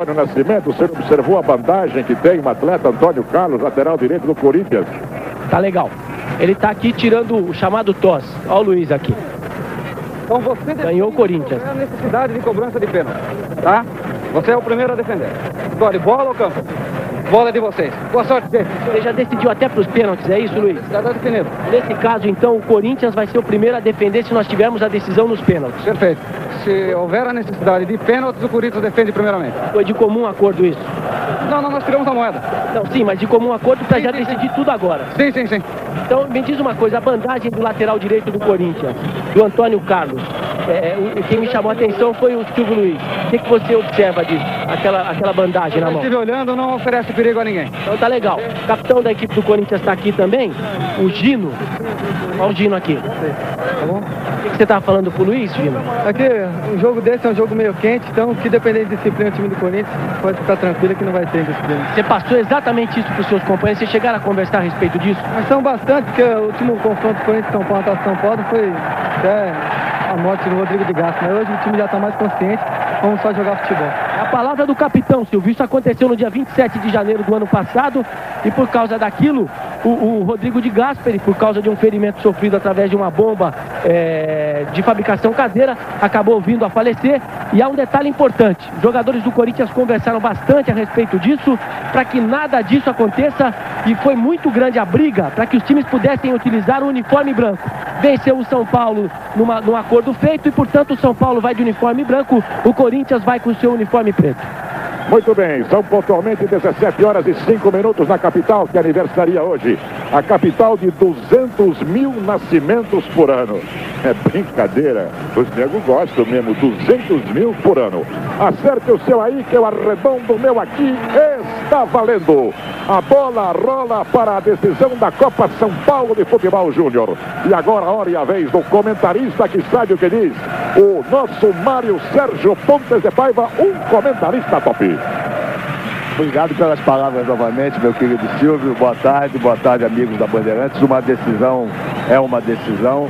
Antônio Nascimento, você observou a bandagem que tem o atleta Antônio Carlos, lateral direito do Corinthians? Tá legal. Ele tá aqui tirando o chamado tosse. Olha o Luiz aqui. Então você Ganhou o Corinthians. A necessidade de cobrança de pênalti, tá? Você é o primeiro a defender. Escolhe bola ou campo? Bola de vocês. Boa sorte, gente. Ele já decidiu até para os pênaltis, é isso, Luiz? Já está definido. Nesse caso, então, o Corinthians vai ser o primeiro a defender se nós tivermos a decisão nos pênaltis. Perfeito. Se houver a necessidade de pênaltis, o Corinthians defende primeiramente. Foi de comum acordo isso? Não, não, nós tiramos a moeda. Não, sim, mas de comum acordo para Sim, já sim, decidir tudo agora. Sim, sim, sim. Então, me diz uma coisa, a bandagem do lateral direito do Corinthians, do Antônio Carlos, é, o, o que me chamou a atenção foi o Silvio Luiz. O que, que você observa disso? Aquela, aquela bandagem na mão? estive olhando, não oferece perigo a ninguém. Então tá legal. O capitão da equipe do Corinthians está aqui também, o Gino. Olha o Gino aqui. Tá bom? O que, você estava falando pro Luiz, Gino? Aqui, um jogo desse é um jogo meio quente, então que depender de disciplina do time do Corinthians, pode ficar tranquilo que não vai ter disciplina. Você passou exatamente isso para os seus companheiros, vocês chegaram a conversar a respeito disso? São bastante, porque o último confronto do Corinthians São Paulo São Paulo foi até a morte do Rodrigo de Gasto, mas hoje o time já está mais consciente, vamos só jogar futebol. É a palavra do capitão, Silvio. Isso aconteceu no dia 27 de janeiro do ano passado e por causa daquilo, o, o Rodrigo de Gasperi, por causa de um ferimento sofrido através de uma bomba é, de fabricação caseira, acabou vindo a falecer. E há um detalhe importante: os jogadores do Corinthians conversaram bastante a respeito disso, para que nada disso aconteça. E foi muito grande a briga para que os times pudessem utilizar o uniforme branco. Venceu o São Paulo numa, num acordo feito e, portanto, o São Paulo vai de uniforme branco, o Corinthians vai com o seu uniforme preto. Muito bem, são pontualmente 17 horas e 5 minutos na capital, que aniversaria hoje. A capital de 200 mil nascimentos por ano. É brincadeira, os negros gostam mesmo, 200 mil por ano. Acerte o seu aí, que eu arredondo o meu aqui, está valendo. A bola rola para a decisão da Copa São Paulo de Futebol Júnior. E agora, a hora e a vez do comentarista que sabe o que diz. O nosso Mário Sérgio Pontes de Paiva, um comentarista top. Obrigado pelas palavras novamente, meu querido Silvio. Boa tarde, boa tarde, amigos da Bandeirantes. Uma decisão é uma decisão.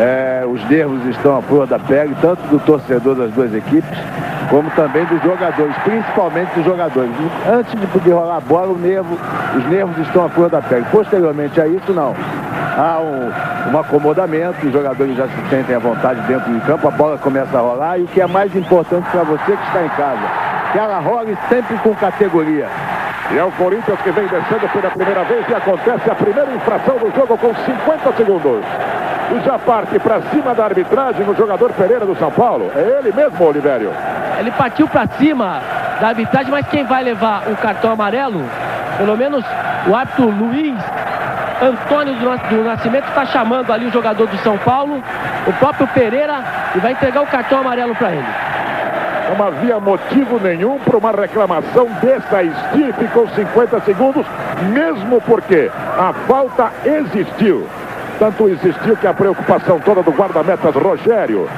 É, os nervos estão à flor da pele, tanto do torcedor das duas equipes, como também dos jogadores, principalmente dos jogadores. Antes de poder rolar a bola, nervo, os nervos estão à flor da pele. Posteriormente a isso, não. Há um, um acomodamento, os jogadores já se sentem à vontade dentro do campo, a bola começa a rolar e o que é mais importante para você que está em casa, ela role sempre com categoria. E é o Corinthians que vem descendo pela primeira vez e acontece a primeira infração do jogo com 50 segundos. E já parte para cima da arbitragem o jogador Pereira do São Paulo. É ele mesmo, Olivério. Ele partiu para cima da arbitragem, mas quem vai levar o cartão amarelo, pelo menos o árbitro Luiz Antônio do Nascimento está chamando ali o jogador do São Paulo, o próprio Pereira, e vai entregar o cartão amarelo para ele. Não havia motivo nenhum para uma reclamação dessa estirpe com 50 segundos, mesmo porque a falta existiu. Tanto existiu que a preocupação toda do guarda-metas Rogério.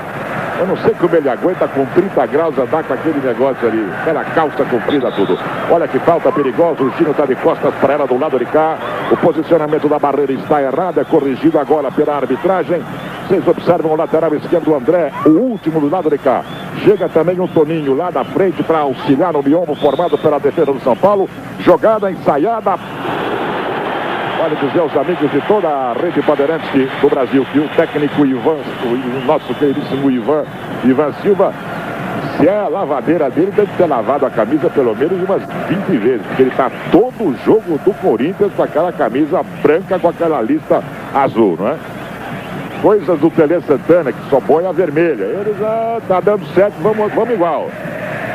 Eu não sei como ele aguenta com 30 graus andar com aquele negócio ali. Aquela calça comprida, tudo. Olha que falta perigosa. O Gino está de costas para ela do lado de cá. O posicionamento da barreira está errado. É corrigido agora pela arbitragem. Vocês observam o lateral esquerdo, André, o último do lado de cá. Chega também um Toninho lá da frente para auxiliar no biombo formado pela defesa do São Paulo. Jogada ensaiada. Olha dizer aos amigos de toda a rede Bandeirantes do Brasil que o técnico Ivan, o nosso queridíssimo Ivan, Ivan Silva, se é a lavadeira dele, deve ter lavado a camisa pelo menos umas 20 vezes, porque ele está todo o jogo do Corinthians com aquela camisa branca com aquela lista azul, não é? Coisas do Tele Santana, que só põe a vermelha. Eles, ah, tá dando certo, vamos, vamos igual.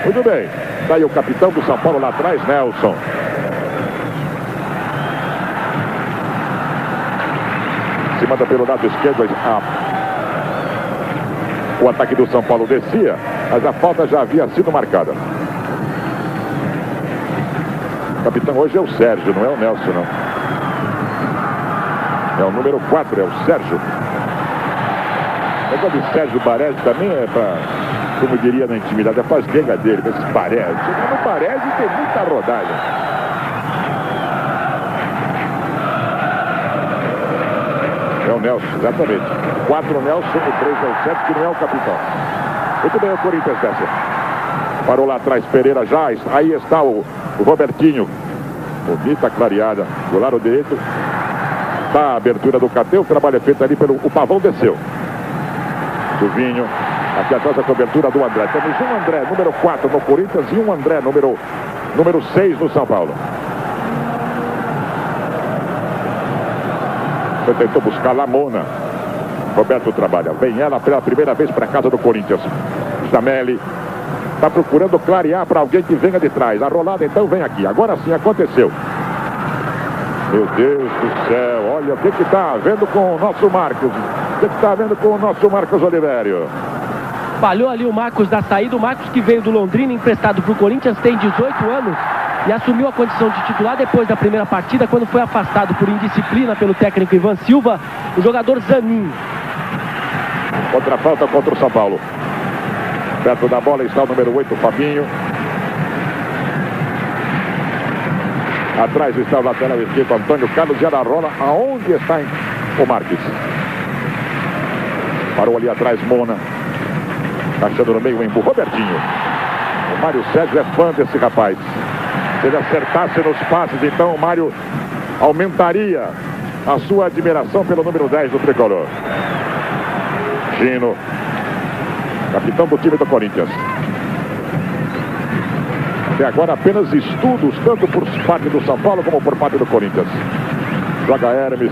Muito bem. Está aí o capitão do São Paulo lá atrás, Nelson. Se manda pelo lado esquerdo. A... O ataque do São Paulo descia, mas a falta já havia sido marcada. O capitão hoje é o Sérgio, não é o Nelson, não. É o número 4, é o Sérgio. O negócio de Sérgio Baresi também é para, como diria na intimidade, é para as dele, esse Baresi. No Baresi tem muita rodagem. É o Nelson, exatamente. Quatro Nelson, o três é o Sérgio, que não é o capitão. Muito bem, o Corinthians desce. Parou lá atrás Pereira já. Aí está o, o Robertinho. Bonita clareada. Do lado direito. Está a abertura do Cateu. O trabalho é feito ali pelo. O Pavão desceu. Silvinho. Aqui atrás a cobertura do André. Temos um André, número 4 no Corinthians e um André, número, número 6 no São Paulo. Você tentou buscar Lamona. Roberto trabalha. Vem ela pela primeira vez para casa do Corinthians. Jameli está procurando clarear para alguém que venha de trás. A rolada então vem aqui. Agora sim aconteceu. Meu Deus do céu, olha o que está vendo com o nosso Marcos. O que está vendo com o nosso Marcos Oliveira. Falhou ali o Marcos da saída. O Marcos que veio do Londrina, emprestado para o Corinthians, tem 18 anos e assumiu a condição de titular depois da primeira partida, quando foi afastado por indisciplina pelo técnico Ivan Silva, o jogador Zanin. Outra falta contra o São Paulo. Perto da bola está o número 8, Fabinho. Atrás está o lateral esquerdo, Antônio Carlos Rola. Aonde está o Marques? Parou ali atrás, Mona. Achando no meio o Embu. Robertinho. O Mário Sérgio é fã desse rapaz. Se ele acertasse nos passes, então o Mário aumentaria a sua admiração pelo número 10 do tricolor. Gino, capitão do time do Corinthians. Até agora apenas estudos, tanto por parte do São Paulo como por parte do Corinthians. Joga Hermes.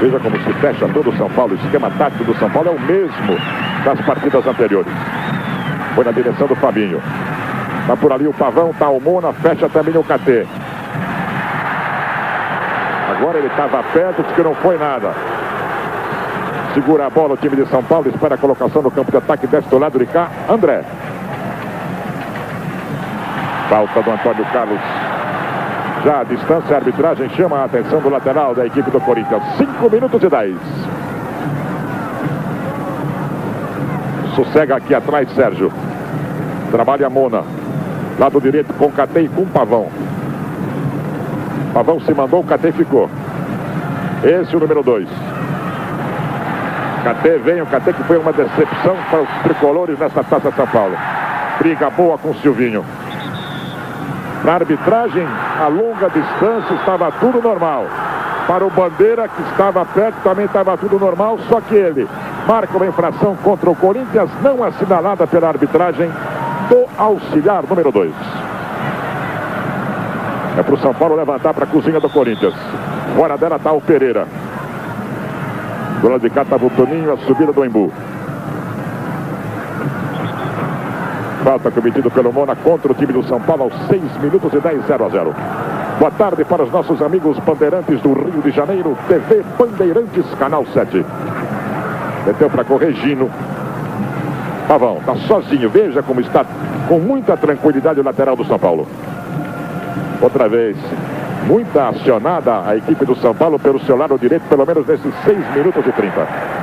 Veja como se fecha todo o São Paulo. O esquema tático do São Paulo é o mesmo das partidas anteriores. Foi na direção do Fabinho. Tá por ali o Pavão, tá o Mona, fecha também o KT. Agora ele estava perto, disse que não foi nada. Segura a bola o time de São Paulo, espera a colocação no campo de ataque, desce do lado de cá, André. Falta do Antônio Carlos. Já a distância, a arbitragem chama a atenção do lateral da equipe do Corinthians. 5 minutos e 10. Sossega aqui atrás, Sérgio. Trabalha Mona. Lado direito com Catei com Pavão. Pavão se mandou, Catei ficou. Esse é o número 2. Catei vem, o Catei que foi uma decepção para os tricolores nessa taça São Paulo. Briga boa com o Silvinho. Na arbitragem, a longa distância, estava tudo normal. Para o Bandeira, que estava perto, também estava tudo normal, só que ele marca uma infração contra o Corinthians, não assinalada pela arbitragem do auxiliar número 2. É para o São Paulo levantar para a cozinha do Corinthians. Fora dela está o Pereira. Do lado de cá estava o Toninho, a subida do Embu. Falta cometido pelo Mona contra o time do São Paulo aos 6 minutos e 10, 0 a 0. Boa tarde para os nossos amigos bandeirantes do Rio de Janeiro, TV Bandeirantes, Canal 7. Meteu para Corregino. Pavão, está sozinho. Veja como está com muita tranquilidade o lateral do São Paulo. Outra vez, muita acionada a equipe do São Paulo pelo seu lado direito, pelo menos nesses 6 minutos e 30.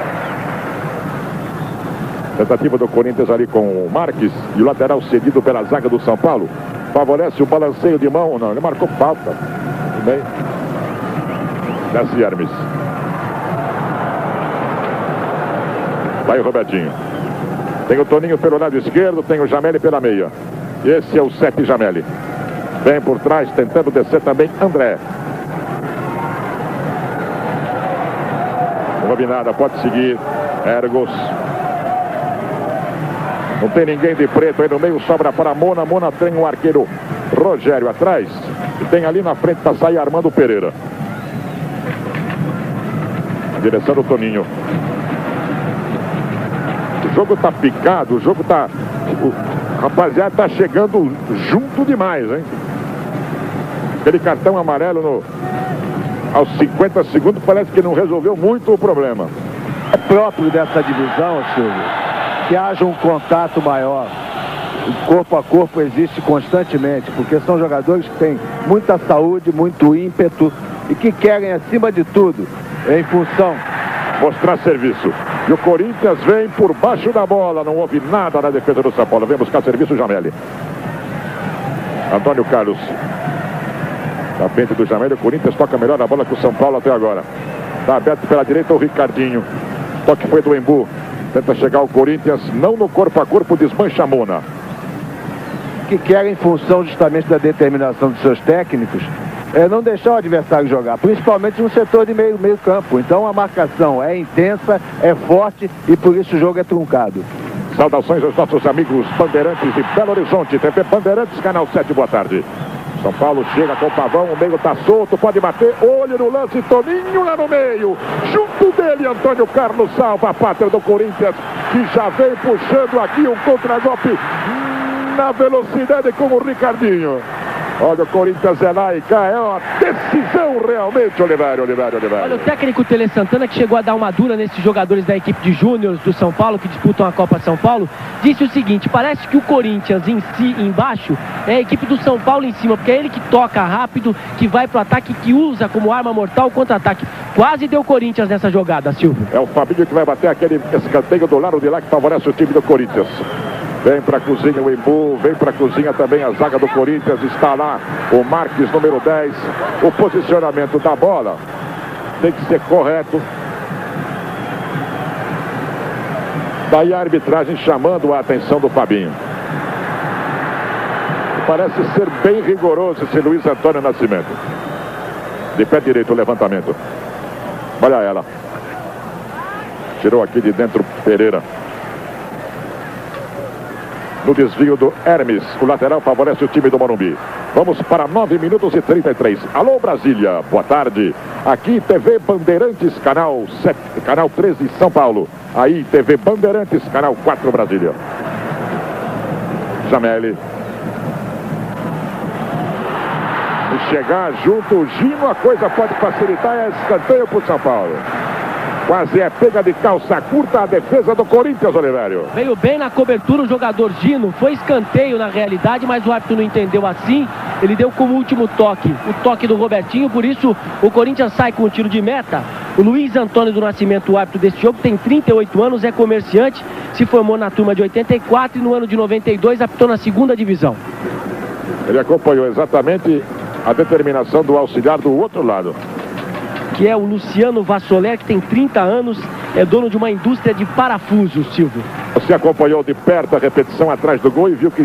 Tentativa do Corinthians ali com o Marques e o lateral cedido pela zaga do São Paulo. Favorece o balanceio de mão. Não, ele marcou falta. Tudo bem. Desce Hermes. Vai o Robertinho. Tem o Toninho pelo lado esquerdo, tem o Jameli pela meia. Esse é o Sete Jameli. Vem por trás, tentando descer também André. Não houve nada, pode seguir. Ergos. Não tem ninguém de preto aí no meio, sobra para Mona. Mona tem o arqueiro Rogério atrás. E tem ali na frente para sair Armando Pereira. direção do Toninho. O jogo tá picado, o jogo tá. O rapaziada tá chegando junto demais, hein? Aquele cartão amarelo no, aos 50 segundos parece que não resolveu muito o problema. É próprio dessa divisão, Silvio, que haja um contato maior. Corpo a corpo existe constantemente, porque são jogadores que têm muita saúde, muito ímpeto e que querem, acima de tudo, em função mostrar serviço. E o Corinthians vem por baixo da bola. Não houve nada na defesa do São Paulo. Vem buscar serviço o Jameli. Antônio Carlos. Na frente do Jameli. O Corinthians toca melhor a bola que o São Paulo até agora. Está aberto pela direita o Ricardinho. Toque foi do Embu. Tenta chegar o Corinthians, não no corpo a corpo, desmancha a Mona. Que querem, em função justamente da determinação dos seus técnicos, é não deixar o adversário jogar, principalmente no setor de meio, meio campo. Então a marcação é intensa, é forte e por isso o jogo é truncado. Saudações aos nossos amigos Bandeirantes de Belo Horizonte, TV Bandeirantes, Canal 7, boa tarde. São Paulo chega com o Pavão, o meio tá solto, pode bater, olho no lance, Toninho lá no meio. Junto dele, Antônio Carlos salva a pátria do Corinthians, que já vem puxando aqui um contragolpe na velocidade com o Ricardinho. Olha, o Corinthians é lá e cá, é uma decisão realmente, Oliveira, Oliveira, Oliveira. Olha, o técnico Tele Santana, que chegou a dar uma dura nesses jogadores da equipe de júniores do São Paulo, que disputam a Copa São Paulo, disse o seguinte, parece que o Corinthians em si, embaixo, é a equipe do São Paulo em cima, porque é ele que toca rápido, que vai pro ataque, que usa como arma mortal o contra-ataque. Quase deu Corinthians nessa jogada, Silvio. É o Fabinho que vai bater aquele escanteio do lado de lá que favorece o time do Corinthians. Vem para a cozinha o Embu, vem para a cozinha também a zaga do Corinthians. Está lá o Marques, número 10. O posicionamento da bola tem que ser correto. Daí a arbitragem chamando a atenção do Fabinho. Parece ser bem rigoroso esse Luiz Antônio Nascimento. De pé direito o levantamento. Olha ela. Tirou aqui de dentro Pereira no desvio do Hermes. O lateral favorece o time do Morumbi. Vamos para 9 minutos e 33. Alô Brasília, boa tarde. Aqui TV Bandeirantes, canal 7, canal 13 São Paulo. Aí TV Bandeirantes, canal 4 Brasília. Jameli. Chegar junto o Gino, a coisa pode facilitar. É escanteio para o São Paulo. Quase é pega de calça curta a defesa do Corinthians, Oliveira. Veio bem na cobertura o jogador Gino. Foi escanteio na realidade, mas o árbitro não entendeu assim. Ele deu como último toque o toque do Robertinho. Por isso, o Corinthians sai com o tiro de meta. O Luiz Antônio do Nascimento, o árbitro desse jogo, tem 38 anos, é comerciante. Se formou na turma de 84 e no ano de 92 apitou na segunda divisão. Ele acompanhou exatamente a determinação do auxiliar do outro lado que é o Luciano Vassoler, que tem 30 anos, é dono de uma indústria de parafusos, Silvio. Você acompanhou de perto a repetição atrás do gol e viu que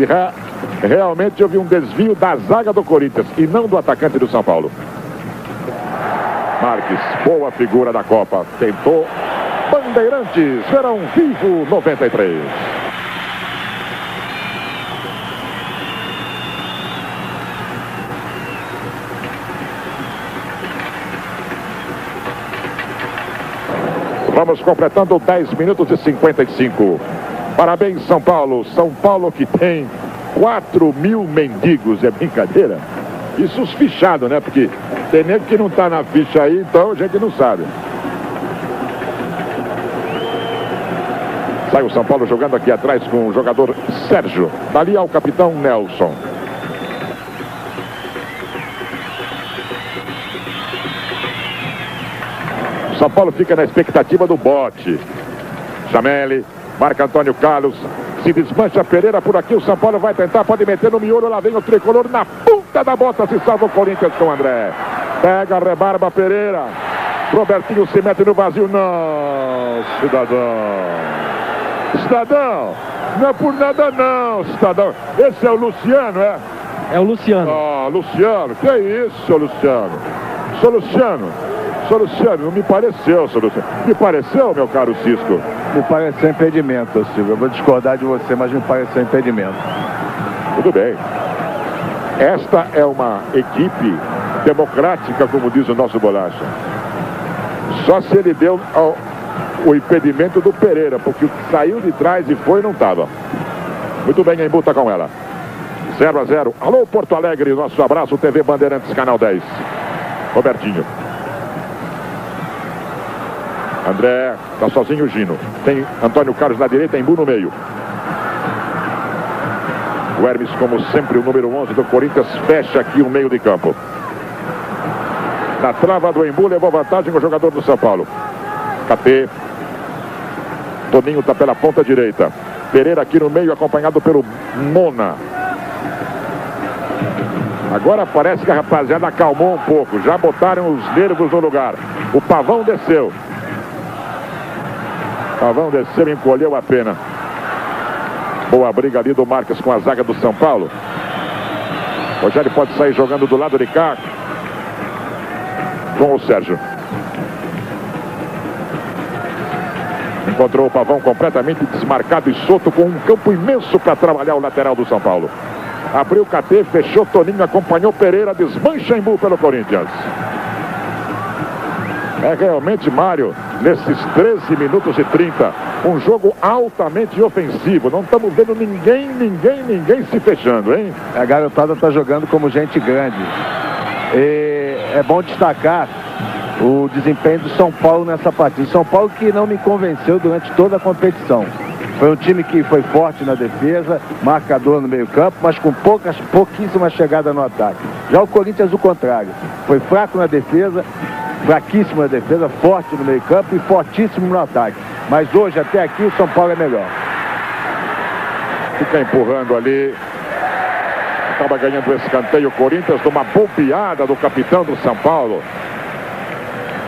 realmente houve um desvio da zaga do Corinthians e não do atacante do São Paulo. Marques, boa figura da Copa, tentou. Bandeirantes, verão vivo 93. Vamos completando 10 minutos e 55. Parabéns, São Paulo. São Paulo que tem 4 mil mendigos. É brincadeira? Isso os fichados, né? Porque tem nego que não está na ficha aí, então a gente não sabe. Sai o São Paulo jogando aqui atrás com o jogador Sérgio. Dali ao capitão Nelson. São Paulo fica na expectativa do bote. Jameli, marca Antônio Carlos. Se desmancha Pereira por aqui. O São Paulo vai tentar, pode meter no miolo. Lá vem o tricolor na ponta da bota. Se salva o Corinthians com o André. Pega rebarba Pereira. Robertinho se mete no vazio. Não, cidadão. Cidadão. Não é por nada não, cidadão. Esse é o Luciano, é? É o Luciano. Ah, Luciano. Que é isso, Luciano? Sou Luciano. Luciano, não me pareceu, Luciano. Me pareceu, meu caro Cisco? Me pareceu impedimento, Silvio. Eu vou discordar de você, mas me pareceu impedimento. Tudo bem. Esta é uma equipe democrática, como diz o nosso Bolacha. Só se ele deu ao, o impedimento do Pereira, porque o que saiu de trás e foi não estava. Muito bem, em buta com ela. 0 a 0. Alô, Porto Alegre, nosso abraço, TV Bandeirantes, Canal 10. Robertinho. André, está sozinho o Gino. Tem Antônio Carlos na direita, Embu no meio. O Hermes, como sempre, o número 11 do Corinthians, fecha aqui o meio de campo. Na trava do Embu, levou vantagem o jogador do São Paulo. KT. Toninho está pela ponta direita. Pereira aqui no meio, acompanhado pelo Mona. Agora parece que a rapaziada acalmou um pouco. Já botaram os nervos no lugar. O Pavão desceu. Pavão desceu encolheu a pena. Boa briga ali do Marcos com a zaga do São Paulo. Rogério pode sair jogando do lado de cá. Com o Sérgio. Encontrou o Pavão completamente desmarcado e solto com um campo imenso para trabalhar o lateral do São Paulo. Abriu o KT, fechou Toninho, acompanhou Pereira, desmancha Embu pelo Corinthians. É realmente, Mário, nesses 13 minutos e 30, um jogo altamente ofensivo. Não estamos vendo ninguém, ninguém, ninguém se fechando, hein? A garotada está jogando como gente grande. E é bom destacar o desempenho do São Paulo nessa partida. São Paulo que não me convenceu durante toda a competição. Foi um time que foi forte na defesa, marcador no meio-campo, mas com poucas, pouquíssimas chegadas no ataque. Já o Corinthians, o contrário. Foi fraco na defesa, fraquíssimo na defesa, forte no meio-campo e fortíssimo no ataque. Mas hoje, até aqui, o São Paulo é melhor. Fica empurrando ali. Acaba ganhando o escanteio o Corinthians numa bombeada do capitão do São Paulo.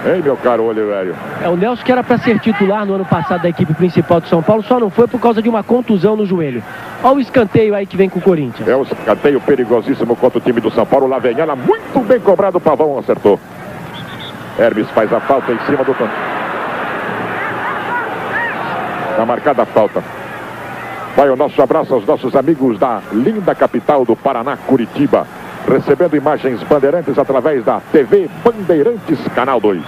Hein, meu caro Oliveira? É o Nelson que era para ser titular no ano passado da equipe principal de São Paulo, só não foi por causa de uma contusão no joelho. Olha o escanteio aí que vem com o Corinthians. É o escanteio perigosíssimo contra o time do São Paulo. Lá vem ela, muito bem cobrado. O Pavão acertou. Hermes faz a falta em cima do canto. Está marcada a falta. Vai o nosso abraço aos nossos amigos da linda capital do Paraná, Curitiba recebendo imagens bandeirantes através da TV Bandeirantes Canal 2.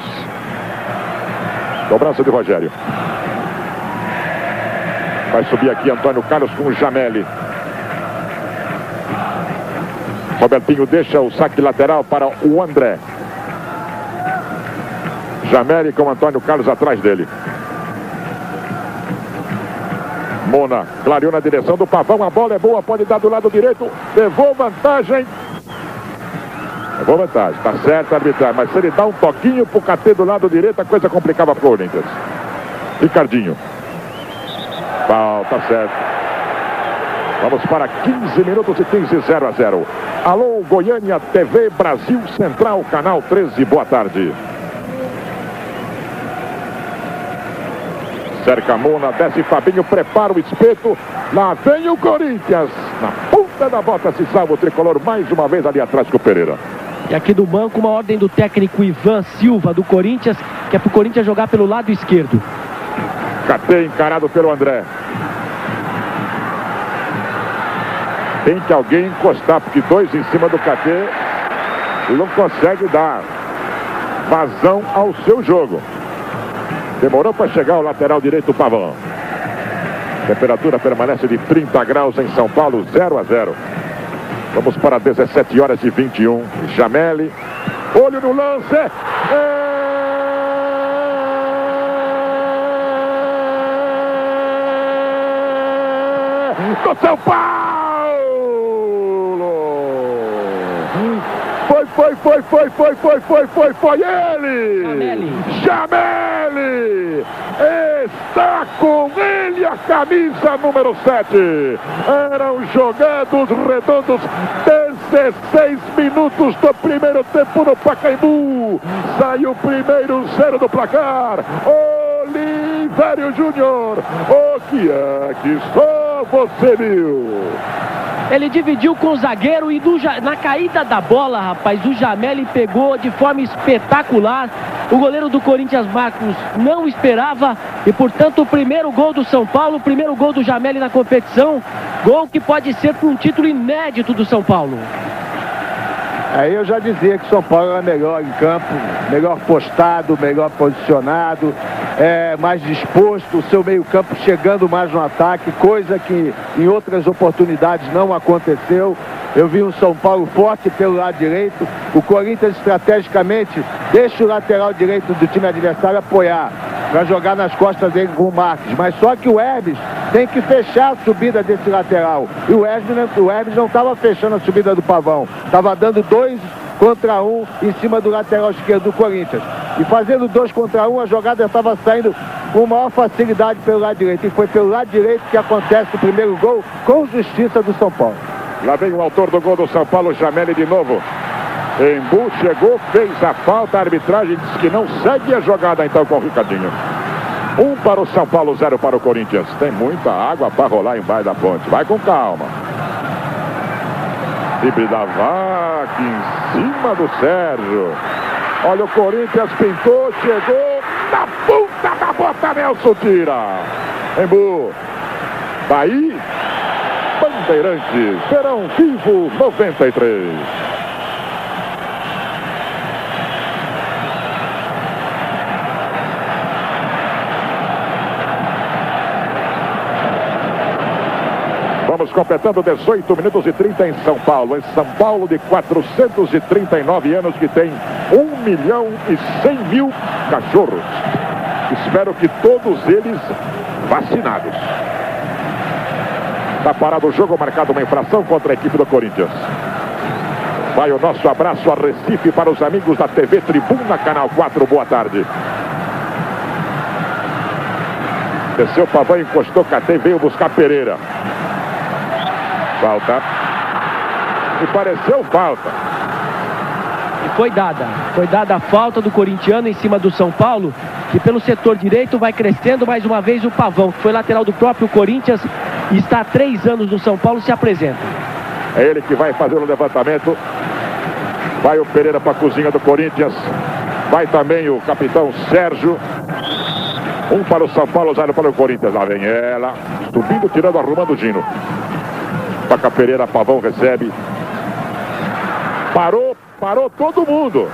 Cobrança de Rogério. Vai subir aqui Antônio Carlos com o Jameli. Robertinho deixa o saque lateral para o André. Jameli com Antônio Carlos atrás dele. Mona clareou na direção do Pavão. A bola é boa, pode dar do lado direito. Levou vantagem Boa vantagem, tá certo arbitrar, mas se ele dá um toquinho pro KT do lado direito, a coisa complicava pro Corinthians. Ricardinho. Falta certo. Vamos para 15 minutos e 15, 0 a 0. Alô, Goiânia TV Brasil Central, canal 13, boa tarde. Cerca Mona, desce Fabinho, prepara o espeto. Lá vem o Corinthians. Na ponta da bota se salva o tricolor mais uma vez ali atrás com o Pereira. E aqui do banco, uma ordem do técnico Ivan Silva, do Corinthians, que é para o Corinthians jogar pelo lado esquerdo. Catê encarado pelo André. Tem que alguém encostar, porque dois em cima do Catê não consegue dar vazão ao seu jogo. Demorou para chegar o lateral direito Pavão. Temperatura permanece de 30 graus em São Paulo, 0 a 0. Vamos para 17 horas e 21. Jameli. Olho no lance. É... Do! Foi, foi, foi, foi, foi, foi, foi, foi, foi ele! Jameli! Jameli! Está com ele a camisa número 7. Eram jogados redondos 16 minutos do primeiro tempo no Pacaembu. Saiu o primeiro zero do placar. Olivério Júnior. O que é que só você viu? Ele dividiu com o zagueiro e do, na caída da bola, rapaz, o Jameli pegou de forma espetacular. O goleiro do Corinthians, Marcos, não esperava e, portanto, o primeiro gol do São Paulo, o primeiro gol do Jameli na competição, gol que pode ser para um título inédito do São Paulo. Aí eu já dizia que São Paulo era melhor em campo, melhor postado, melhor posicionado, é, mais disposto, o seu meio-campo chegando mais no ataque, coisa que em outras oportunidades não aconteceu. Eu vi um São Paulo forte pelo lado direito. O Corinthians estrategicamente deixa o lateral direito do time adversário apoiar para jogar nas costas dele com o Marques. Mas só que o Hermes tem que fechar a subida desse lateral. E o Hermes, o Hermes não estava fechando a subida do Pavão. Estava dando dois contra um em cima do lateral esquerdo do Corinthians. E fazendo dois contra um, a jogada estava saindo com maior facilidade pelo lado direito. E foi pelo lado direito que acontece o primeiro gol com justiça do São Paulo. Lá vem o autor do gol do São Paulo, Jameli de novo. Embu chegou, fez a falta, a arbitragem disse que não segue a jogada então com o Ricardinho. Um para o São Paulo, zero para o Corinthians. Tem muita água para rolar embaixo da ponte. Vai com calma. Drible da vaca em cima do Sérgio. Olha o Corinthians pintou, chegou na ponta da bota, Nelson tira. Embu. Daí, Bandeirantes, Verão Vivo 93. Vamos completando 18 minutos e 30 em São Paulo. Em São Paulo de 439 anos que tem 1 milhão e 100 mil cachorros. Espero que todos eles vacinados. Está parado o jogo, marcado uma infração contra a equipe do Corinthians. Vai o nosso abraço a Recife para os amigos da TV Tribuna, Canal 4. Boa tarde. Desceu Pavão, encostou Catei, veio buscar Pereira. Falta. E pareceu falta. E foi dada. Foi dada a falta do corintiano em cima do São Paulo, que pelo setor direito vai crescendo mais uma vez o Pavão, que foi lateral do próprio Corinthians e está há três anos no São Paulo, se apresenta. É ele que vai fazer o levantamento. Vai o Pereira para a cozinha do Corinthians. Vai também o capitão Sérgio. Um para o São Paulo, zero para o Corinthians. Lá vem ela. Subindo, tirando, arrumando o Gino. Paca Pereira, Pavão recebe. Parou, parou todo mundo.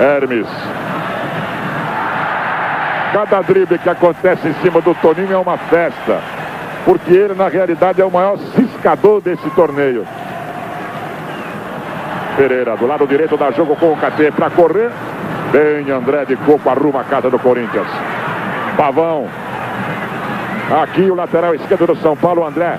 Hermes. Cada drible que acontece em cima do Toninho é uma festa. Porque ele, na realidade, é o maior ciscador desse torneio. Pereira, do lado direito, dá jogo com o KT para correr. Bem, André de Coco arruma a casa do Corinthians. Pavão. Aqui o lateral esquerdo do São Paulo, André.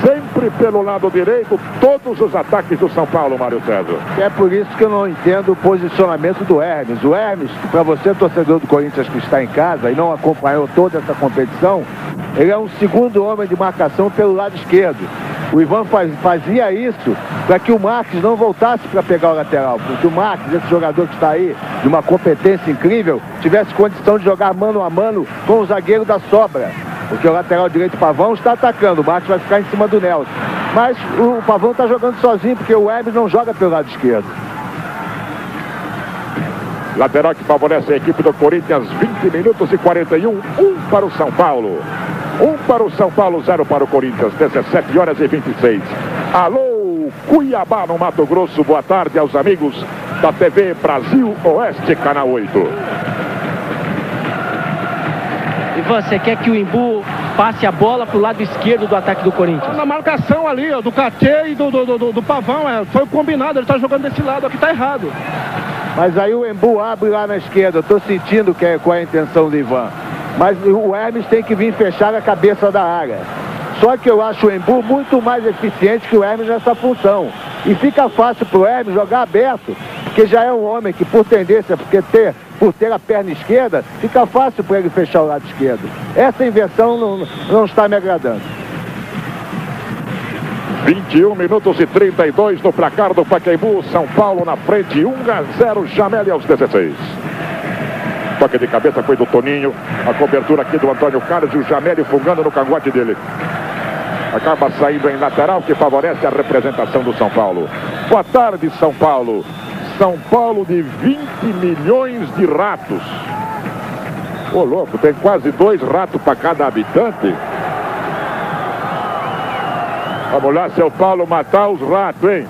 Sempre pelo lado direito, todos os ataques do São Paulo, Mário César. É por isso que eu não entendo o posicionamento do Hermes. O Hermes, para você, torcedor do Corinthians que está em casa e não acompanhou toda essa competição, ele é um segundo homem de marcação pelo lado esquerdo. O Ivan faz, fazia isso para que o Marques não voltasse para pegar o lateral. Porque o Marques, esse jogador que está aí, de uma competência incrível, tivesse condição de jogar mano a mano com o zagueiro da sobra. O lateral direito Pavão está atacando, o Marques vai ficar em cima do Nelson. Mas o Pavão está jogando sozinho, porque o Hermes não joga pelo lado esquerdo. Lateral que favorece a equipe do Corinthians, 20 minutos e 41, um para o São Paulo. Um para o São Paulo, zero para o Corinthians, 17 horas e 26. Alô, Cuiabá no Mato Grosso, boa tarde aos amigos da TV Brasil Oeste, Canal 8. Ivan, você quer que o Imbu passe a bola para o lado esquerdo do ataque do Corinthians? Na marcação ali, ó, do Catê e do, do, do, do Pavão, é, foi combinado, ele está jogando desse lado, aqui está errado. Mas aí o Embu abre lá na esquerda. Eu tô sentindo que é, qual é a intenção do Ivan. Mas o Hermes tem que vir fechar a cabeça da área. Só que eu acho o Embu muito mais eficiente que o Hermes nessa função. E fica fácil para o Hermes jogar aberto, porque já é um homem que, por tendência, porque ter, por ter a perna esquerda, fica fácil para ele fechar o lado esquerdo. Essa inversão não, não está me agradando. 21 minutos e 32 no placar do Pacaembu, São Paulo na frente, 1 a 0, Jamel aos 16. Toque de cabeça foi do Toninho, a cobertura aqui do Antônio Carlos e o Jamel fungando no cangote dele. Acaba saindo em lateral que favorece a representação do São Paulo. Boa tarde, São Paulo. São Paulo de 20 milhões de ratos. Ô louco, tem quase dois ratos para cada habitante. Vamos lá, seu Paulo, matar os ratos, hein?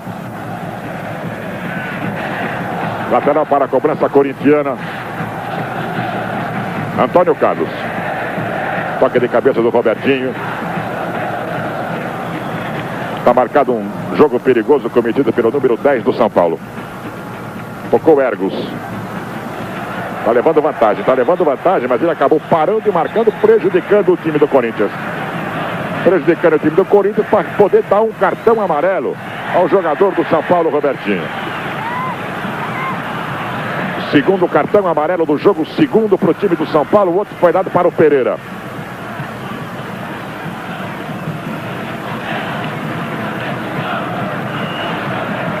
Lateral para a cobrança corintiana. Antônio Carlos. Toque de cabeça do Robertinho. Está marcado um jogo perigoso cometido pelo número 10 do São Paulo. Tocou Ergos. Está levando vantagem, está levando vantagem, mas ele acabou parando e marcando, prejudicando o time do Corinthians prejudicando o time do Corinthians para poder dar um cartão amarelo ao jogador do São Paulo, Robertinho. Segundo cartão amarelo do jogo, segundo para o time do São Paulo, o outro foi dado para o Pereira.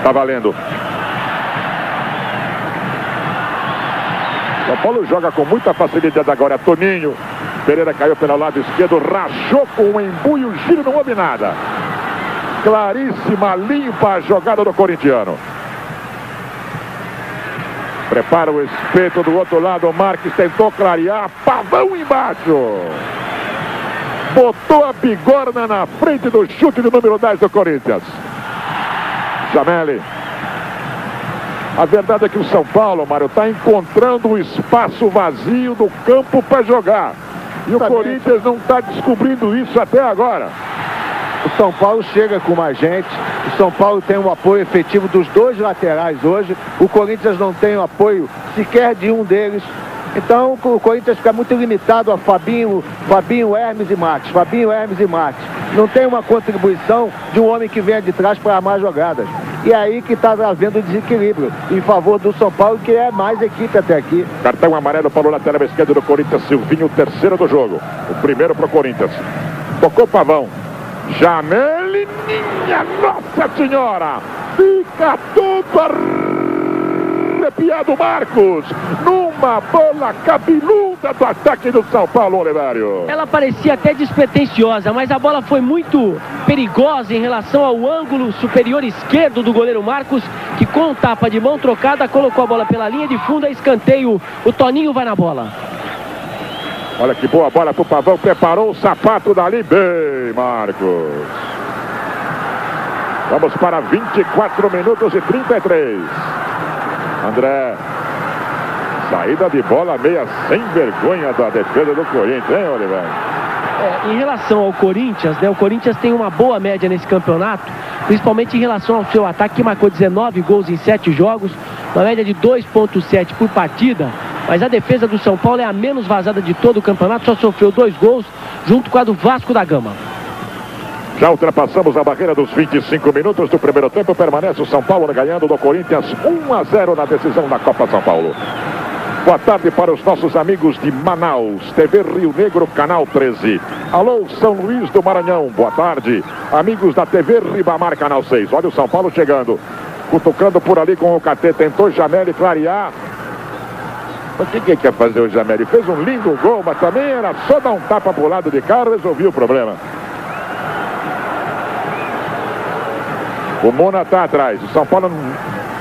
Tá valendo. Paulo joga com muita facilidade agora. Toninho. Pereira caiu pelo lado esquerdo, rachou com um embuio, giro, não houve nada. Claríssima, limpa a jogada do corintiano. Prepara o espeto do outro lado. O Marques tentou clarear. Pavão embaixo. Botou a bigorna na frente do chute do número 10 do Corinthians. Jameli. A verdade é que o São Paulo, Mário, está encontrando o espaço vazio do campo para jogar. E o Corinthians não está descobrindo isso até agora. O São Paulo chega com mais gente. O São Paulo tem um apoio efetivo dos dois laterais hoje. O Corinthians não tem o apoio sequer de um deles. Então o Corinthians fica muito limitado a Fabinho, Fabinho, Hermes e Max. Fabinho, Hermes e Max. Não tem uma contribuição de um homem que venha de trás para armar jogadas. E aí que está havendo desequilíbrio em favor do São Paulo, que é mais equipe até aqui. Cartão amarelo para o lateral esquerdo do Corinthians, Silvinho, terceiro do jogo. O primeiro para o Corinthians. Tocou Pavão. Minha Nossa Senhora! Fica todo arrepiado Marcos, numa bola cabeluda do ataque do São Paulo, Oliveira. Ela parecia até despretensiosa, mas a bola foi muito perigosa em relação ao ângulo superior esquerdo do goleiro Marcos, que com tapa de mão trocada colocou a bola pela linha de fundo, a escanteio, o Toninho vai na bola. Olha que boa bola pro Pavão, preparou o sapato dali bem, Marcos. Vamos para 24 minutos e 33. André. Saída de bola meia sem vergonha da defesa do Corinthians, hein, Oliver? É, em relação ao Corinthians, né, o Corinthians tem uma boa média nesse campeonato, principalmente em relação ao seu ataque, que marcou 19 gols em 7 jogos, uma média de 2,7 por partida. Mas a defesa do São Paulo é a menos vazada de todo o campeonato, só sofreu dois gols, junto com a do Vasco da Gama. Já ultrapassamos a barreira dos 25 minutos do primeiro tempo. Permanece o São Paulo ganhando do Corinthians 1 a 0 na decisão da Copa São Paulo. Boa tarde para os nossos amigos de Manaus, TV Rio Negro, Canal 13. Alô, São Luís do Maranhão, boa tarde. Amigos da TV Ribamar, Canal 6. Olha o São Paulo chegando. Cutucando por ali com o KT. Tentou Janelli clarear. O que, que quer fazer o Janelli? Fez um lindo gol, mas também era só dar um tapa pro lado de cá, resolvia o problema. O Mona está atrás. O São Paulo.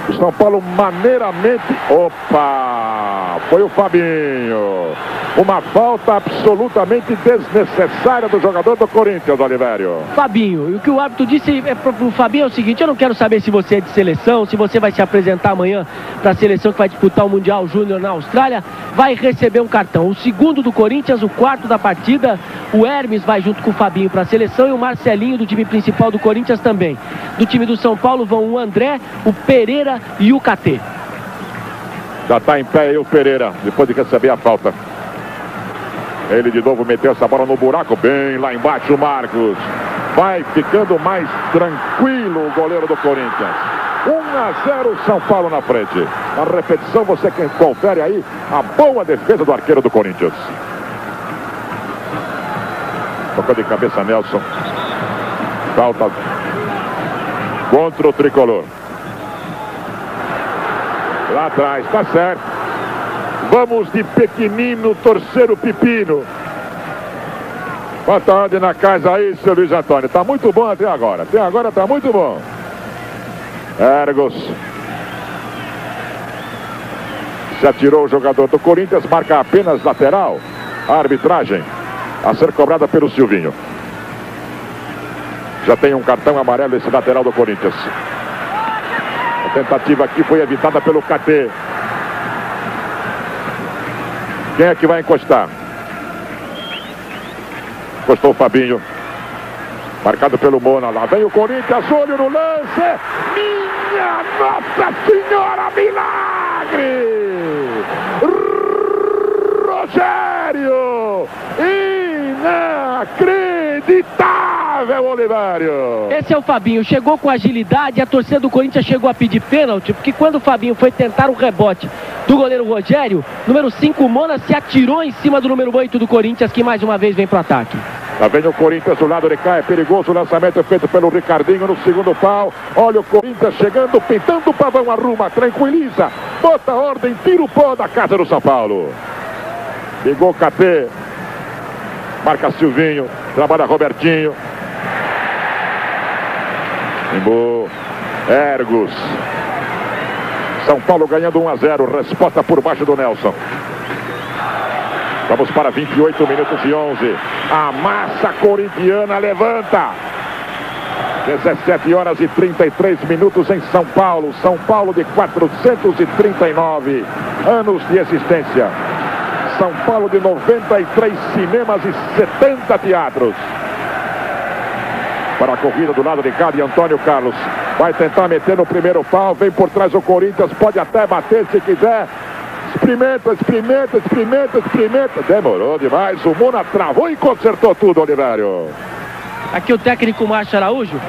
O São Paulo maneiramente. Opa! Foi o Fabinho. Uma falta absolutamente desnecessária do jogador do Corinthians, Olivério. Fabinho, o que o árbitro disse é pro, pro Fabinho é o seguinte: eu não quero saber se você é de seleção, se você vai se apresentar amanhã para a seleção que vai disputar o Mundial Júnior na Austrália, vai receber um cartão. O segundo do Corinthians, o quarto da partida, o Hermes vai junto com o Fabinho para a seleção e o Marcelinho do time principal do Corinthians também. Do time do São Paulo vão o André, o Pereira e o KT. Já está em pé aí o Pereira, depois de receber a falta. Ele de novo meteu essa bola no buraco, bem lá embaixo o Marcos. Vai ficando mais tranquilo o goleiro do Corinthians. 1 a 0 São Paulo na frente. Na repetição você confere aí a boa defesa do arqueiro do Corinthians. Tocou de cabeça Nelson. Falta contra o tricolor. Lá atrás, tá certo. Vamos de pequenino torcer o pepino. Boa tarde na casa aí, seu Luiz Antônio. Tá muito bom até agora. Até agora tá muito bom. Ergos. Se atirou o jogador do Corinthians, marca apenas lateral. A arbitragem a ser cobrada pelo Silvinho. Já tem um cartão amarelo esse lateral do Corinthians. Tentativa aqui foi evitada pelo KT. Quem é que vai encostar? Encostou o Fabinho. Marcado pelo Mona. Lá vem o Corinthians. Olho no lance. Minha Nossa Senhora Milagre! Rogério! Inacreditável, Olivário! Esse é o Fabinho. Chegou com agilidade. A torcida do Corinthians chegou a pedir pênalti. Porque quando o Fabinho foi tentar o rebote do goleiro Rogério, número 5, Mona se atirou em cima do número 8 do Corinthians, que mais uma vez vem para o ataque. Lá vem o Corinthians do lado de cá, é perigoso o lançamento feito pelo Ricardinho no segundo pau. Olha o Corinthians chegando, pintando o pavão, arruma, tranquiliza, bota ordem, tira o pó da casa do São Paulo. Ligou o KT, marca Silvinho, trabalha Robertinho. Timbu, Ergos. São Paulo ganhando 1 a 0, resposta por baixo do Nelson. Vamos para 28 minutos e 11. A massa corintiana levanta. 17 horas e 33 minutos em São Paulo. São Paulo de 439 anos de existência. São Paulo de 93 cinemas e 70 teatros. Para a corrida do lado de cá de Antônio Carlos. Vai tentar meter no primeiro pau. Vem por trás o Corinthians. Pode até bater se quiser. Experimenta, experimenta, experimenta, experimenta. Demorou demais. O Muna travou e consertou tudo, Oliveiro. Aqui o técnico Márcio Araújo.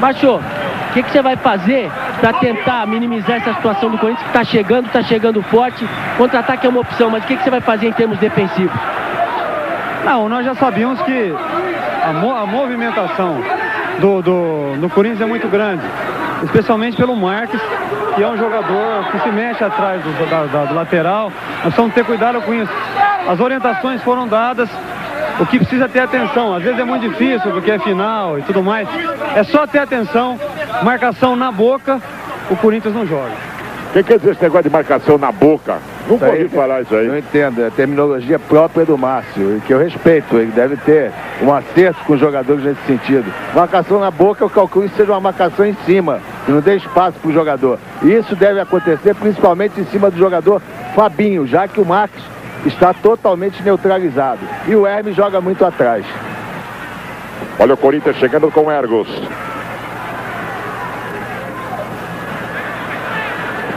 Márcio, o que, que você vai fazer para tentar minimizar essa situação do Corinthians que está chegando, está chegando forte? Contra-ataque é uma opção, mas o que, que você vai fazer em termos defensivos? Não, nós já sabíamos que a, mo a movimentação do, do, do Corinthians é muito grande, especialmente pelo Marques, que é um jogador que se mexe atrás do, da, da, do lateral. Nós precisamos ter cuidado com isso. As orientações foram dadas, o que precisa ter atenção. Às vezes é muito difícil, porque é final e tudo mais. É só ter atenção, marcação na boca, o Corinthians não joga. O que quer dizer esse negócio de marcação na boca? Nunca ouvi falar isso aí. Não entendo, é a terminologia própria do Márcio, que eu respeito. Ele deve ter um acerto com os jogadores nesse sentido. Marcação na boca, eu calculo que seja uma marcação em cima, que não dê espaço para o jogador. E isso deve acontecer principalmente em cima do jogador Fabinho, já que o Marcos está totalmente neutralizado. E o Hermes joga muito atrás. Olha o Corinthians chegando com Ergos.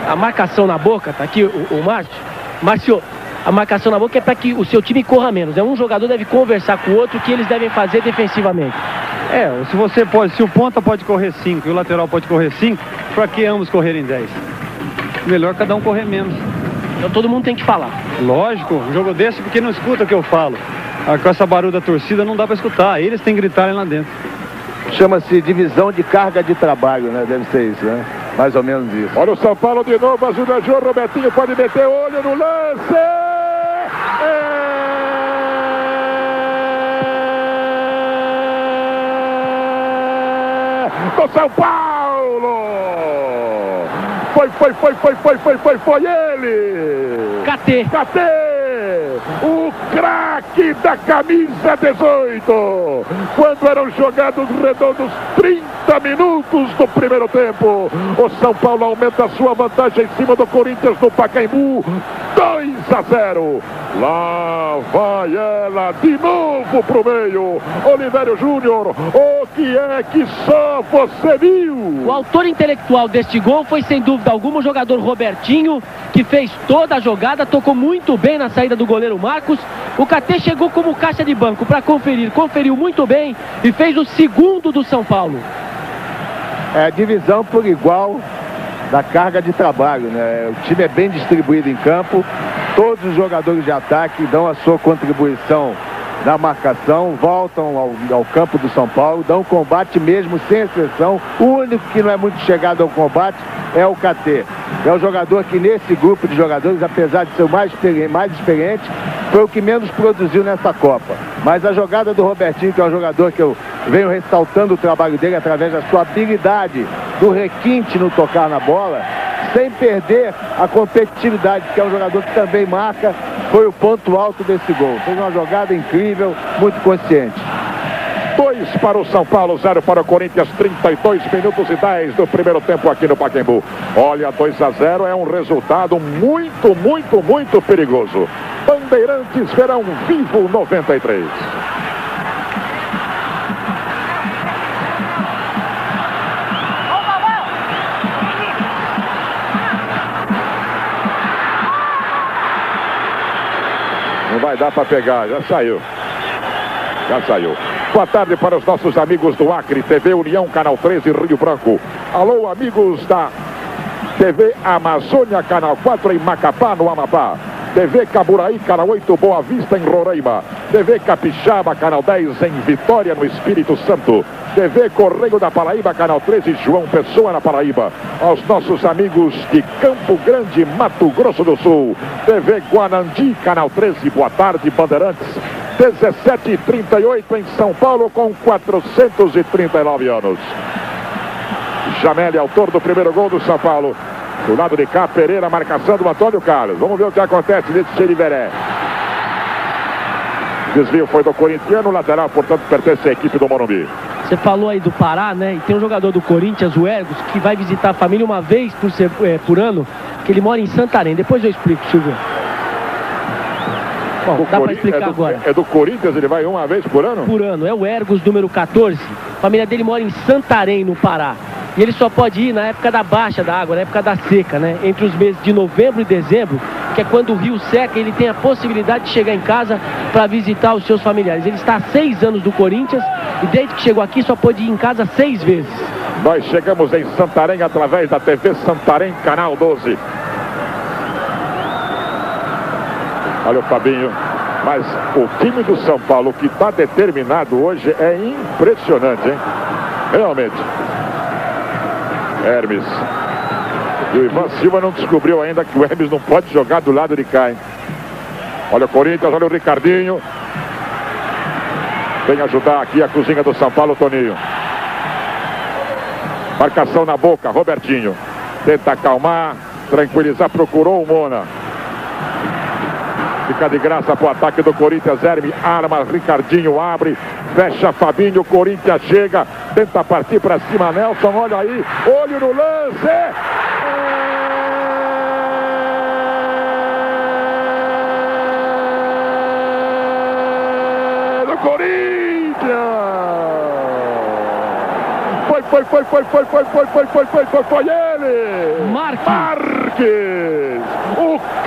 A marcação na boca, tá aqui o, o Márcio. Márcio, a marcação na boca é para que o seu time corra menos. Né? Um jogador deve conversar com o outro o que eles devem fazer defensivamente. É, se você pode, se o ponta pode correr 5 e o lateral pode correr 5, para que ambos correrem 10? Melhor cada um correr menos. Então todo mundo tem que falar. Lógico, um jogo desse porque não escuta o que eu falo. Ah, Com essa barulho da torcida não dá para escutar, eles têm que gritarem lá dentro. Chama-se divisão de carga de trabalho, né? Deve ser isso, né? Mais ou menos isso. Olha o São Paulo de novo, ajuda João Robertinho, pode meter olho no lance. É... Do São Paulo! Foi, foi, foi, foi, foi, foi, foi, foi ele! KT. KT! O craque da camisa 18! Quando eram jogados redondos 30 minutos do primeiro tempo, o São Paulo aumenta a sua vantagem em cima do Corinthians no Pacaembu. 2 a 0. Lá vai ela de novo pro meio. Oliveira Júnior, o que é que só você viu? O autor intelectual deste gol foi, sem dúvida alguma, o jogador Robertinho, que fez toda a jogada, tocou muito bem na saída do goleiro Marcos. O KT chegou como caixa de banco para conferir, conferiu muito bem e fez o segundo do São Paulo. É divisão por igual da carga de trabalho, né? O time é bem distribuído em campo, todos os jogadores de ataque dão a sua contribuição na marcação, voltam ao, ao, campo do São Paulo, dão combate mesmo, sem exceção. O único que não é muito chegado ao combate é o KT. É o jogador que nesse grupo de jogadores, apesar de ser o mais mais experiente foi o que menos produziu nessa Copa. Mas a jogada do Robertinho, que é um jogador que eu venho ressaltando o trabalho dele através da sua habilidade, do requinte no tocar na bola, sem perder a competitividade, que é um jogador que também marca, foi o ponto alto desse gol. Fez uma jogada incrível, muito consciente. 2 para o São Paulo, 0 para o Corinthians, 32 minutos e 10 do primeiro tempo aqui no Paquembu. Olha, 2 a 0 é um resultado muito, muito, muito perigoso. Bandeirantes Verão Vivo 93. Vai dar para pegar, já saiu. Já saiu. Boa tarde para os nossos amigos do Acre, TV União, Canal 13, Rio Branco. Alô, amigos da TV Amazônia, Canal 4 em Macapá, no Amapá. TV Caburaí, Canal 8, Boa Vista, em Roraima. TV Capixaba, canal 10 em Vitória, no Espírito Santo. TV Correio da Paraíba, canal 13, João Pessoa na Paraíba. Aos nossos amigos de Campo Grande, Mato Grosso do Sul. TV Guanandi, canal 13, boa tarde, Bandeirantes. 17h38 em São Paulo, com 439 anos. Jamel, autor do primeiro gol do São Paulo. Do lado de cá, Pereira, marcação do Antônio Carlos. Vamos ver o que acontece nesse Xeriveré. Desvio foi do corintiano, lateral, portanto, pertence à equipe do Morumbi. Você falou aí do Pará, né? E tem um jogador do Corinthians, o Ergos, que vai visitar a família uma vez por, ser, é, por ano, que ele mora em Santarém. Depois eu explico, Silvio. Bom, Do dá pra Cori- explicar é do, agora. É do Corinthians, ele vai uma vez por ano? Por ano, é o Ergos número 14. A família dele mora em Santarém, no Pará. E ele só pode ir na época da baixa da água, na época da seca, né? Entre os meses de novembro e dezembro, que é quando o rio seca, ele tem a possibilidade de chegar em casa para visitar os seus familiares. Ele está há seis anos do Corinthians e desde que chegou aqui só pôde ir em casa seis vezes. Nós chegamos em Santarém através da TV Santarém, canal 12. Olha o Fabinho. Mas o time do São Paulo que está determinado hoje é impressionante, hein? Realmente. Hermes. E o Ivan Silva não descobriu ainda que o Hermes não pode jogar do lado de cá, hein? Olha o Corinthians, olha o Ricardinho. Vem ajudar aqui a cozinha do São Paulo, Toninho. Marcação na boca, Robertinho. Tenta acalmar, tranquilizar, procurou o Mona. Fica de graça pro ataque do Corinthians. Hermes arma, Ricardinho abre, fecha Fabinho. Corinthians chega, tenta partir para cima. Nelson, olha aí, olho no lance. É do Corinthians! Foi, foi, foi, foi, foi, foi, foi, foi, foi, foi, foi, foi ele! Marques. Marques!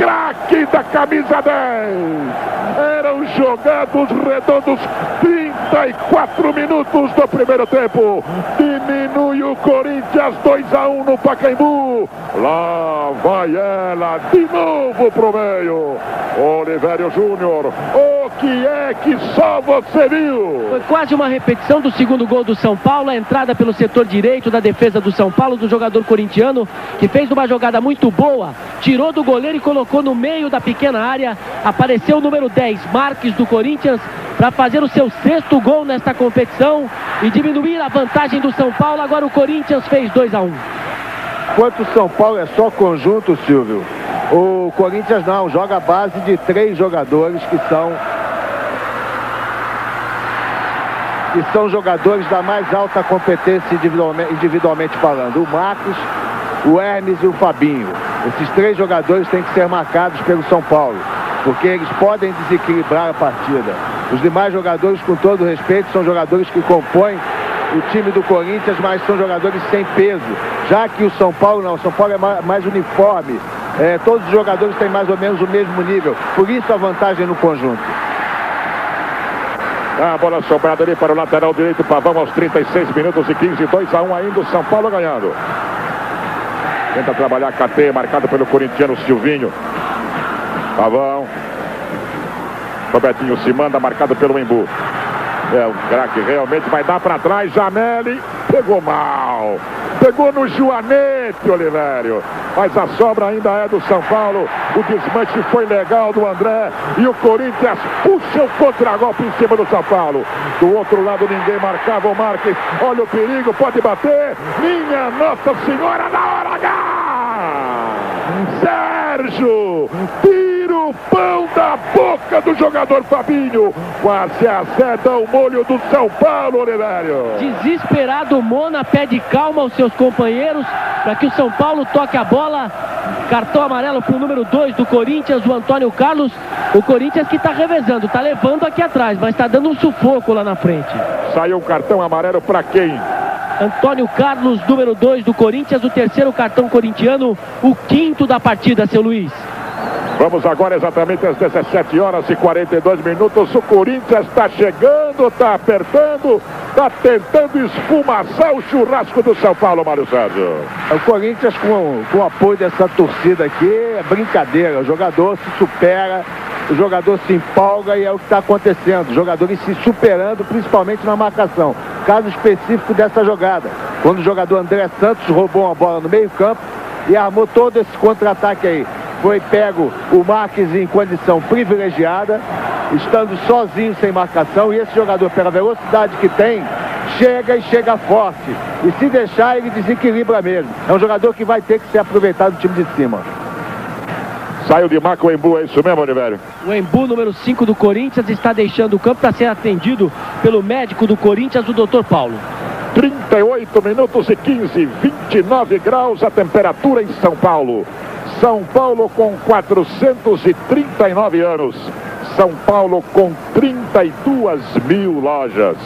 Craque da camisa 10! Eram jogados redondos 34 minutos do primeiro tempo. Diminui o Corinthians 2 a 1 no Pacaembu. Lá vai ela de novo pro meio. Olivério Júnior, o que é que só você viu? Foi quase uma repetição do segundo gol do São Paulo, a entrada pelo setor direito da defesa do São Paulo, do jogador corintiano, que fez uma jogada muito boa, tirou do goleiro e colocou no meio da pequena área. Apareceu o número 10, Marques do Corinthians, para fazer o seu sexto gol nesta competição e diminuir a vantagem do São Paulo. Agora o Corinthians fez 2 a 1 Enquanto o São Paulo é só conjunto, Silvio, o Corinthians não, joga a base de três jogadores que são que são jogadores da mais alta competência individualmente, individualmente falando. O Marcos, o Hermes e o Fabinho. Esses três jogadores têm que ser marcados pelo São Paulo, porque eles podem desequilibrar a partida. Os demais jogadores, com todo respeito, são jogadores que compõem o time do Corinthians, mas são jogadores sem peso. Já que o São Paulo não, o São Paulo é ma- mais uniforme. É, todos os jogadores têm mais ou menos o mesmo nível. Por isso a vantagem no conjunto. A bola sobrada ali para o lateral direito, Pavão aos 36 minutos e 15, 2 a 1 ainda, o São Paulo ganhando. Tenta trabalhar Cateia, marcado pelo corintiano Silvinho. Pavão. Robertinho se manda, marcado pelo Embu. É um craque, realmente vai dar para trás. Jameli pegou mal. Pegou no Joanete, Olivério. Mas a sobra ainda é do São Paulo. O desmanche foi legal do André. E o Corinthians puxa o contragolpe em cima do São Paulo. Do outro lado ninguém marcava o Marques. Olha o perigo, pode bater. Minha Nossa Senhora na hora H! Sérgio! Da boca do jogador Fabinho. Quase acerta o molho do São Paulo, Olivério. Desesperado, Mona pede calma aos seus companheiros para que o São Paulo toque a bola. Cartão amarelo para o número 2 do Corinthians, o Antônio Carlos. O Corinthians que está revezando, está levando aqui atrás, mas está dando um sufoco lá na frente. Saiu um cartão amarelo para quem? Antônio Carlos, número 2 do Corinthians, o terceiro cartão corintiano, o quinto da partida, seu Luiz. Vamos agora exatamente às 17 horas e 42 minutos. O Corinthians está chegando, está apertando, está tentando esfumaçar o churrasco do São Paulo, Mário Sérgio. O Corinthians, com, com o apoio dessa torcida aqui, é brincadeira. O jogador se supera o jogador se empolga e é o que está acontecendo. Jogadores se superando, principalmente na marcação. Caso específico dessa jogada, quando o jogador André Santos roubou uma bola no meio campo e armou todo esse contra-ataque aí. Foi pego o Marques em condição privilegiada, estando sozinho sem marcação, e esse jogador, pela velocidade que tem, chega e chega forte. E se deixar, ele desequilibra mesmo. É um jogador que vai ter que ser aproveitado do time de cima. Saiu de marca o Embu, é isso mesmo, Oliveira? O Embu, número 5 do Corinthians, está deixando o campo para ser atendido pelo médico do Corinthians, o Dr. Paulo. 38 minutos e 15, 29 graus a temperatura em São Paulo. São Paulo com 439 anos. São Paulo com 32 mil lojas.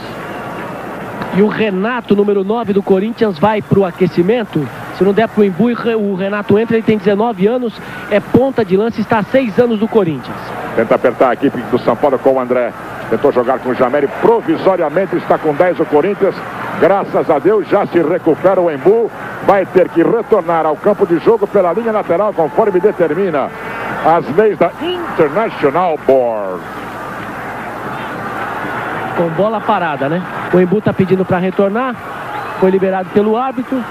E o Renato, número 9 do Corinthians, vai para o aquecimento. Se não der para o Embu, o Renato entra, ele tem 19 anos, é ponta de lance, está há 6 anos do Corinthians. Tenta apertar a equipe do São Paulo com o André. Tentou jogar com o Jameri, provisoriamente está com 10 o Corinthians. Graças a Deus já se recupera o Embu. Vai ter que retornar ao campo de jogo pela linha lateral, conforme determina as leis da International Board. Com bola parada, né? O Embu está pedindo para retornar. Foi liberado pelo árbitro.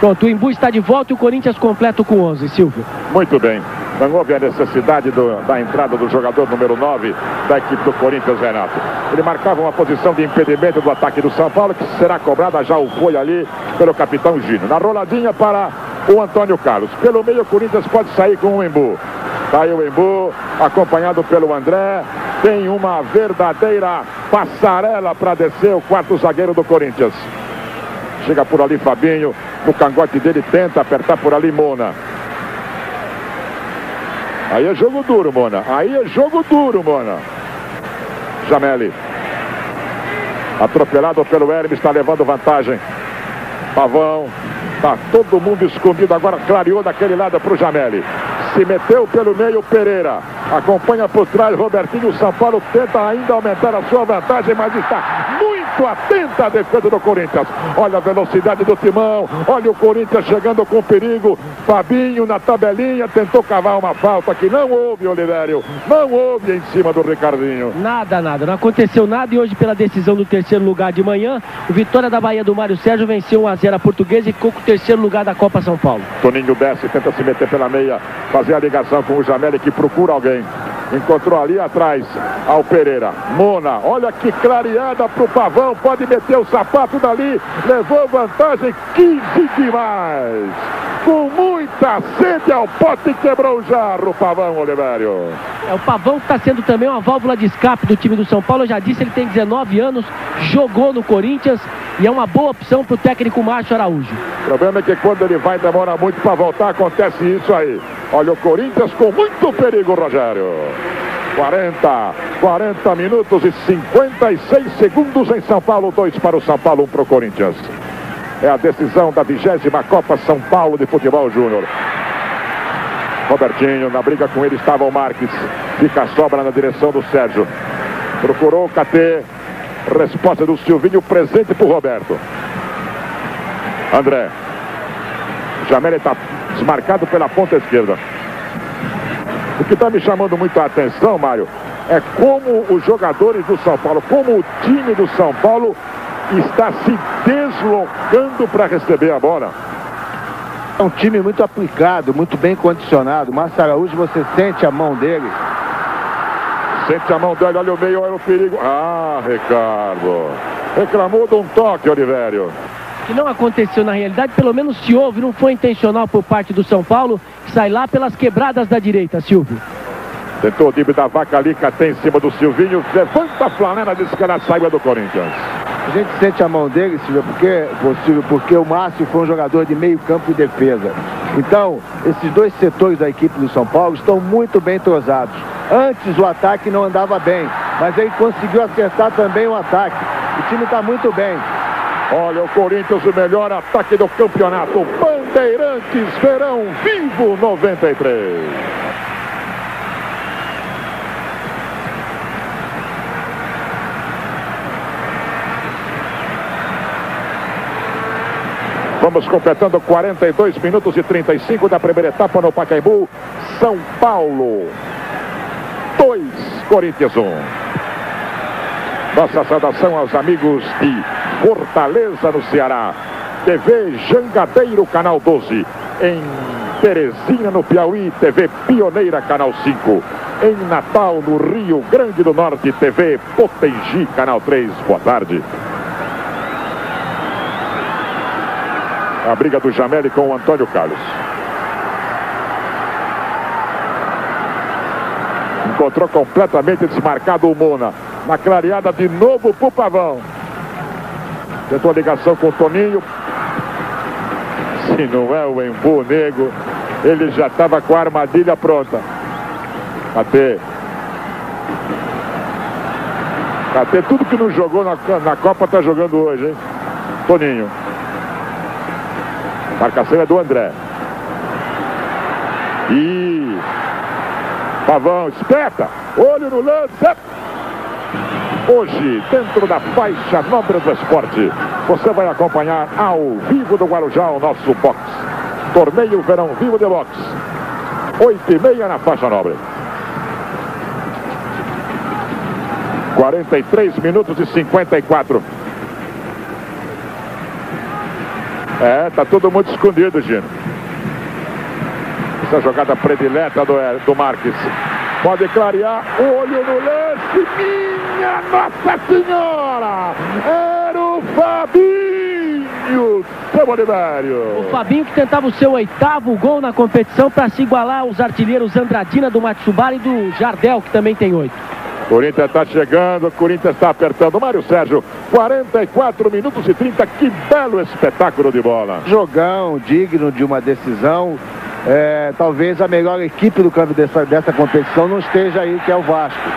Pronto, o Embu está de volta e o Corinthians completo com 11, Silvio. Muito bem. Não houve a necessidade do, da entrada do jogador número 9 da equipe do Corinthians, Renato. Ele marcava uma posição de impedimento do ataque do São Paulo, que será cobrada, já o foi ali pelo capitão Gino. Na roladinha para o Antônio Carlos. Pelo meio, o Corinthians pode sair com o Embu. Tá aí o Embu, acompanhado pelo André. Tem uma verdadeira passarela para descer o quarto zagueiro do Corinthians. Chega por ali Fabinho, no cangote dele tenta apertar por ali Mona. Aí é jogo duro, Mona. Aí é jogo duro, Mona. Jameli. Atropelado pelo Hermes, está levando vantagem. Pavão. Tá todo mundo escondido agora, clareou daquele lado para o Jameli. Se meteu pelo meio Pereira. Acompanha por trás Robertinho. São Paulo tenta ainda aumentar a sua vantagem, mas está muito atenta a defesa do Corinthians. Olha a velocidade do timão. Olha o Corinthians chegando com perigo. Fabinho na tabelinha tentou cavar uma falta que não houve, Olivério. Não houve em cima do Ricardinho. Nada, nada. Não aconteceu nada e hoje, pela decisão do terceiro lugar de manhã, o Vitória da Bahia do Mário Sérgio venceu 1 a 0 a Portuguesa e ficou com o terceiro lugar da Copa São Paulo. Toninho desce, tenta se meter pela meia, fazer a ligação com o Jamel que procura alguém. Encontrou ali atrás ao Pereira. Mona, olha que clareada pro Pavão. Pode meter o sapato dali. Levou vantagem. 15 demais. Com muita sede ao pote quebrou o jarro, Pavão Olivério. É o Pavão que está sendo também uma válvula de escape do time do São Paulo. Eu já disse, ele tem 19 anos, jogou no Corinthians e é uma boa opção para o técnico Márcio Araújo. O problema é que quando ele vai demora muito para voltar, acontece isso aí. Olha o Corinthians com muito perigo, Rogério. 40, 40 minutos e 56 segundos em São Paulo, 2 para o São Paulo, 1 um para o Corinthians. É a decisão da vigésima Copa São Paulo de Futebol Júnior. Robertinho, na briga com ele estava o Marques. Fica a sobra na direção do Sérgio. Procurou o KT. Resposta do Silvinho, presente para o Roberto. André. Jamel está desmarcado pela ponta esquerda. O que está me chamando muito a atenção, Mário, é como os jogadores do São Paulo, como o time do São Paulo está se deslocando para receber a bola. É um time muito aplicado, muito bem condicionado. Márcio Araújo, você sente a mão dele. Sente a mão dele, olha o meio, olha o perigo. Ah, Ricardo. Reclamou de um toque, Olivério que não aconteceu na realidade, pelo menos se houve, não foi intencional por parte do São Paulo, sai lá pelas quebradas da direita, Silvio. Tentou o time da vaca ali, catê em cima do Silvinho, levanta a flanela, diz que ela saiba do Corinthians. A gente sente a mão dele, Silvio, porque, Silvio, porque o Márcio foi um jogador de meio campo e defesa. Então, esses dois setores da equipe do São Paulo estão muito bem entrosados. Antes o ataque não andava bem, mas ele conseguiu acertar também o ataque. O time está muito bem. Olha o Corinthians, o melhor ataque do campeonato. Bandeirantes Verão Vivo 93. Vamos completando 42 minutos e 35 da primeira etapa no Pacaembu, São Paulo. 2, Corinthians 1. Nossa saudação aos amigos de Fortaleza, no Ceará. TV Jangadeiro, canal 12. Em Teresina, no Piauí, TV Pioneira, canal 5. Em Natal, no Rio Grande do Norte, TV Potengi, canal 3. Boa tarde. A briga do Jameli com o Antônio Carlos. Encontrou completamente desmarcado o Mona. Na clareada de novo pro Pavão. Tentou a ligação com o Toninho. Se não é o Embu Nego, ele já estava com a armadilha pronta. Até. Até tudo que não jogou na, na Copa está jogando hoje, hein? Toninho. Marcação é do André. E Pavão, espeta. Olho no lance. Hoje, dentro da faixa nobre do esporte, você vai acompanhar ao vivo do Guarujá o nosso box. Torneio Verão Vivo de Box. 8 e meia na faixa nobre. 43 minutos e 54. É, tá todo mundo escondido, Gino. Essa jogada predileta do, do Marques. Pode clarear. Olho no lance. Minha Nossa Senhora! O Fabinho! Seu Olivério. O Fabinho que tentava o seu oitavo gol na competição para se igualar aos artilheiros Andradina do Matsubara e do Jardel, que também tem oito. Corinthians está chegando, Corinthians está apertando. Mário Sérgio, 44 minutos e 30. Que belo espetáculo de bola. Jogão digno de uma decisão. É, talvez a melhor equipe do campo dessa, dessa competição não esteja aí, que é o Vasco.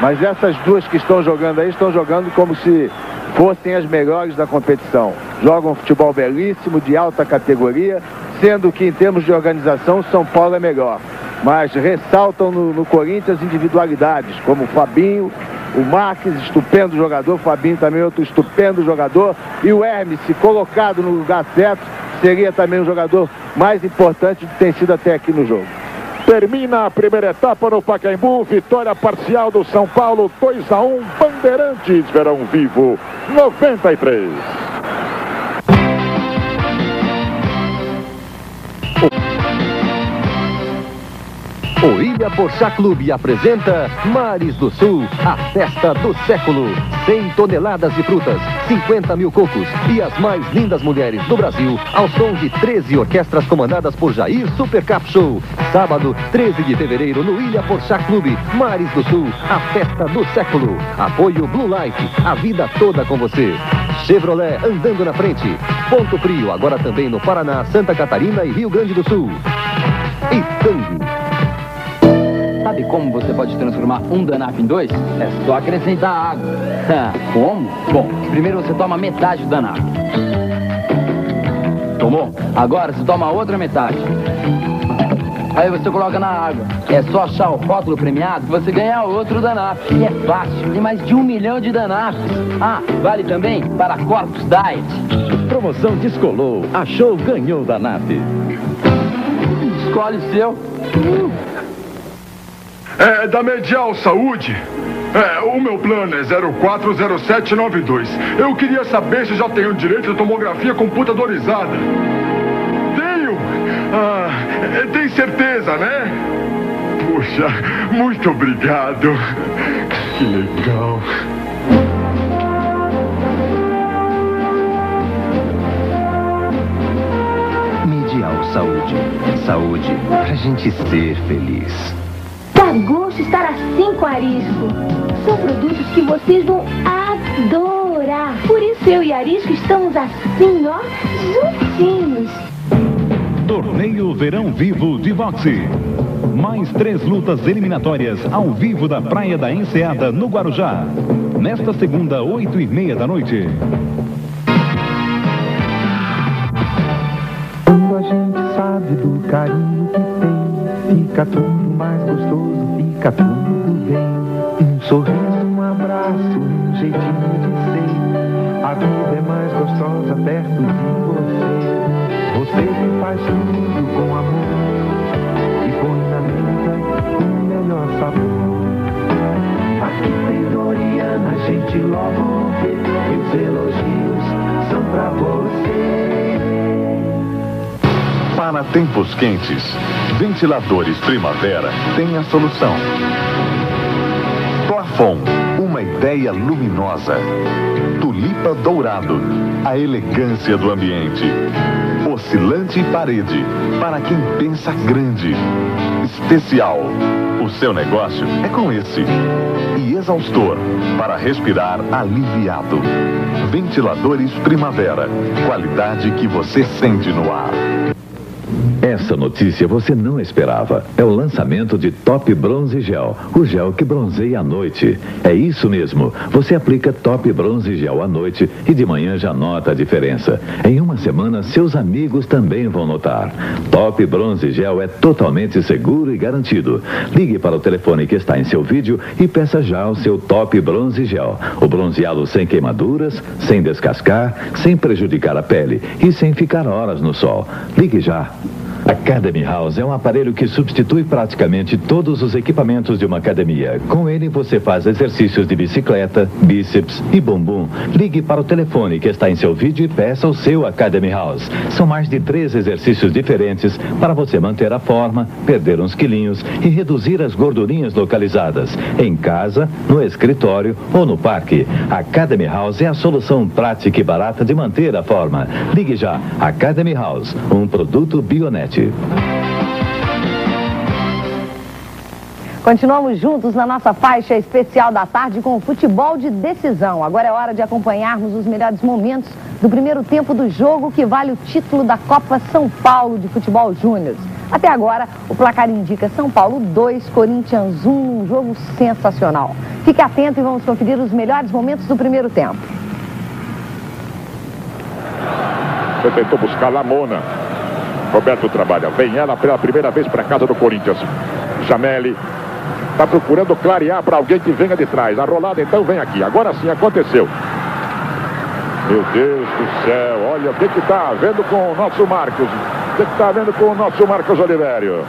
Mas essas duas que estão jogando aí estão jogando como se fossem as melhores da competição. Jogam um futebol belíssimo, de alta categoria, sendo que em termos de organização, São Paulo é melhor. Mas ressaltam no, no Corinthians individualidades, como o Fabinho, o Marques, estupendo jogador, Fabinho também outro estupendo jogador, e o Hermes, colocado no lugar certo, seria também o jogador mais importante que tem sido até aqui no jogo. Termina a primeira etapa no Pacaembu, vitória parcial do São Paulo, 2 a 1, Bandeirantes, Verão Vivo, 93. O Ilha Porchá Clube apresenta Mares do Sul, a festa do século. 100 toneladas de frutas, 50 mil cocos e as mais lindas mulheres do Brasil ao som de 13 orquestras comandadas por Jair Super Cap Show. Sábado, 13 de fevereiro, no Ilha Porchá Clube, Mares do Sul, a festa do século. Apoio Blue Light, a vida toda com você. Chevrolet andando na frente. Ponto Frio, agora também no Paraná, Santa Catarina e Rio Grande do Sul. E Tangue. Como você pode transformar um Danap em dois? É só acrescentar água. como? Bom, primeiro você toma metade do Danap. Tomou? Agora você toma outra metade. Aí você coloca na água. É só achar o rótulo premiado que você ganha outro Danap. E é fácil. Tem mais de um milhão de Danaps. Ah, vale também para Corpus Diet. Promoção Descolou. Achou, ganhou Danap. Escolhe o seu. É da Medial Saúde. É, o meu plano é 040792. Eu queria saber se já tenho direito à tomografia computadorizada. Tenho? Ah, tem certeza, né? Puxa, muito obrigado. Que legal. Medial Saúde. Saúde pra gente ser feliz. Dá gosto estar assim com Arisco. São produtos que vocês vão adorar. Por isso eu e Arisco estamos assim, ó, juntinhos. Torneio Verão Vivo de Boxe. Mais três lutas eliminatórias ao vivo da Praia da Enseada, no Guarujá. Nesta segunda, oito e meia da noite. Quando a gente sabe do carinho fica tudo mais gostoso, fica tudo bem. Um sorriso, um abraço, um jeitinho de ser. A vida é mais gostosa perto de você. Você que faz tudo com amor e põe na mesa o melhor sabor. gente logo vê que os elogios são pra você. Para tempos quentes, ventiladores primavera tem a solução. Plafon, uma ideia luminosa. Tulipa dourado, a elegância do ambiente. Oscilante parede, para quem pensa grande. Especial, o seu negócio é com esse. E exaustor, para respirar aliviado. Ventiladores primavera, qualidade que você sente no ar. Essa notícia você não esperava. É o lançamento de Top Bronze Gel, o gel que bronzeia à noite. É isso mesmo. Você aplica Top Bronze Gel à noite e de manhã já nota a diferença. Em uma semana, seus amigos também vão notar. Top Bronze Gel é totalmente seguro e garantido. Ligue para o telefone que está em seu vídeo e peça já o seu Top Bronze Gel. O bronzeado sem queimaduras, sem descascar, sem prejudicar a pele e sem ficar horas no sol. Ligue já. Academy House é um aparelho que substitui praticamente todos os equipamentos de uma academia. Com ele você faz exercícios de bicicleta, bíceps e bumbum. Ligue para o telefone que está em seu vídeo e peça o seu Academy House. São mais de três exercícios diferentes para você manter a forma, perder uns quilinhos e reduzir as gordurinhas localizadas. Em casa, no escritório ou no parque. Academy House é a solução prática e barata de manter a forma. Ligue já. Academy House, um produto Bionet. Continuamos juntos na nossa faixa especial da tarde com o futebol de decisão. Agora é hora de acompanharmos os melhores momentos do primeiro tempo do jogo que vale o título da Copa São Paulo de Futebol Júnior. Até agora, o placar indica São Paulo 2, Corinthians 1, um jogo sensacional. Fique atento e vamos conferir os melhores momentos do primeiro tempo. Você tentou buscar Lamona. Roberto trabalha. Vem ela pela primeira vez para casa do Corinthians. Jameli está procurando clarear para alguém que venha de trás. A rolada então vem aqui. Agora sim aconteceu. Meu Deus do céu, olha o que que tá vendo com o nosso Marcos. O que que tá vendo com o nosso Marcos Oliveira.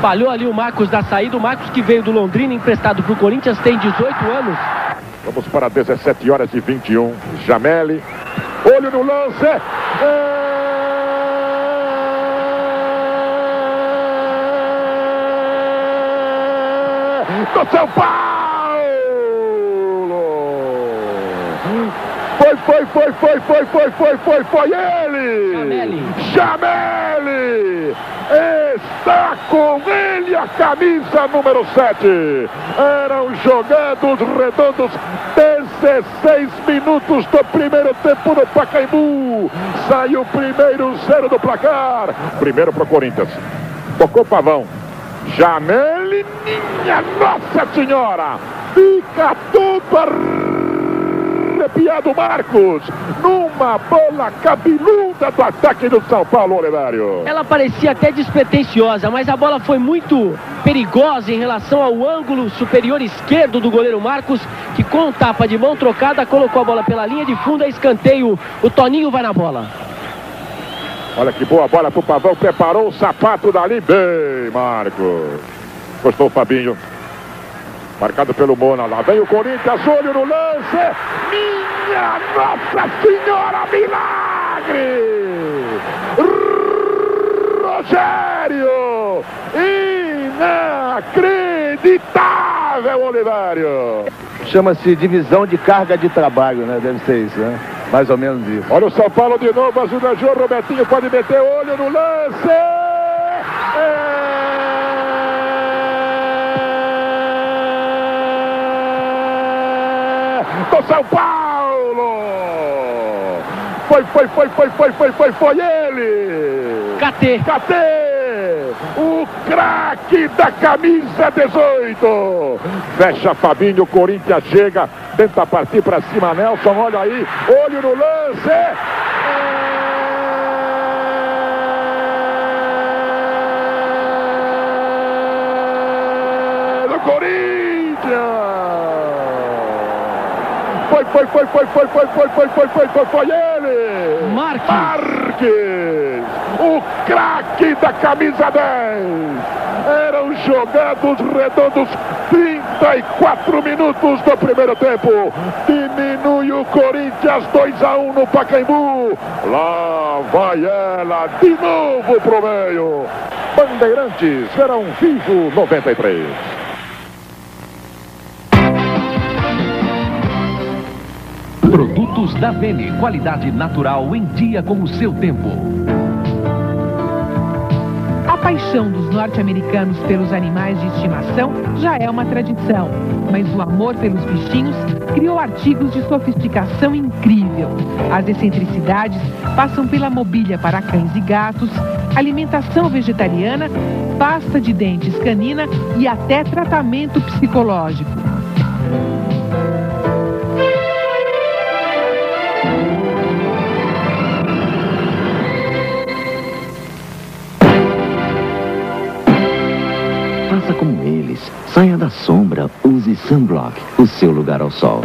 Falhou ali o Marcos da saída. O Marcos que veio do Londrina, emprestado para o Corinthians, tem 18 anos. Vamos para 17 horas e 21. Jameli. Olho no lance. É... Do São Paulo! Foi, foi, foi, foi, foi, foi, foi, foi, foi ele! Jameli! Está com ele a camisa número 7. Eram jogados redondos 16 minutos do primeiro tempo no Pacaembu. Saiu primeiro zero do placar. Primeiro para o Corinthians. Tocou Pavão. Jameli, minha Nossa Senhora! Fica tudo arrepiado Marcos, numa bola cabeluda do ataque do São Paulo, Oliveira. Ela parecia até despretensiosa, mas a bola foi muito perigosa em relação ao ângulo superior esquerdo do goleiro Marcos, que com tapa de mão trocada colocou a bola pela linha de fundo, a escanteio, o Toninho vai na bola. Olha que boa bola pro Pavão, preparou o sapato dali bem, Marcos. Gostou o Fabinho. Marcado pelo Mona lá. Vem o Corinthians, olho no lance. Minha Nossa Senhora, milagre! Rogério! Inacreditável, Olivério! Chama-se divisão de carga de trabalho, né? Deve ser isso, né? Mais ou menos isso. Olha o São Paulo de novo, ajudajou, Robertinho pode meter olho no lance. É... Do São Paulo! Foi, foi, foi, foi, foi, foi, foi, foi ele! KT! KT! O craque da camisa 18! Fecha Fabinho, o Corinthians chega, tenta partir para cima, Nelson, olha aí, olho no lance! do Corinthians! Foi, foi, foi, foi, foi, foi, foi, foi, foi, foi, foi, foi ele! Marques! Marques! O craque da camisa 10! Eram jogados redondos 30 34 minutos do primeiro tempo. Diminui o Corinthians 2 a 1 no Pacaembu. Lá vai ela de novo pro meio. Bandeirantes, Verão Vivo 93. Produtos da Vene, qualidade natural em dia com o seu tempo. Paixão dos norte-americanos pelos animais de estimação já é uma tradição, mas o amor pelos bichinhos criou artigos de sofisticação incrível. As excentricidades passam pela mobília para cães e gatos, alimentação vegetariana, pasta de dentes canina e até tratamento psicológico. Saia da sombra. Use Sunblock, o seu lugar ao sol.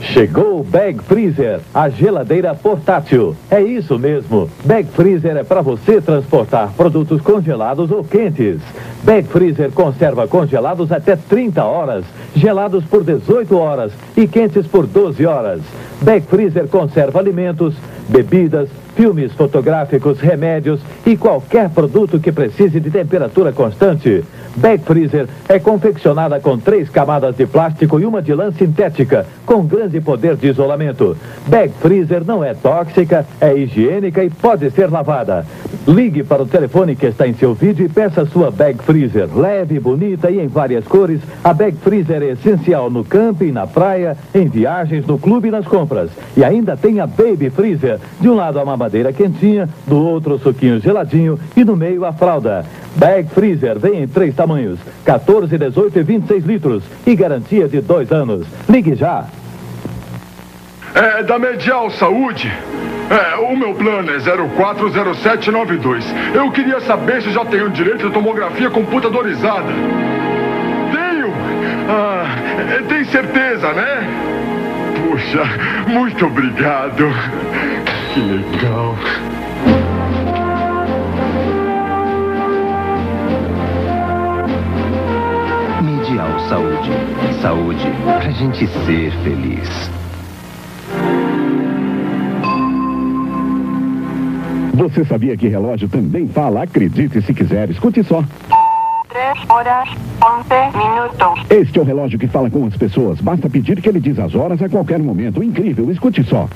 Chegou o Bag Freezer, a geladeira portátil. É isso mesmo. Bag Freezer é para você transportar produtos congelados ou quentes. Bag Freezer conserva congelados até 30 horas, gelados por 18 horas e quentes por 12 horas. Bag Freezer conserva alimentos, bebidas, filmes fotográficos, remédios e qualquer produto que precise de temperatura constante. Bag Freezer é confeccionada com três camadas de plástico e uma de lã sintética, com grande poder de isolamento. Bag Freezer não é tóxica, é higiênica e pode ser lavada. Ligue para o telefone que está em seu vídeo e peça sua Bag Freezer. Leve, bonita e em várias cores, a Bag Freezer é essencial no camping, na praia, em viagens, no clube e nas compras. E ainda tem a Baby Freezer, de um lado a mamadeira quentinha, do outro suquinho geladinho e no meio a fralda. Bag Freezer vem em três tamanhos: 14, 18 e 26 litros e garantia de dois anos. Ligue já. É da Medial Saúde. É, o meu plano é 040792. Eu queria saber se já tenho direito à tomografia computadorizada. Tenho? Ah, é, tem certeza, né? Puxa, muito obrigado. Que legal. Medial Saúde. Saúde pra gente ser feliz. Você sabia que relógio também fala? Acredite se quiser, escute só. 3 horas 11 minutos. Este é o relógio que fala com as pessoas. Basta pedir que ele diz as horas a qualquer momento. Incrível, escute só.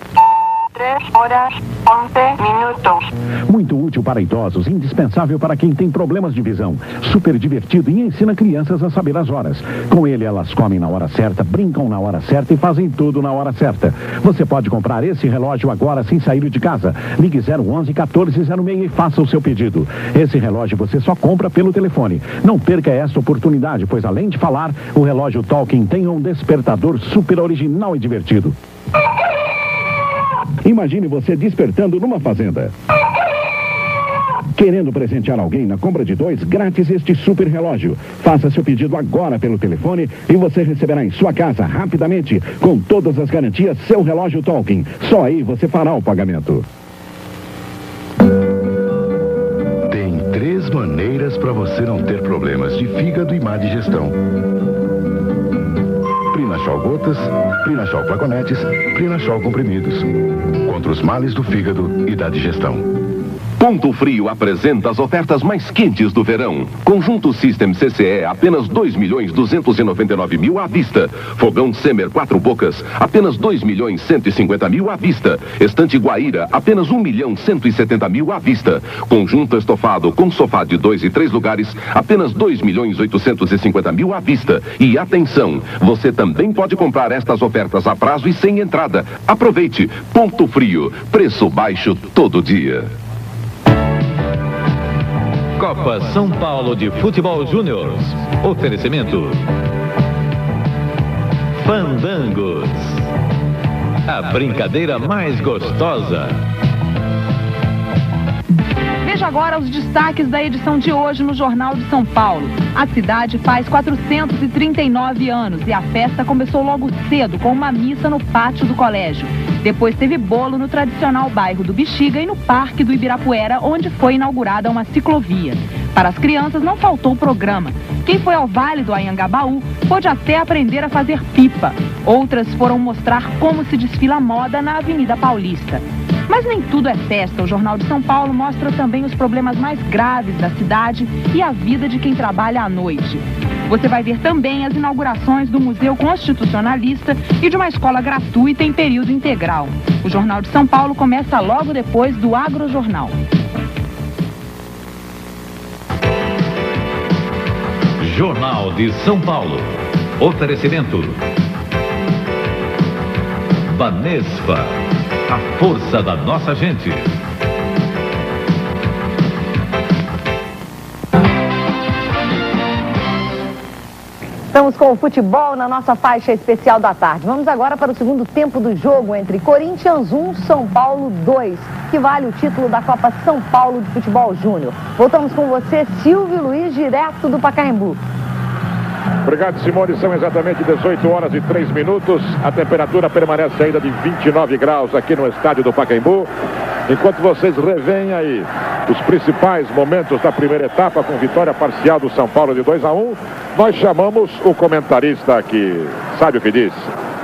3 horas 11 minutos. Muito útil para idosos, indispensável para quem tem problemas de visão. Super divertido e ensina crianças a saber as horas. Com ele, elas comem na hora certa, brincam na hora certa e fazem tudo na hora certa. Você pode comprar esse relógio agora sem sair de casa. Ligue 011 1406 e faça o seu pedido. Esse relógio você só compra pelo telefone. Não perca esta oportunidade, pois além de falar, o relógio Talking tem um despertador super original e divertido. Imagine você despertando numa fazenda. Querendo presentear alguém na compra de dois, grátis este super relógio. Faça seu pedido agora pelo telefone e você receberá em sua casa rapidamente, com todas as garantias, seu relógio Talking. Só aí você fará o pagamento. Tem três maneiras para você não ter problemas de fígado e má digestão. Prinachol gotas, Prinachol flaconetes, Prinachol comprimidos. Contra os males do fígado e da digestão. Ponto Frio apresenta as ofertas mais quentes do verão. Conjunto System CCE, apenas 2 milhões 299 mil à vista. Fogão Semer 4 bocas, apenas 2 milhões 150 mil à vista. Estante Guaíra, apenas 1 milhão 170 mil à vista. Conjunto estofado com sofá de dois e três lugares, apenas 2 milhões 850 mil à vista. E atenção, você também pode comprar estas ofertas a prazo e sem entrada. Aproveite. Ponto Frio, preço baixo todo dia. Copa São Paulo de Futebol Júnior. Oferecimento. Fandangos. A brincadeira mais gostosa. Veja agora os destaques da edição de hoje no Jornal de São Paulo. A cidade faz 439 anos e a festa começou logo cedo com uma missa no pátio do colégio. Depois teve bolo no tradicional bairro do Bexiga e no Parque do Ibirapuera, onde foi inaugurada uma ciclovia. Para as crianças não faltou programa. Quem foi ao Vale do Anhangabaú pôde até aprender a fazer pipa. Outras foram mostrar como se desfila moda na Avenida Paulista. Mas nem tudo é festa. O Jornal de São Paulo mostra também os problemas mais graves da cidade e a vida de quem trabalha à noite. Você vai ver também as inaugurações do Museu Constitucionalista e de uma escola gratuita em período integral. O Jornal de São Paulo começa logo depois do Agrojornal. Jornal de São Paulo. Oferecimento. Banespa. A força da nossa gente. Estamos com o futebol na nossa faixa especial da tarde. Vamos agora para o segundo tempo do jogo entre Corinthians 1, São Paulo 2, que vale o título da Copa São Paulo de Futebol Júnior. Voltamos com você, Silvio Luiz, direto do Pacaembu. Obrigado, Simone. São exatamente 18 horas e 3 minutos. A temperatura permanece ainda de 29 graus aqui no estádio do Pacaembu. Enquanto vocês revêem aí os principais momentos da primeira etapa com vitória parcial do São Paulo de 2 a 1, nós chamamos o comentarista que sabe o que diz.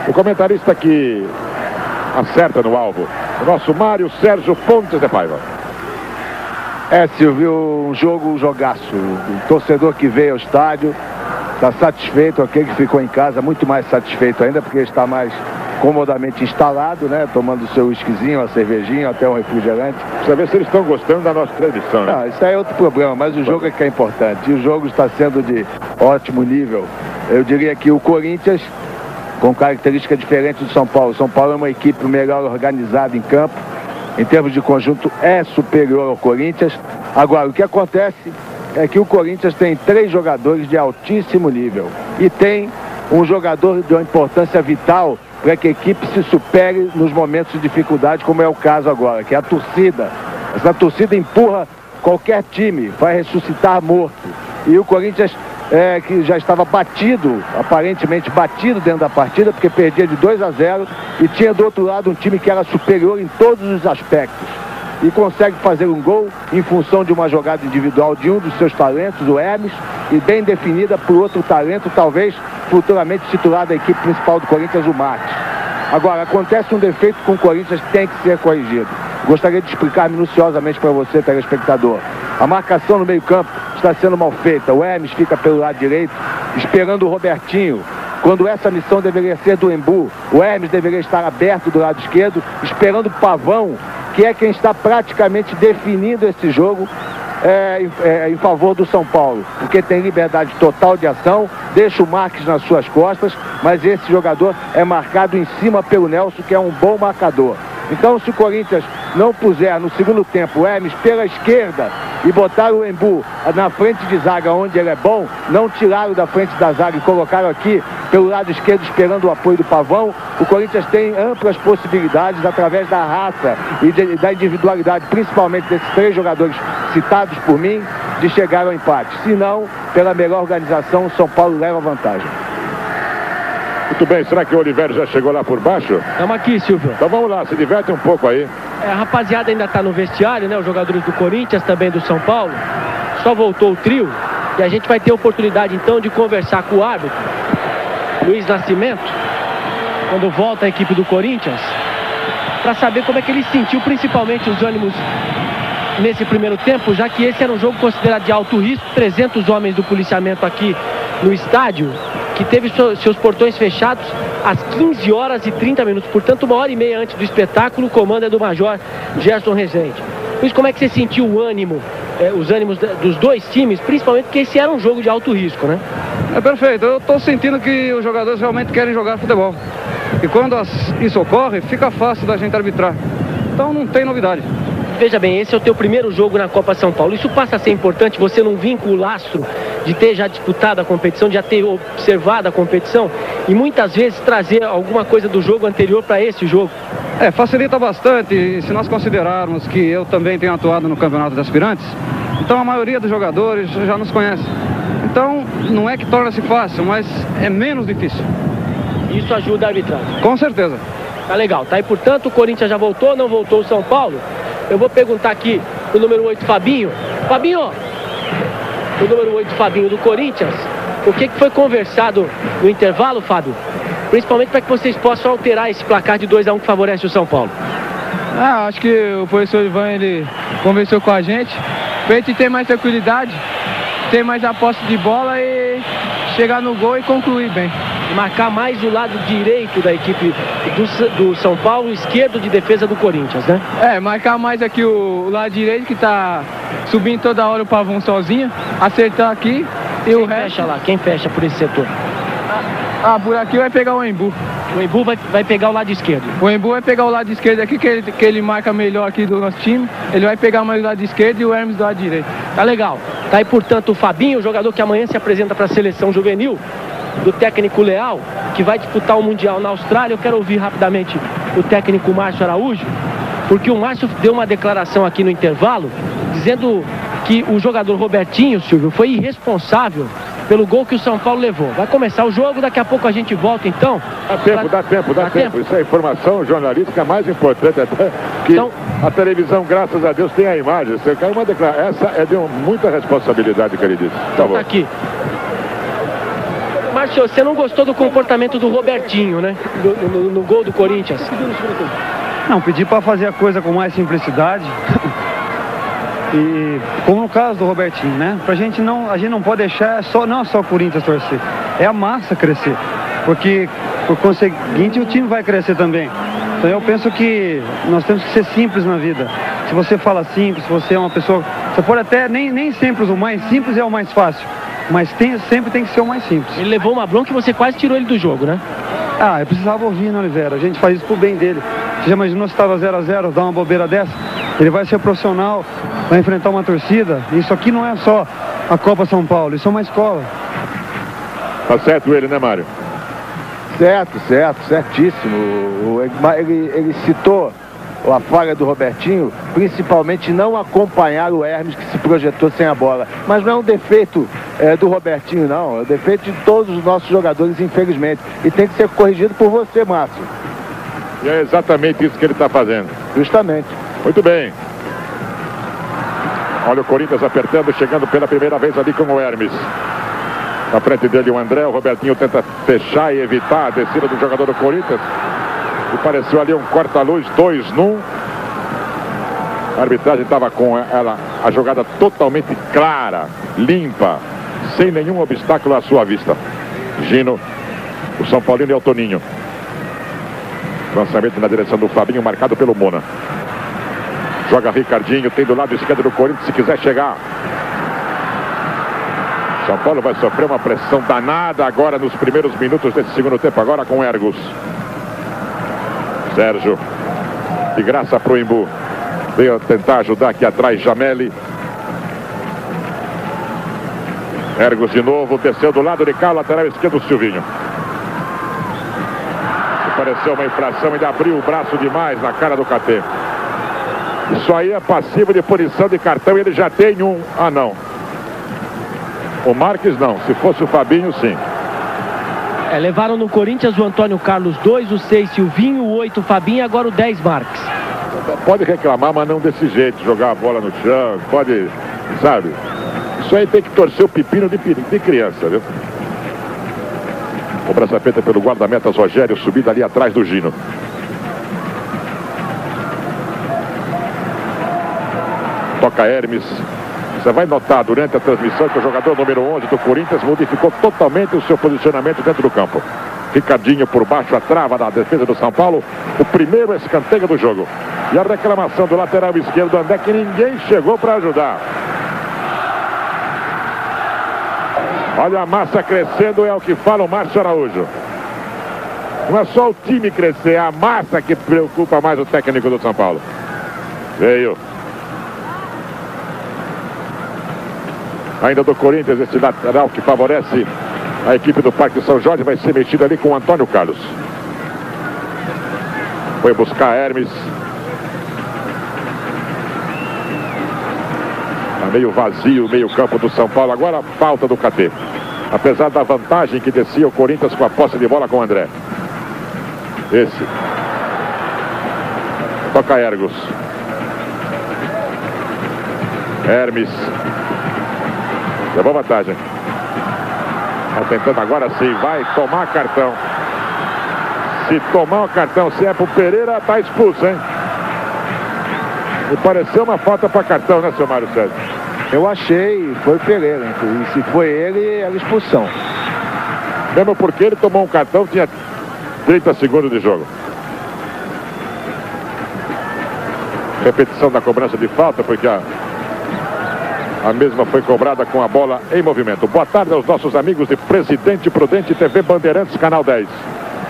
O comentarista que acerta no alvo. O nosso Mário Sérgio Fontes de Paiva. É, Silvio, um jogo, um jogaço. O torcedor que veio ao estádio está satisfeito, aquele que ficou em casa muito mais satisfeito ainda, porque está mais comodamente instalado, né? Tomando o seu whiskyzinho, a cervejinha, até um refrigerante. Precisa ver se eles estão gostando da nossa transmissão, né? Não, isso aí é outro problema, mas o jogo é que é importante. E o jogo está sendo de ótimo nível. Eu diria que o Corinthians, com característica diferente do São Paulo. São Paulo é uma equipe melhor organizada em campo. Em termos de conjunto, é superior ao Corinthians. Agora, o que acontece é que o Corinthians tem três jogadores de altíssimo nível. E tem um jogador de uma importância vital para que a equipe se supere nos momentos de dificuldade, como é o caso agora, que é a torcida. Essa torcida empurra qualquer time, vai ressuscitar morto. E o Corinthians, é, que já estava batido, aparentemente batido dentro da partida, porque perdia de 2 a 0 e tinha do outro lado um time que era superior em todos os aspectos. E consegue fazer um gol em função de uma jogada individual de um dos seus talentos, o Hermes, e bem definida por outro talento, talvez futuramente titular da equipe principal do Corinthians, o Marques. Agora, acontece um defeito com o Corinthians que tem que ser corrigido. Gostaria de explicar minuciosamente para você, telespectador. A marcação no meio-campo está sendo mal feita. O Hermes fica pelo lado direito, esperando o Robertinho. Quando essa missão deveria ser do Embu, o Hermes deveria estar aberto do lado esquerdo, esperando o Pavão, que é quem está praticamente definindo esse jogo é, é, em favor do São Paulo, porque tem liberdade total de ação, deixa o Marques nas suas costas, mas esse jogador é marcado em cima pelo Nelson, que é um bom marcador. Então, se o Corinthians não puser no segundo tempo o Hermes pela esquerda e botar o Embu na frente de zaga onde ele é bom, não tiraram da frente da zaga e colocaram aqui pelo lado esquerdo esperando o apoio do Pavão, o Corinthians tem amplas possibilidades através da raça e de, da individualidade, principalmente desses três jogadores citados por mim, de chegar ao empate. Se não, pela melhor organização, o São Paulo leva vantagem. Muito bem, será que o Oliveira já chegou lá por baixo? Estamos aqui, Silvio. Então vamos lá, se diverte um pouco aí. É, a rapaziada ainda está no vestiário, né? Os jogadores do Corinthians, também do São Paulo. Só voltou o trio. E a gente vai ter oportunidade então de conversar com o árbitro, Luiz Nascimento, quando volta a equipe do Corinthians, para saber como é que ele sentiu, principalmente os ânimos nesse primeiro tempo, já que esse era um jogo considerado de alto risco, 300 homens do policiamento aqui no estádio, que teve seus portões fechados às 15 horas e 30 minutos, portanto uma hora e meia antes do espetáculo, o comando é do Major Gerson Rezende. Luiz, como é que você sentiu o ânimo, eh, os ânimos dos dois times, principalmente porque esse era um jogo de alto risco, né? É perfeito, eu estou sentindo que os jogadores realmente querem jogar futebol. E quando isso ocorre, fica fácil da gente arbitrar. Então não tem novidade. Veja bem, esse é o teu primeiro jogo na Copa São Paulo. Isso passa a ser importante, você não com o lastro de ter já disputado a competição, de já ter observado a competição e muitas vezes trazer alguma coisa do jogo anterior para esse jogo. É, facilita bastante se nós considerarmos que eu também tenho atuado no Campeonato de Aspirantes. Então a maioria dos jogadores já nos conhece. Então não é que torna-se fácil, mas é menos difícil. Isso ajuda a arbitragem. Com certeza. Tá legal, tá? E portanto o Corinthians já voltou, não voltou o São Paulo. Eu vou perguntar aqui o número 8, Fabinho. Fabinho, o número 8 Fabinho do Corinthians, o que, foi conversado no intervalo, Fábio? Principalmente para que vocês possam alterar esse placar de 2 a 1 que favorece o São Paulo. Ah, acho que o professor Ivan ele conversou com a gente, pra gente ter mais tranquilidade, ter mais a posse de bola e chegar no gol e concluir bem. Marcar mais o lado direito da equipe do, do São Paulo, esquerdo de defesa do Corinthians, né? É, marcar mais aqui o, o lado direito que tá subindo toda hora o pavão sozinho, acertar aqui e Quem o resto. fecha lá? Quem fecha por esse setor? Ah, por aqui vai pegar o Embu. O Embu vai, vai pegar o lado esquerdo. O Embu vai pegar o lado esquerdo aqui, que ele, que ele marca melhor aqui do nosso time. Ele vai pegar mais o lado esquerdo e o Hermes do lado direito. Tá legal. Tá aí, portanto, o Fabinho, o jogador que amanhã se apresenta para a seleção juvenil do técnico Leal, que vai disputar o Mundial na Austrália. Eu quero ouvir rapidamente o técnico Márcio Araújo, porque o Márcio deu uma declaração aqui no intervalo, dizendo que o jogador Robertinho, Silvio, foi irresponsável pelo gol que o São Paulo levou. Vai começar o jogo, daqui a pouco a gente volta então. Dá tempo, dá tempo, dá, tempo. Isso é informação jornalística mais importante até que a televisão, graças a Deus, tem a imagem. Você quer uma declaração. Essa é de muita responsabilidade que ele disse. Por favor. Tá aqui. Márcio, você não gostou do comportamento do Robertinho, né? No, no gol do Corinthians. Não, pedir para fazer a coisa com mais simplicidade. E como no caso do Robertinho, né? Pra gente não, a gente não pode deixar só não só o Corinthians torcer, é a massa crescer, porque por conseguinte o time vai crescer também. Então eu penso que nós temos que ser simples na vida. Se você fala simples, se você é uma pessoa, você pode até nem nem sempre o mais simples é o mais fácil, mas tem, sempre tem que ser o mais simples. Ele levou uma bronca e você quase tirou ele do jogo, né? Ah, eu precisava ouvir, né, Oliveira? A gente faz isso pro bem dele. Você já imaginou se estava 0 a 0 dar uma bobeira dessa? Ele vai ser profissional, vai enfrentar uma torcida. Isso aqui não é só a Copa São Paulo, isso é uma escola. Tá certo ele, né, Mário? Certo, certo, certíssimo. O- Ele, ele citou a falha do Robertinho, principalmente não acompanhar o Hermes que se projetou sem a bola. Mas não é um defeito eh, do Robertinho, não. É um defeito de todos os nossos jogadores, infelizmente. E tem que ser corrigido por você, Márcio. E é exatamente isso que ele está fazendo. Justamente. Muito bem. Olha o Corinthians apertando, chegando pela primeira vez ali com o Hermes. Na frente dele o André, o Robertinho tenta fechar e evitar a descida do jogador do Corinthians. E pareceu ali um corta-luz, dois num. A arbitragem estava com ela, a jogada totalmente clara, limpa, sem nenhum obstáculo à sua vista. Gino, o São Paulino e o Toninho. Lançamento na direção do Fabinho, marcado pelo Mona. Joga Ricardinho, tem do lado esquerdo do Corinthians, se quiser chegar. São Paulo vai sofrer uma pressão danada agora nos primeiros minutos desse segundo tempo, agora com Ergos. Sérgio, de graça pro Imbu. Veio tentar ajudar aqui atrás Jameli. Ergos de novo, desceu do lado de cá, lateral esquerdo Silvinho. Pareceu uma infração, ele abriu o braço demais na cara do KT. Isso aí é passivo de punição de cartão e ele já tem um. Ah, não. O Marques não. Se fosse o Fabinho, sim. É, levaram no Corinthians o Antônio Carlos 2, o 6 Silvinho, o 8 Fabinho agora o 10 Marques. Pode reclamar, mas não desse jeito, jogar a bola no chão, pode, sabe? Isso aí tem que torcer o pepino de, de criança, viu? Cobrança feita pelo guarda-metas Rogério, subida ali atrás do Gino. Toca Hermes. Você vai notar durante a transmissão que o jogador número 11 do Corinthians modificou totalmente o seu posicionamento dentro do campo. Ricardinho por baixo, a trava da defesa do São Paulo. O primeiro escanteio do jogo. E a reclamação do lateral esquerdo do André que ninguém chegou para ajudar. Olha a massa crescendo, é o que fala o Márcio Araújo. Não é só o time crescer, é a massa que preocupa mais o técnico do São Paulo. Veio. Ainda do Corinthians, esse lateral que favorece a equipe do Parque São Jorge vai ser mexido ali com o Antônio Carlos. Foi buscar Hermes. Tá meio vazio o meio campo do São Paulo. Agora a falta do KT. Apesar da vantagem que descia o Corinthians com a posse de bola com o André. Esse. Toca Ergos. Hermes. Levou vantagem. Está tentando agora sim, vai tomar cartão. Se tomar o cartão, se é pro Pereira, está expulso, hein? Me pareceu uma falta para cartão, né, seu Mário Sérgio? Eu achei, foi o Pereira. hein? E se foi ele, era expulsão. Mesmo porque ele tomou um cartão, tinha 30 segundos de jogo. Repetição da cobrança de falta, porque a, a mesma foi cobrada com a bola em movimento. Boa tarde aos nossos amigos de Presidente Prudente TV Bandeirantes, Canal 10.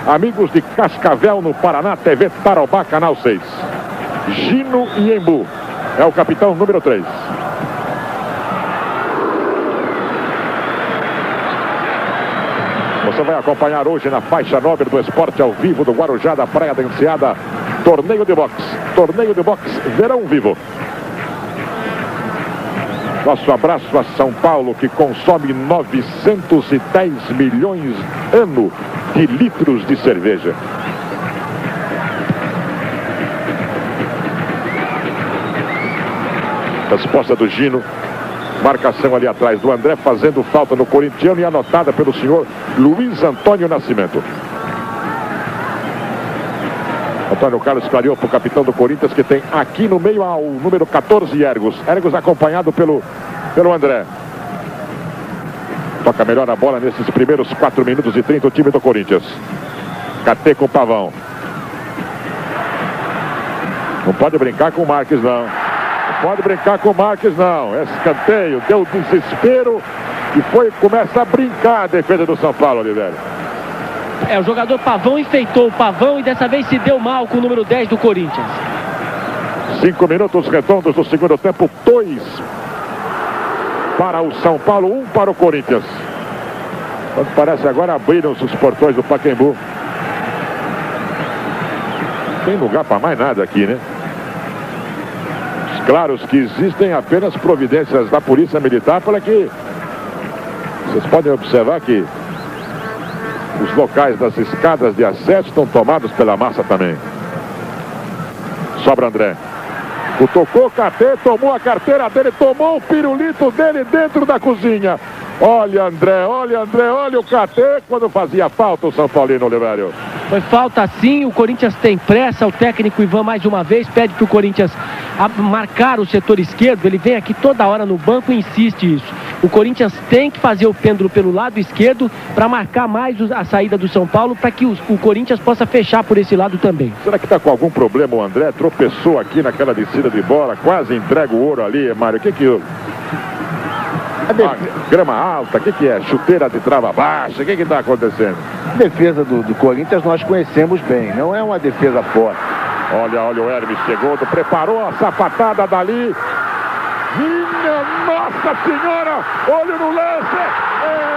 Amigos de Cascavel, no Paraná, TV Tarobá, Canal 6. Gino Iembu é o capitão número 3. Você vai acompanhar hoje na faixa nobre do esporte ao vivo do Guarujá da Praia da Enseada, torneio de boxe. Torneio de boxe Verão Vivo. Nosso abraço a São Paulo, que consome 910 milhões ano de litros de cerveja. Resposta do Gino. Marcação ali atrás do André, fazendo falta no corintiano e anotada pelo senhor Luiz Antônio Nascimento. Antônio Carlos clareou para o capitão do Corinthians, que tem aqui no meio ao número 14, Ergos. Ergos acompanhado pelo, pelo André. Toca melhor a bola nesses primeiros 4 minutos e 30 o time do Corinthians. KT com o Pavão. Não pode brincar com o Marques, não. Não pode brincar com o Marques, não. É escanteio, deu desespero e foi, começa a brincar a defesa do São Paulo, Oliveira. É, o jogador Pavão enfeitou o Pavão e dessa vez se deu mal com o número 10 do Corinthians. Cinco minutos redondos do segundo tempo, dois para o São Paulo, um para o Corinthians. Quando parece agora abriram-se os portões do Pacaembu. Tem lugar para mais nada aqui, né? Claros que existem apenas providências da Polícia Militar para que vocês podem observar que os locais das escadas de acesso estão tomados pela massa também. Sobra André. O tocou KT, tomou a carteira dele, tomou o pirulito dele dentro da cozinha. Olha André, olha André, olha o KT quando fazia falta o São Paulino, Oliveira. Foi falta sim, o Corinthians tem pressa, o técnico Ivan mais uma vez pede para o Corinthians marcar o setor esquerdo, ele vem aqui toda hora no banco e insiste isso. O Corinthians tem que fazer o pêndulo pelo lado esquerdo para marcar mais a saída do São Paulo para que o Corinthians possa fechar por esse lado também. Será que está com algum problema o André? Tropeçou aqui naquela descida de bola, quase entrega o ouro ali, Mário. O que que houve? Ah, grama alta, o que que é? Chuteira de trava baixa, o que que está acontecendo? Defesa do, do Corinthians nós conhecemos bem, não é uma defesa forte. Olha, olha o Hermes chegou, preparou a sapatada dali. Minha Nossa Senhora! Olho no lance! É...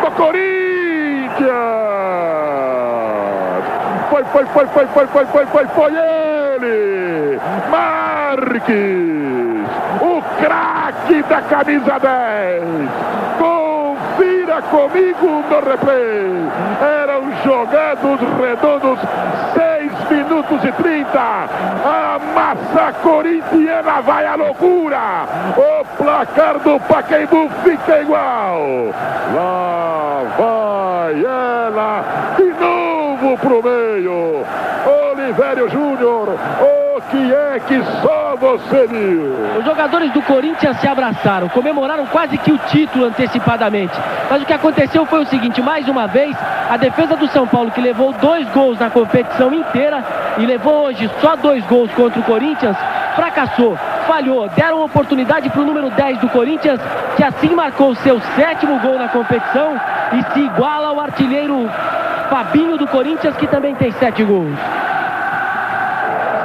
Do Corinthians! Foi, foi, foi, foi, foi, foi, foi, foi, foi ele! Marques! O craque da camisa 10! Confira comigo no replay! Eram jogados redondos, 6 minutos e 30. A massa corintiana vai à loucura! O placar do Pacaembu fica igual! Lá vai ela de novo pro meio! Olivério Júnior, o que é que só você viu? Os jogadores do Corinthians se abraçaram, comemoraram quase que o título antecipadamente. Mas o que aconteceu foi o seguinte: mais uma vez, a defesa do São Paulo, que levou dois gols na competição inteira e levou hoje só dois gols contra o Corinthians, fracassou, falhou. Deram oportunidade para o número 10 do Corinthians, que assim marcou seu sétimo gol na competição e se iguala ao artilheiro Fabinho do Corinthians, que também tem sete gols.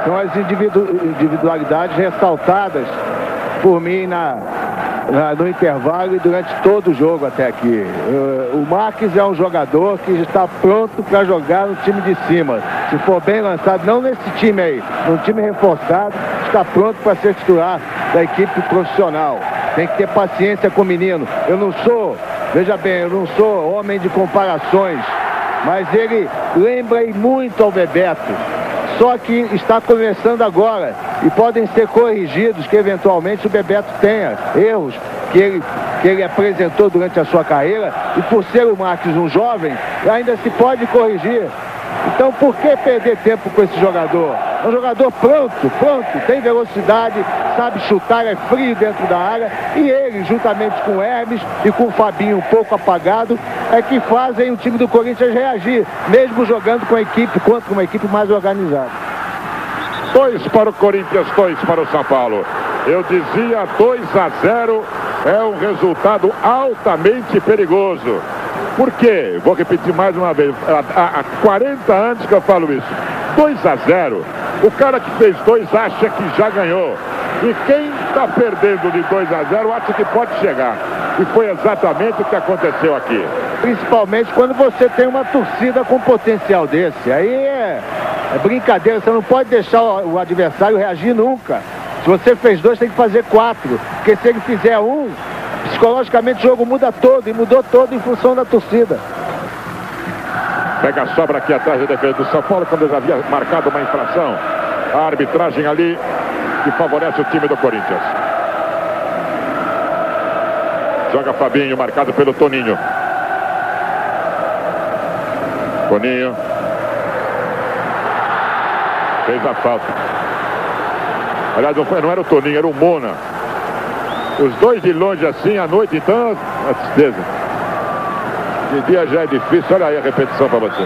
São as individu- individualidades ressaltadas por mim na, na- no intervalo e durante todo o jogo até aqui. Eh, o Marques é um jogador que está pronto para jogar no time de cima. Se for bem lançado, não nesse time aí, num time reforçado, está pronto para ser titular da equipe profissional. Tem que ter paciência com o menino. Eu não sou, veja bem, eu não sou homem de comparações, mas ele lembra muito ao Bebeto. Só que está começando agora e podem ser corrigidos que eventualmente o Bebeto tenha erros que ele, que ele apresentou durante a sua carreira e por ser o Marques um jovem, ainda se pode corrigir. Então por que perder tempo com esse jogador? É um jogador pronto, pronto, tem velocidade, sabe chutar, é frio dentro da área e ele, juntamente com Hermes e com o Fabinho um pouco apagado, é que fazem o time do Corinthians reagir, mesmo jogando com a equipe, contra uma equipe mais organizada. Dois para o Corinthians, dois para o São Paulo. Eu dizia 2 a 0 é um resultado altamente perigoso. Por quê? Vou repetir mais uma vez. Há 40 anos que eu falo isso. 2 a 0. O cara que fez dois acha que já ganhou. E quem está perdendo de 2 a 0 acha que pode chegar. E foi exatamente o que aconteceu aqui. Principalmente quando você tem uma torcida com potencial desse. Aí é, é brincadeira, você não pode deixar o, adversário reagir nunca. Se você fez dois, tem que fazer quatro. Porque se ele fizer um, psicologicamente o jogo muda todo e mudou todo em função da torcida. Pega a sobra aqui atrás da defesa do São Paulo, quando ele havia marcado uma infração. A arbitragem ali que favorece o time do Corinthians. Joga Fabinho, marcado pelo Toninho. Toninho. Fez a falta. Aliás, não, foi, não era o Toninho, era o Mona. Os dois de longe assim, à noite, então, a tristeza. De dia já é difícil. Olha aí a repetição para você.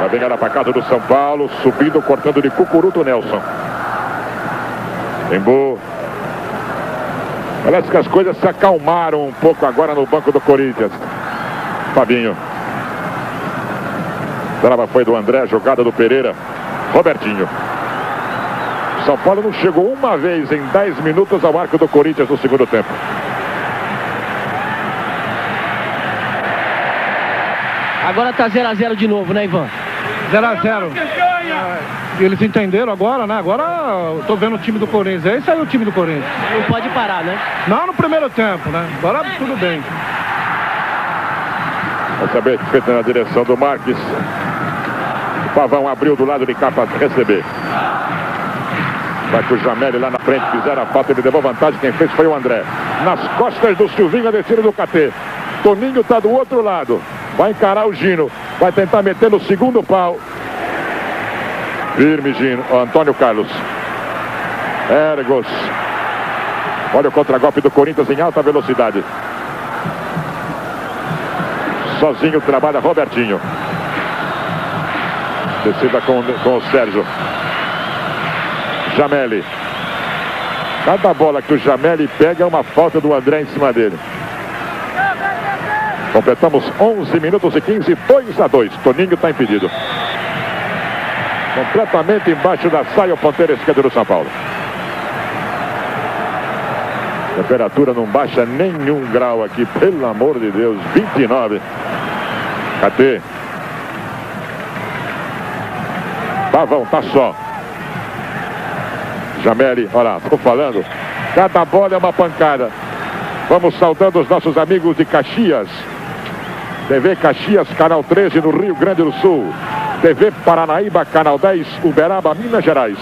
Vai bem para casa do São Paulo, subindo, cortando de cucuruto Nelson. Embu. Parece que as coisas se acalmaram um pouco agora no banco do Corinthians. Fabinho. Trava foi do André, jogada do Pereira. Robertinho. São Paulo não chegou uma vez em 10 minutos ao arco do Corinthians no segundo tempo. Agora tá 0 a 0 de novo, né, Ivan? 0 a 0 Eles entenderam agora, né? Agora eu tô vendo o time do Corinthians. Esse aí é o time do Corinthians. Não pode parar, né? Não no primeiro tempo, né? Agora tudo bem. Essa vez feita na direção do Marques. Pavão abriu do lado de cá para receber. Vai com o Jamel lá na frente, fizeram a falta, ele levou vantagem. Quem fez foi o André. Nas costas do Silvinho, a descida do KT. Toninho está do outro lado. Vai encarar o Gino. Vai tentar meter no segundo pau. Firme, Gino. Antônio Carlos. Ergos. Olha o contragolpe do Corinthians em alta velocidade. Sozinho trabalha Robertinho. Descida com, com o Sérgio. Jameli. Cada bola que o Jameli pega é uma falta do André em cima dele. Completamos 11 minutos e 15, 2 a 2. Toninho está impedido. Completamente embaixo da saia o ponteiro esquerdo do São Paulo. Temperatura não baixa nenhum grau aqui, pelo amor de Deus. 29. Cadê? Pavão, tá só. Jameli, olha lá, estou falando. Cada bola é uma pancada. Vamos saudando os nossos amigos de Caxias. TV Caxias, Canal 13 no Rio Grande do Sul. TV Paranaíba, Canal 10, Uberaba, Minas Gerais.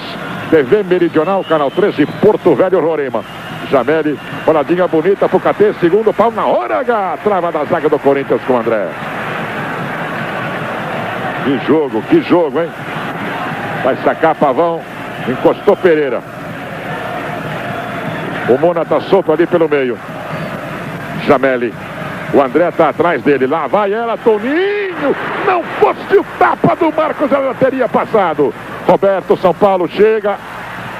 TV Meridional, Canal 13, Porto Velho, Roraima. Jameli, boladinha bonita pro KT, segundo pau na hora H. Trava da zaga do Corinthians com o André. Que jogo, que jogo, hein? Vai sacar Pavão. Encostou Pereira. O Mona está solto ali pelo meio. Jameli. O André está atrás dele. Lá vai ela, Toninho. Não fosse o tapa do Marcos, ela teria passado. Roberto São Paulo chega.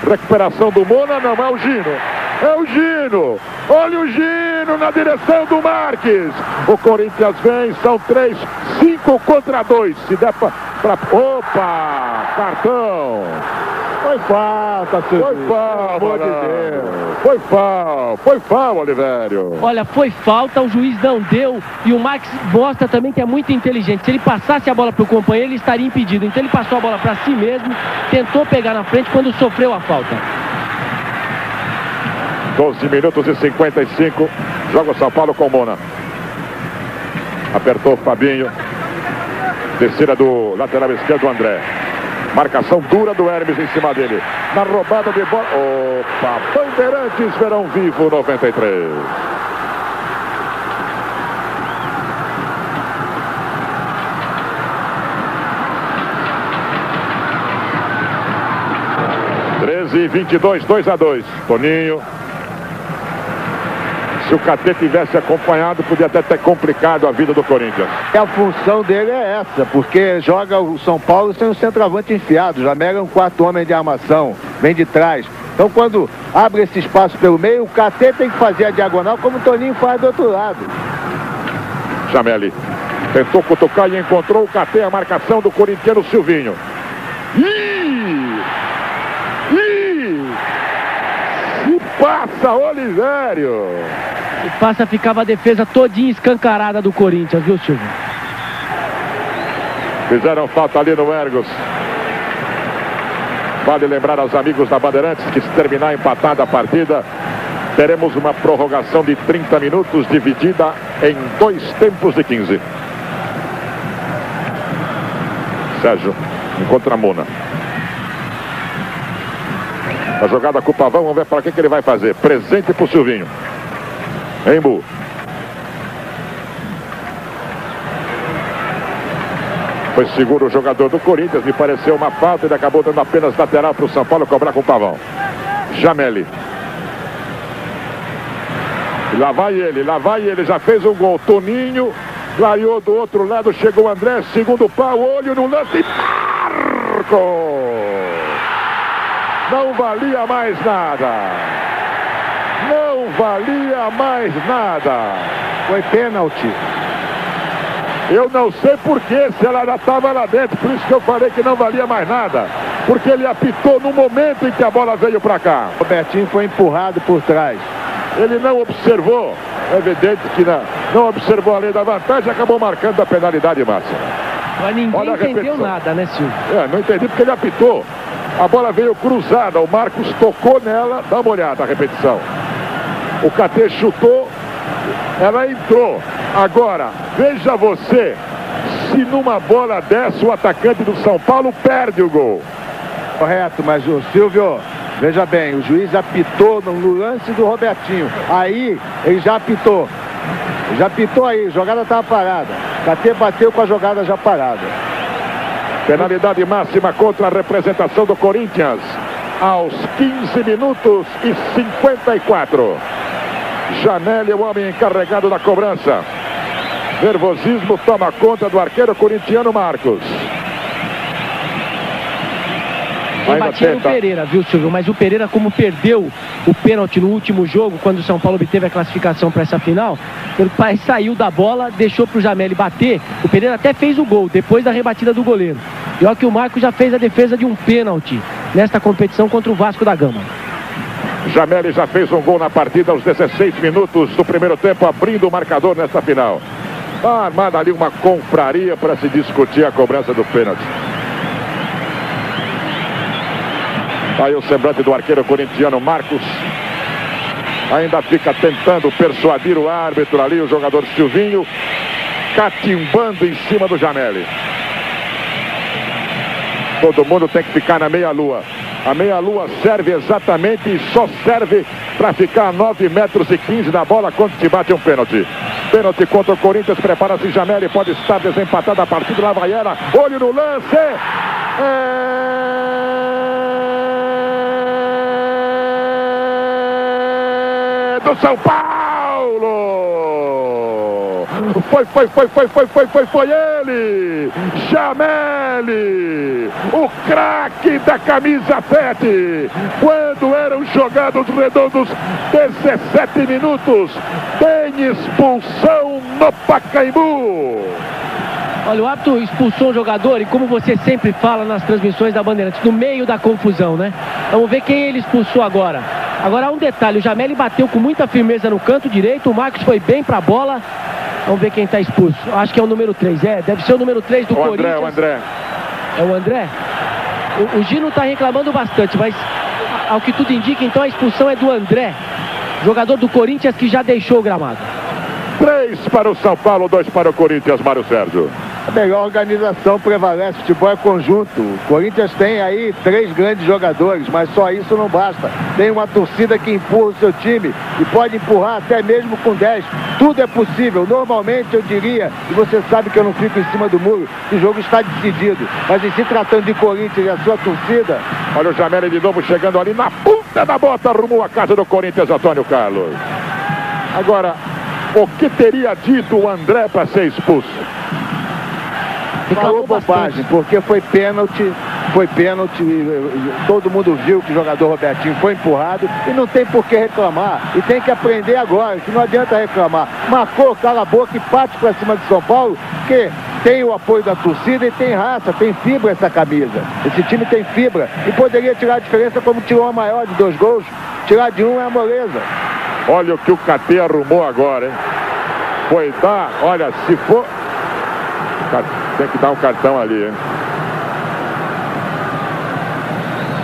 Recuperação do Mona, não é o Gino. É o Gino. Olha o Gino na direção do Marques. O Corinthians vem, são três, cinco contra dois. Se der para. Opa! Cartão! Foi falta, Foi falta, pelo amor de Deus. Foi falta, foi falta, Olivério. Olha, foi falta, o juiz não deu. E o Max mostra também que é muito inteligente. Se ele passasse a bola para o companheiro, ele estaria impedido. Então ele passou a bola para si mesmo, tentou pegar na frente quando sofreu a falta. 12 minutos e 55. Joga o São Paulo com Mona. Apertou o Fabinho. Descida do lateral esquerdo, André. Marcação dura do Hermes em cima dele. Na roubada de bola. Opa! Bandeirantes Verão Vivo 93. Treze e 22, 2 a 2. Toninho. Se o KT tivesse acompanhado, podia até ter complicado a vida do Corinthians. A função dele é essa, porque joga o São Paulo sem o centroavante enfiado. Jamega é um quarto homem de armação, vem de trás. Então, quando abre esse espaço pelo meio, o KT tem que fazer a diagonal, como o Toninho faz do outro lado. Jameli tentou cutucar e encontrou o KT, a marcação do corintiano Silvinho. Ih! Ih! Se passa, Olivério! E passa, ficava a defesa todinha escancarada do Corinthians, viu, Silvio? Fizeram falta ali no Ergos. Vale lembrar aos amigos da Bandeirantes que se terminar empatada a partida, teremos uma prorrogação de 30 minutos dividida em dois tempos de 15. Sérgio encontra a Mona. A jogada com o Pavão, vamos ver para que, que ele vai fazer. Presente para o Silvinho. Embu. Foi seguro o jogador do Corinthians, me pareceu uma falta, ele acabou dando apenas lateral para o São Paulo cobrar com o Pavão. Jameli. Lá vai ele, lá vai ele, já fez um gol. Toninho, clareou do outro lado, chegou o André, segundo pau, olho no lance, marco! Não valia mais nada. Não valia mais nada. Foi pênalti. Eu não sei porquê, se ela já estava lá dentro, por isso que eu falei que não valia mais nada. Porque ele apitou no momento em que a bola veio para cá. O Betinho foi empurrado por trás. Ele não observou, é evidente que não, não observou a lei da vantagem e acabou marcando a penalidade máxima. Mas ninguém entendeu nada, né, Silvio? É, não entendi porque ele apitou. A bola veio cruzada, o Marcos tocou nela, dá uma olhada a repetição. O KT chutou, ela entrou. Agora, veja você, se numa bola dessa o atacante do São Paulo perde o gol. Correto, mas o Silvio, veja bem, o juiz apitou no, lance do Robertinho. Aí, ele já apitou. Já apitou aí, jogada estava parada. KT bateu com a jogada já parada. Penalidade máxima contra a representação do Corinthians. Aos 15 minutos e 54. Janelli, o homem encarregado da cobrança. Nervosismo toma conta do arqueiro corintiano Marcos. Batia era o tenta. Pereira, viu, Silvio? Mas o Pereira, como perdeu o pênalti no último jogo, quando o São Paulo obteve a classificação para essa final, ele pai saiu da bola, deixou para o Jameli bater. O Pereira até fez o gol, depois da rebatida do goleiro. E olha que o Marco já fez a defesa de um pênalti nesta competição contra o Vasco da Gama. Jameli já fez um gol na partida aos 16 minutos do primeiro tempo, abrindo o marcador nesta final. Tá armada ali uma confraria para se discutir a cobrança do pênalti. Tá aí o semblante do arqueiro corintiano Marcos. Ainda fica tentando persuadir o árbitro ali, o jogador Silvinho, catimbando em cima do Jameli. Todo mundo tem que ficar na meia-lua. A meia-lua serve exatamente e só serve para ficar a 9 metros e 15 na bola quando se bate um pênalti. Pênalti contra o Corinthians, prepara-se Jameli, pode estar desempatada a partida, lá vai ela, olho no lance. É do São Paulo! Foi, foi, foi, foi, foi, foi, foi, foi ele! Jameli! O craque da camisa 7! Quando eram jogados redondos 17 minutos, tem expulsão no Pacaembu! Olha, o árbitro expulsou o jogador e como você sempre fala nas transmissões da Bandeirantes, no meio da confusão, né? Vamos ver quem ele expulsou agora. Agora um detalhe, o Jameli bateu com muita firmeza no canto direito, o Marcos foi bem pra bola. Vamos ver quem está expulso. Acho que é o número 3, é? Deve ser o número 3 do O André, Corinthians. o André. É o André? O, o Gino está reclamando bastante, mas a- ao que tudo indica, então a expulsão é do André, jogador do Corinthians que já deixou o gramado. Três para o São Paulo, dois para o Corinthians, Mário Sérgio. A melhor organização prevalece, futebol é conjunto. O Corinthians tem aí três grandes jogadores, mas só isso não basta. Tem uma torcida que empurra o seu time e pode empurrar até mesmo com 10. Tudo é possível. Normalmente eu diria, e você sabe que eu não fico em cima do muro, o jogo está decidido. Mas em se tratando de Corinthians e a sua torcida, Olha o Jamel de novo chegando ali na ponta da bota, rumou a casa do Corinthians, Antônio Carlos. Agora, o que teria dito o André para ser expulso? Falou bobagem, porque foi pênalti, foi pênalti, todo mundo viu que o jogador Robertinho foi empurrado e não tem por que reclamar. E tem que aprender agora, que não adianta reclamar. Marcou, cala a boca e parte para cima de São Paulo, que tem o apoio da torcida e tem raça, tem fibra essa camisa. Esse time tem fibra e poderia tirar a diferença como tirou a maior de dois gols. Tirar de um é a moleza. Olha o que o KT arrumou agora, hein? Foi dar, olha, se for. Tem que dar um cartão ali, hein?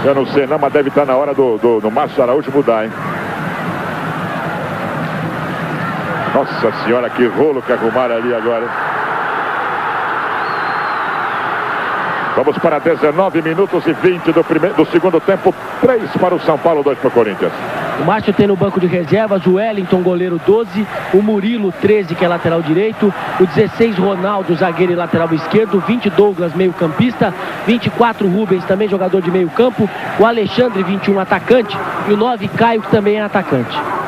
Eu não sei não, mas deve estar na hora do, do, do Márcio Araújo mudar, hein? Nossa senhora, que rolo que arrumaram ali agora, hein? Vamos para 19 minutos e 20 do, primeiro, do segundo tempo. 3 para o São Paulo, 2 para o Corinthians. O Márcio tem no banco de reservas o Wellington, goleiro 12, o Murilo 13, que é lateral direito, o 16 Ronaldo, zagueiro e lateral esquerdo, 20 Douglas, meio campista, 24 Rubens, também jogador de meio campo, o Alexandre 21 atacante e o 9 Caio, que também é atacante.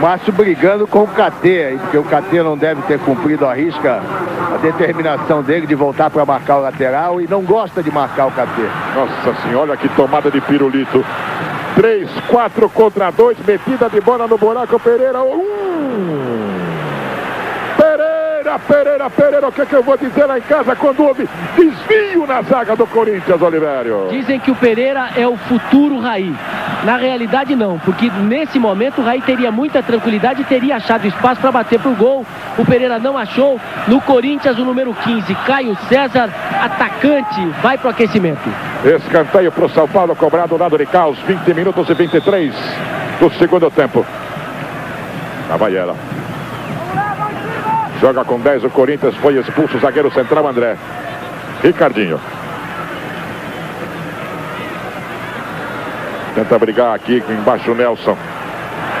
Márcio brigando com o aí, porque o KT não deve ter cumprido a risca a determinação dele de voltar para marcar o lateral e não gosta de marcar o KT. Nossa senhora, que tomada de pirulito. 3, 4 contra 2, metida de bola no buraco, Pereira. Um. Pereira, Pereira, Pereira, o que, que eu vou dizer lá em casa quando houve desvio na zaga do Corinthians, Olivério? Dizem que o Pereira é o futuro Raí. Na realidade, não, porque nesse momento o Raí teria muita tranquilidade e teria achado espaço para bater pro gol. O Pereira não achou. No Corinthians, o número 15, Caio César, atacante, vai pro aquecimento. Escanteio para o São Paulo, cobrado do lado de cá, aos 20 minutos e 23 do segundo tempo. Lá vai ela. Joga com 10 o Corinthians, foi expulso o zagueiro central André. Ricardinho. Tenta brigar aqui embaixo o Nelson.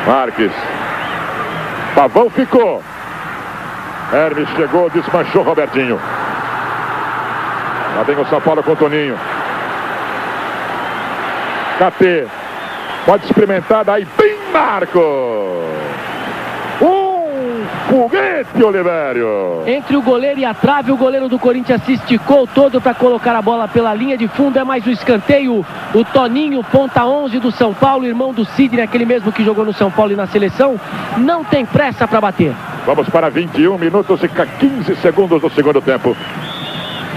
Marques. Pavão ficou. Hermes chegou, desmanchou Robertinho. Lá vem o São Paulo com o Toninho. KT. Pode experimentar, daí bem Marco. Um foguete, Olivério. Entre o goleiro e a trave, o goleiro do Corinthians se esticou todo para colocar a bola pela linha de fundo. É mais o escanteio. O Toninho, ponta 11 do São Paulo, irmão do Sidney, aquele mesmo que jogou no São Paulo e na seleção. Não tem pressa para bater. Vamos para 21 minutos e 15 segundos do segundo tempo.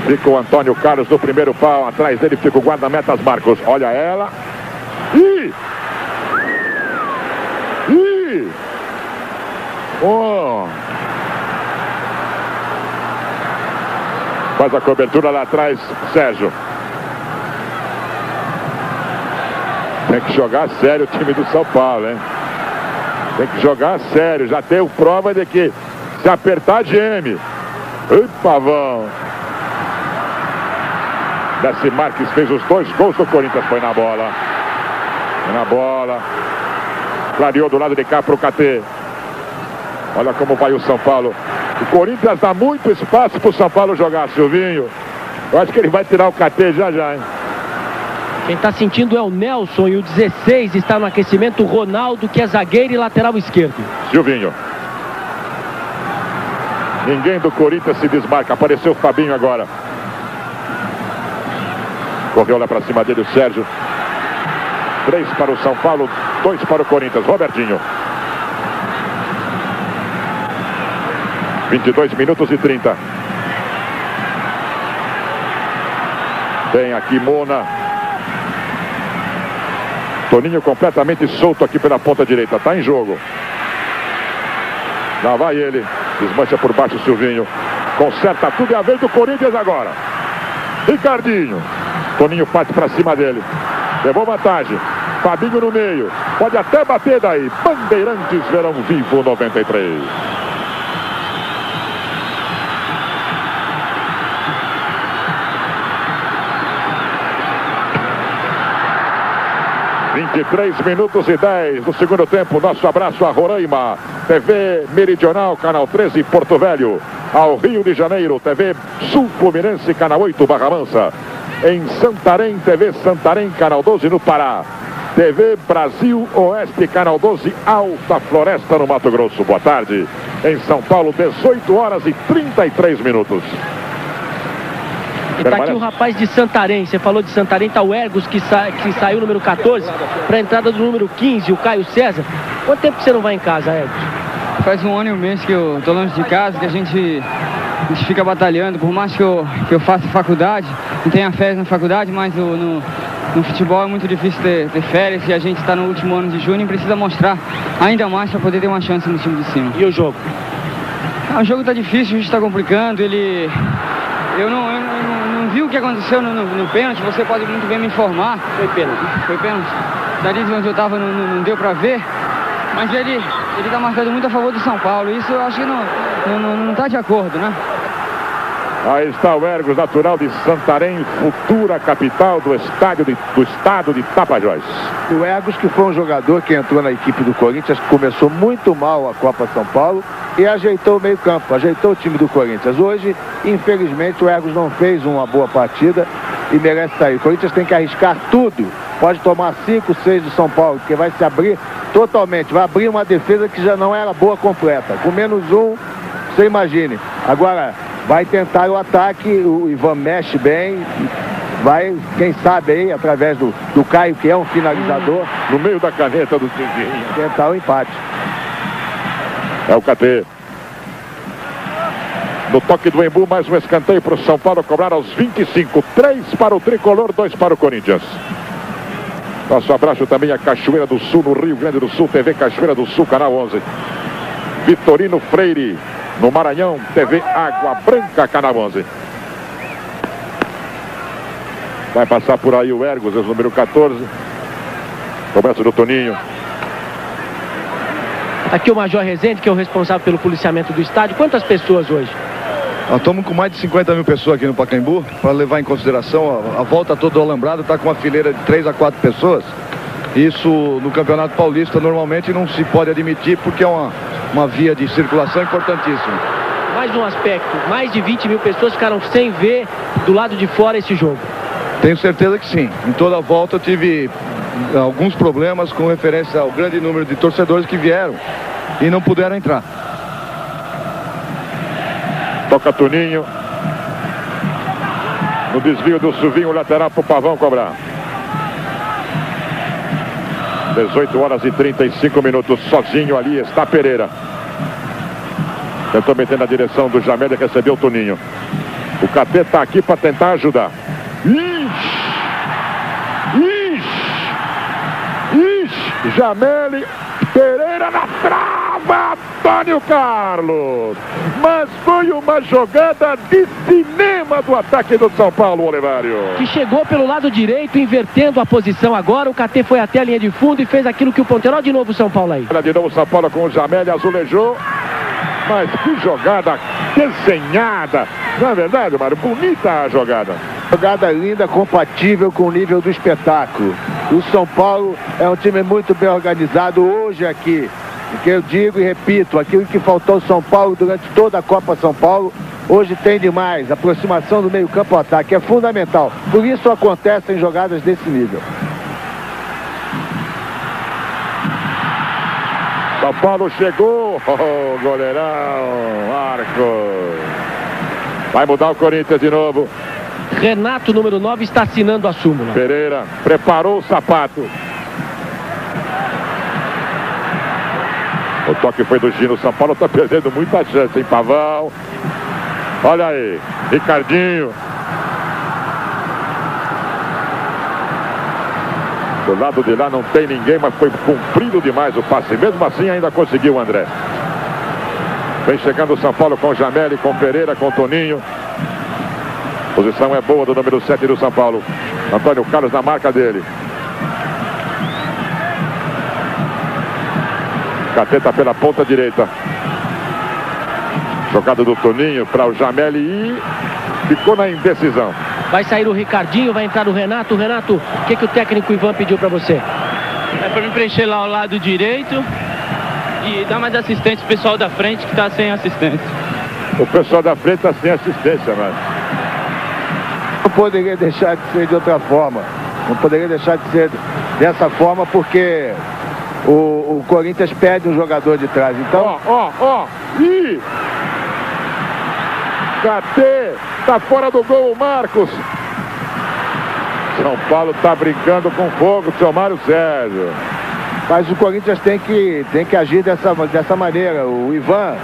Fica o Antônio Carlos no primeiro pau. Atrás dele fica o guarda-metas Marcos. Olha ela. Ih! Ih! Oh! Faz a cobertura lá atrás, Sérgio. Tem que jogar sério o time do São Paulo, hein? Tem que jogar sério. Já tem prova de que se apertar, geme. Ui, pavão. Desce Marques fez os dois gols do Corinthians. Foi na bola. Foi na bola. Clareou do lado de cá para o KT. Olha como vai o São Paulo. O Corinthians dá muito espaço para o São Paulo jogar, Silvinho. Eu acho que ele vai tirar o KT já já, hein? Quem está sentindo é o Nelson e o 16 está no aquecimento, o Ronaldo, que é zagueiro e lateral esquerdo. Silvinho. Ninguém do Corinthians se desmarca. Apareceu o Fabinho agora. Correu lá para cima dele o Sérgio. Três para o São Paulo, dois para o Corinthians. Robertinho. 22 minutos e 30. Tem aqui Mona. Toninho completamente solto aqui pela ponta direita. Está em jogo. Lá vai ele. Desmancha por baixo o Silvinho. Conserta tudo e a vez do Corinthians agora. Ricardinho. Toninho parte para cima dele. Levou vantagem. Fabinho no meio. Pode até bater daí. Bandeirantes Verão Vivo 93. 23 minutos e 10 do segundo tempo. Nosso abraço a Roraima, TV Meridional, Canal 13, Porto Velho. Ao Rio de Janeiro, TV Sul Fluminense, Canal 8, Barra Mansa. Em Santarém, TV Santarém, Canal 12, no Pará. TV Brasil Oeste, Canal 12, Alta Floresta, no Mato Grosso. Boa tarde. Em São Paulo, 18 horas e 33 minutos. E tá aqui o rapaz de Santarém. Você falou de Santarém, tá o Ergos que, sa que saiu número 14 para a entrada do número 15, o Caio César. Quanto tempo que você não vai em casa, Ergos? Faz um ano e um mês que eu tô longe de casa, que a gente, a gente fica batalhando. Por mais que eu, que eu faça faculdade, não tenha férias na faculdade, mas no, no, no futebol é muito difícil ter, ter férias e a gente está no último ano de junho e precisa mostrar ainda mais para poder ter uma chance no time de cima. E o jogo? Ah, o jogo tá difícil, a gente está complicando. Ele. Eu não, eu, o que aconteceu no, no, no pênalti, você pode muito bem me informar. Foi pênalti. Foi pênalti. Dali de onde eu estava não, não- deu para ver. Mas ele, ele tá marcando muito a favor do São Paulo. Isso eu acho que não, não, não, não tá de acordo, né? Aí está o Ergos, natural de Santarém, futura capital do, estádio de- do estado de Tapajós. O Egos, que foi um jogador que entrou na equipe do Corinthians, começou muito mal a Copa São Paulo e ajeitou o meio-campo, ajeitou o time do Corinthians. Hoje, infelizmente, o Egos não fez uma boa partida e merece sair. O Corinthians tem que arriscar tudo. Pode tomar 5, 6 do São Paulo, porque vai se abrir totalmente. Vai abrir uma defesa que já não era boa completa. Com menos um, você imagine. Agora, vai tentar o ataque, o Ivan mexe bem, vai, quem sabe aí, através do, do Caio, que é um finalizador. No meio da caneta do Tizinho. Tentar o empate. É o KT. No toque do Embu, mais um escanteio para o São Paulo cobrar aos 25. 3 para o Tricolor, 2 para o Corinthians. Nosso abraço também a Cachoeira do Sul, no Rio Grande do Sul, TV Cachoeira do Sul, canal 11. Vitorino Freire, no Maranhão, TV Água Branca, canal 11. Vai passar por aí o Ergos, esse número 14. Começa do Toninho. Aqui o Major Rezende, que é o responsável pelo policiamento do estádio. Quantas pessoas hoje? Nós estamos com mais de 50 mil pessoas aqui no Pacaembu, para levar em consideração a, a volta toda do Alambrado, está com uma fileira de 3 a 4 pessoas. Isso no Campeonato Paulista normalmente não se pode admitir porque é uma, uma via de circulação importantíssima. Mais um aspecto, mais de 20 mil pessoas ficaram sem ver do lado de fora esse jogo. Tenho certeza que sim. Em toda a volta eu tive alguns problemas com referência ao grande número de torcedores que vieram e não puderam entrar. Toca Toninho. No desvio do Silvinho, lateral para o Pavão cobrar. 18 horas e 35 minutos. Sozinho ali está Pereira. Tentou meter na direção do Jamel e recebeu o Toninho. O KT está aqui para tentar ajudar. Ixi! Ixi! Jamel Pereira na trava, Antônio Carlos. Mas foi uma jogada de cinema do ataque do São Paulo, Olivário. Que chegou pelo lado direito, invertendo a posição agora. O KT foi até a linha de fundo e fez aquilo que o ponteiro. De novo o São Paulo aí. Olha de novo o São Paulo com o Jamel, azulejou. Mas que jogada desenhada. Não é verdade, Mário? Bonita a jogada. Jogada linda, compatível com o nível do espetáculo. O São Paulo é um time muito bem organizado hoje aqui. Que eu digo e repito, aquilo que faltou ao São Paulo durante toda a Copa São Paulo, hoje tem demais. Aproximação do meio-campo ao ataque é fundamental. Por isso acontece em jogadas desse nível. São Paulo chegou. Oh, goleirão, Marcos. Vai mudar o Corinthians de novo. Renato, número 9, está assinando a súmula. Pereira preparou o sapato. O toque foi do Gino. São Paulo está perdendo muita chance, hein, Pavão? Olha aí, Ricardinho. Do lado de lá não tem ninguém, mas foi cumprido demais o passe. Mesmo assim, ainda conseguiu o André. Vem chegando o São Paulo com Jamel, com Pereira, com Toninho. Posição é boa do número 7 do São Paulo. Antônio Carlos na marca dele. Cateta pela ponta direita. Jogada do Toninho para o Jamel e ficou na indecisão. Vai sair o Ricardinho, vai entrar o Renato. Renato, o que, que o técnico Ivan pediu para você? É pra me preencher lá ao lado direito e dar mais assistência pro pessoal da frente que tá sem assistência. O pessoal da frente está sem assistência, mas. Não poderia deixar de ser de outra forma. Não poderia deixar de ser dessa forma porque o, o Corinthians perde um jogador de trás. Então, Ó, ó, ó. Ih! KT, tá fora do gol o Marcos. São Paulo tá brincando com fogo, seu Mário Sérgio. Mas o Corinthians tem que, tem que agir dessa, dessa maneira. O Ivan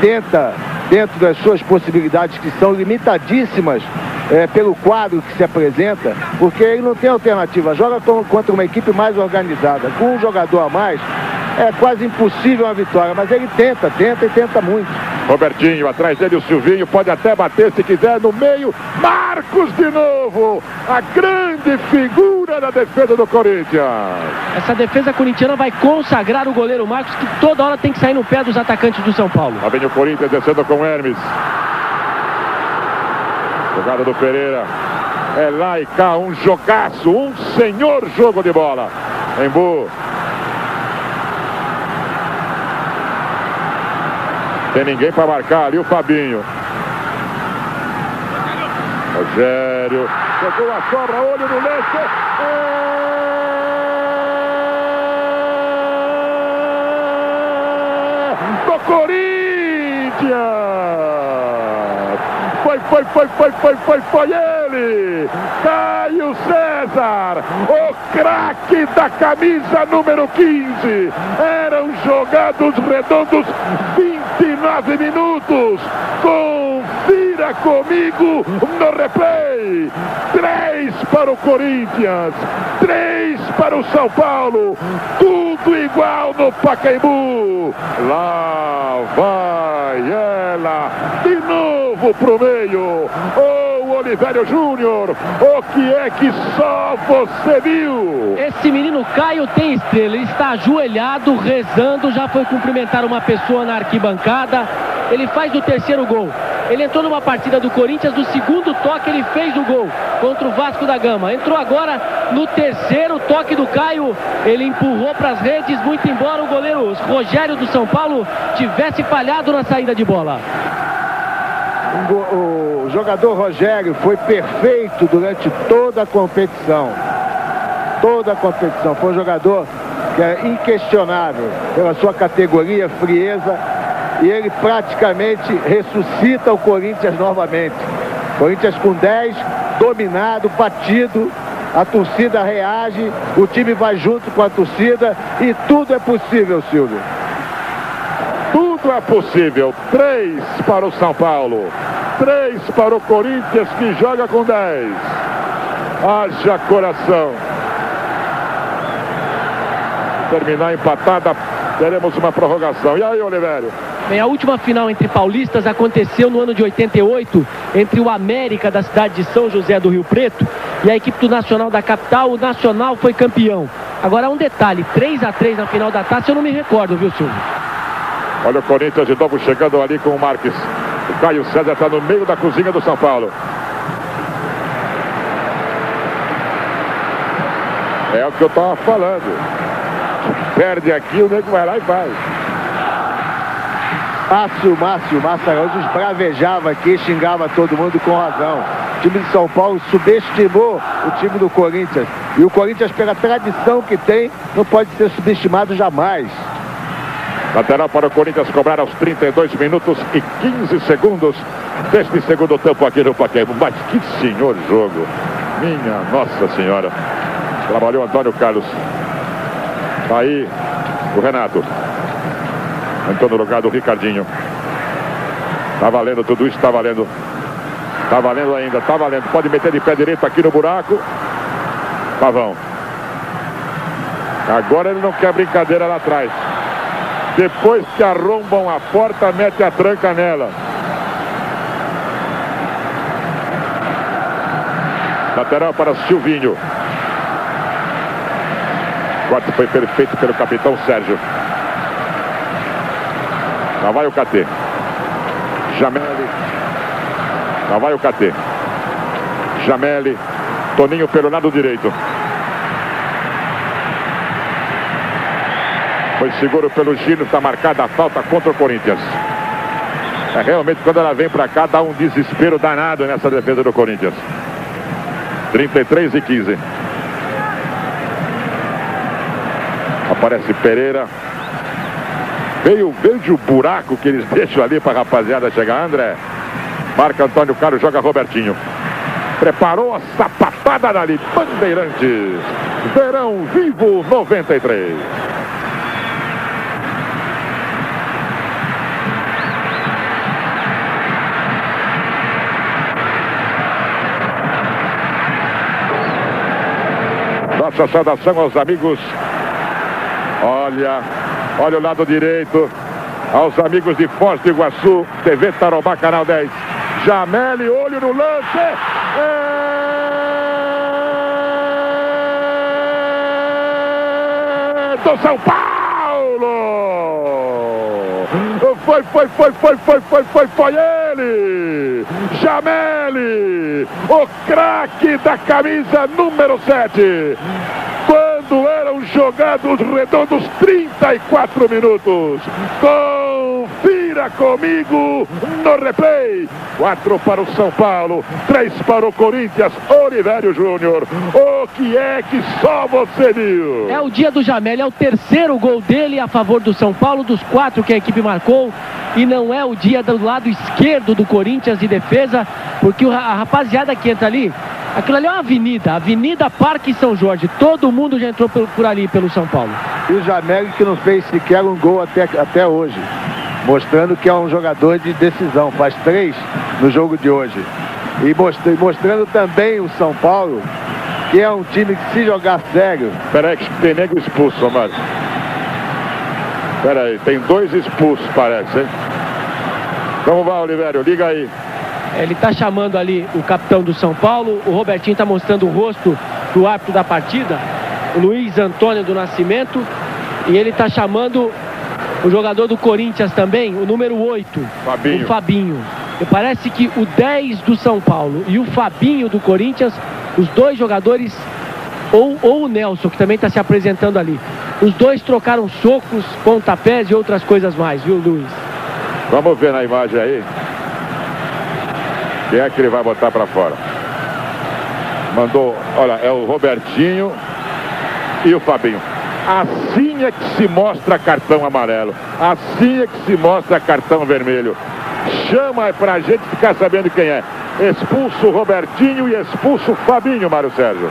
tenta, dentro das suas possibilidades, que são limitadíssimas é, pelo quadro que se apresenta, porque ele não tem alternativa. Joga contra uma equipe mais organizada. Com um jogador a mais, é quase impossível uma vitória. Mas ele tenta, tenta e tenta muito. Robertinho, atrás dele o Silvinho, pode até bater se quiser no meio. Marcos de novo, a grande figura da defesa do Corinthians. Essa defesa corintiana vai consagrar o goleiro Marcos, que toda hora tem que sair no pé dos atacantes do São Paulo. Lá vem o Corinthians descendo com Hermes. Jogada do Pereira. É lá e cá, um jogaço, um senhor jogo de bola. Embu. Tem ninguém para marcar ali o Fabinho. Rogério. Pegou a sobra, olho no lance. É do Corinthians! Foi, foi, foi, foi, foi, foi, foi ele! Caio César, o craque da camisa número 15. Eram jogados redondos 29 minutos. Confira comigo no replay. Três para o Corinthians, três para o São Paulo. Tudo igual no Pacaembu. Lá vai ela de novo pro meio. O Olivério Júnior, o que é que só você viu? Esse menino Caio tem estrela, ele está ajoelhado, rezando, já foi cumprimentar uma pessoa na arquibancada. Ele faz o terceiro gol. Ele entrou numa partida do Corinthians, no segundo toque ele fez o gol contra o Vasco da Gama. Entrou agora no terceiro toque do Caio, ele empurrou para as redes, muito embora o goleiro Rogério do São Paulo tivesse falhado na saída de bola. O jogador Rogério foi perfeito durante toda a competição. Toda a competição. Foi um jogador que é inquestionável pela sua categoria, frieza. E ele praticamente ressuscita o Corinthians novamente. Corinthians com 10, dominado, batido. A torcida reage, o time vai junto com a torcida e tudo é possível, Silvio. Tudo é possível. Três para o São Paulo. Três para o Corinthians que joga com 10. Haja coração. Terminar empatada, teremos uma prorrogação. E aí, Olivério? Bem, a última final entre paulistas aconteceu no ano de 88, entre o América da cidade de São José do Rio Preto e a equipe do Nacional da capital. O Nacional foi campeão. Agora um detalhe, 3 a 3 na final da taça, eu não me recordo, viu, Silvio? Olha o Corinthians de novo chegando ali com o Marques. O Caio César está no meio da cozinha do São Paulo. É o que eu estava falando. Perde aqui, o nego vai lá e faz. Márcio, Márcio, Araújo esbravejava aqui, xingava todo mundo com razão. O time de São Paulo subestimou o time do Corinthians. E o Corinthians, pela tradição que tem, não pode ser subestimado jamais. Lateral para o Corinthians cobrar aos 32 minutos e 15 segundos deste segundo tempo aqui no Pacaembu. Mas que senhor jogo. Minha Nossa Senhora. Trabalhou Antônio Carlos. Tá aí o Renato. Entrou no lugar do Ricardinho. Tá valendo tudo isso, tá valendo. Tá valendo ainda, tá valendo. Pode meter de pé direito aqui no buraco. Pavão. Agora ele não quer brincadeira lá atrás. Depois que arrombam a porta, mete a tranca nela. Lateral para Silvinho. Corte foi perfeito pelo capitão Sérgio. Lá vai o KT. Jameli. Lá vai o KT. Jameli. Toninho pelo lado direito. Foi seguro pelo Gino, está marcada a falta contra o Corinthians. É, realmente, quando ela vem para cá, dá um desespero danado nessa defesa do Corinthians. 33 e 15. Aparece Pereira. Veio, veio um buraco que eles deixam ali para a rapaziada chegar. André. Marca Antônio Carlos, joga Robertinho. Preparou a sapatada dali. Bandeirantes. Verão Vivo 93. Nossa saudação aos amigos. Olha, olha o lado direito. Aos amigos de Foz do Iguaçu, TV Tarobá, Canal 10. Jamele, olho no lance. É do São Paulo! Foi, foi, foi, foi, foi, foi, foi, foi ele! Jamele, o craque da camisa número 7. Quando eram jogados redondos 34 minutos. Confira comigo no replay. Quatro para o São Paulo, três para o Corinthians. Olivério Júnior, o que é que só você viu? É o dia do Jamel, é o terceiro gol dele a favor do São Paulo, dos quatro que a equipe marcou. E não é o dia do lado esquerdo do Corinthians de defesa, porque a rapaziada que entra ali, aquilo ali é uma avenida, Avenida Parque São Jorge. Todo mundo já entrou por, por ali pelo São Paulo. E o Jamel que não fez sequer um gol até, até hoje. Mostrando que é um jogador de decisão. Faz três no jogo de hoje. E mostrando, também o São Paulo, que é um time que se jogar sério. Peraí, que tem nego expulso, Mário. Peraí, tem dois expulsos, parece, hein? Vamos lá, Olivério, liga aí. Ele está chamando ali o capitão do São Paulo. O Robertinho está mostrando o rosto do árbitro da partida, o Luiz Antônio do Nascimento. E ele está chamando o jogador do Corinthians também, o número 8, Fabinho. o Fabinho. E parece que o 10 do São Paulo e o Fabinho do Corinthians, os dois jogadores, ou, ou o Nelson, que também está se apresentando ali. Os dois trocaram socos, pontapés e outras coisas mais, viu, Luiz? Vamos ver na imagem aí. Quem é que ele vai botar para fora? Mandou, olha, é o Robertinho e o Fabinho. Assim é que se mostra cartão amarelo. Assim é que se mostra cartão vermelho. Chama pra gente ficar sabendo quem é. Expulso Robertinho e expulso Fabinho, Mário Sérgio.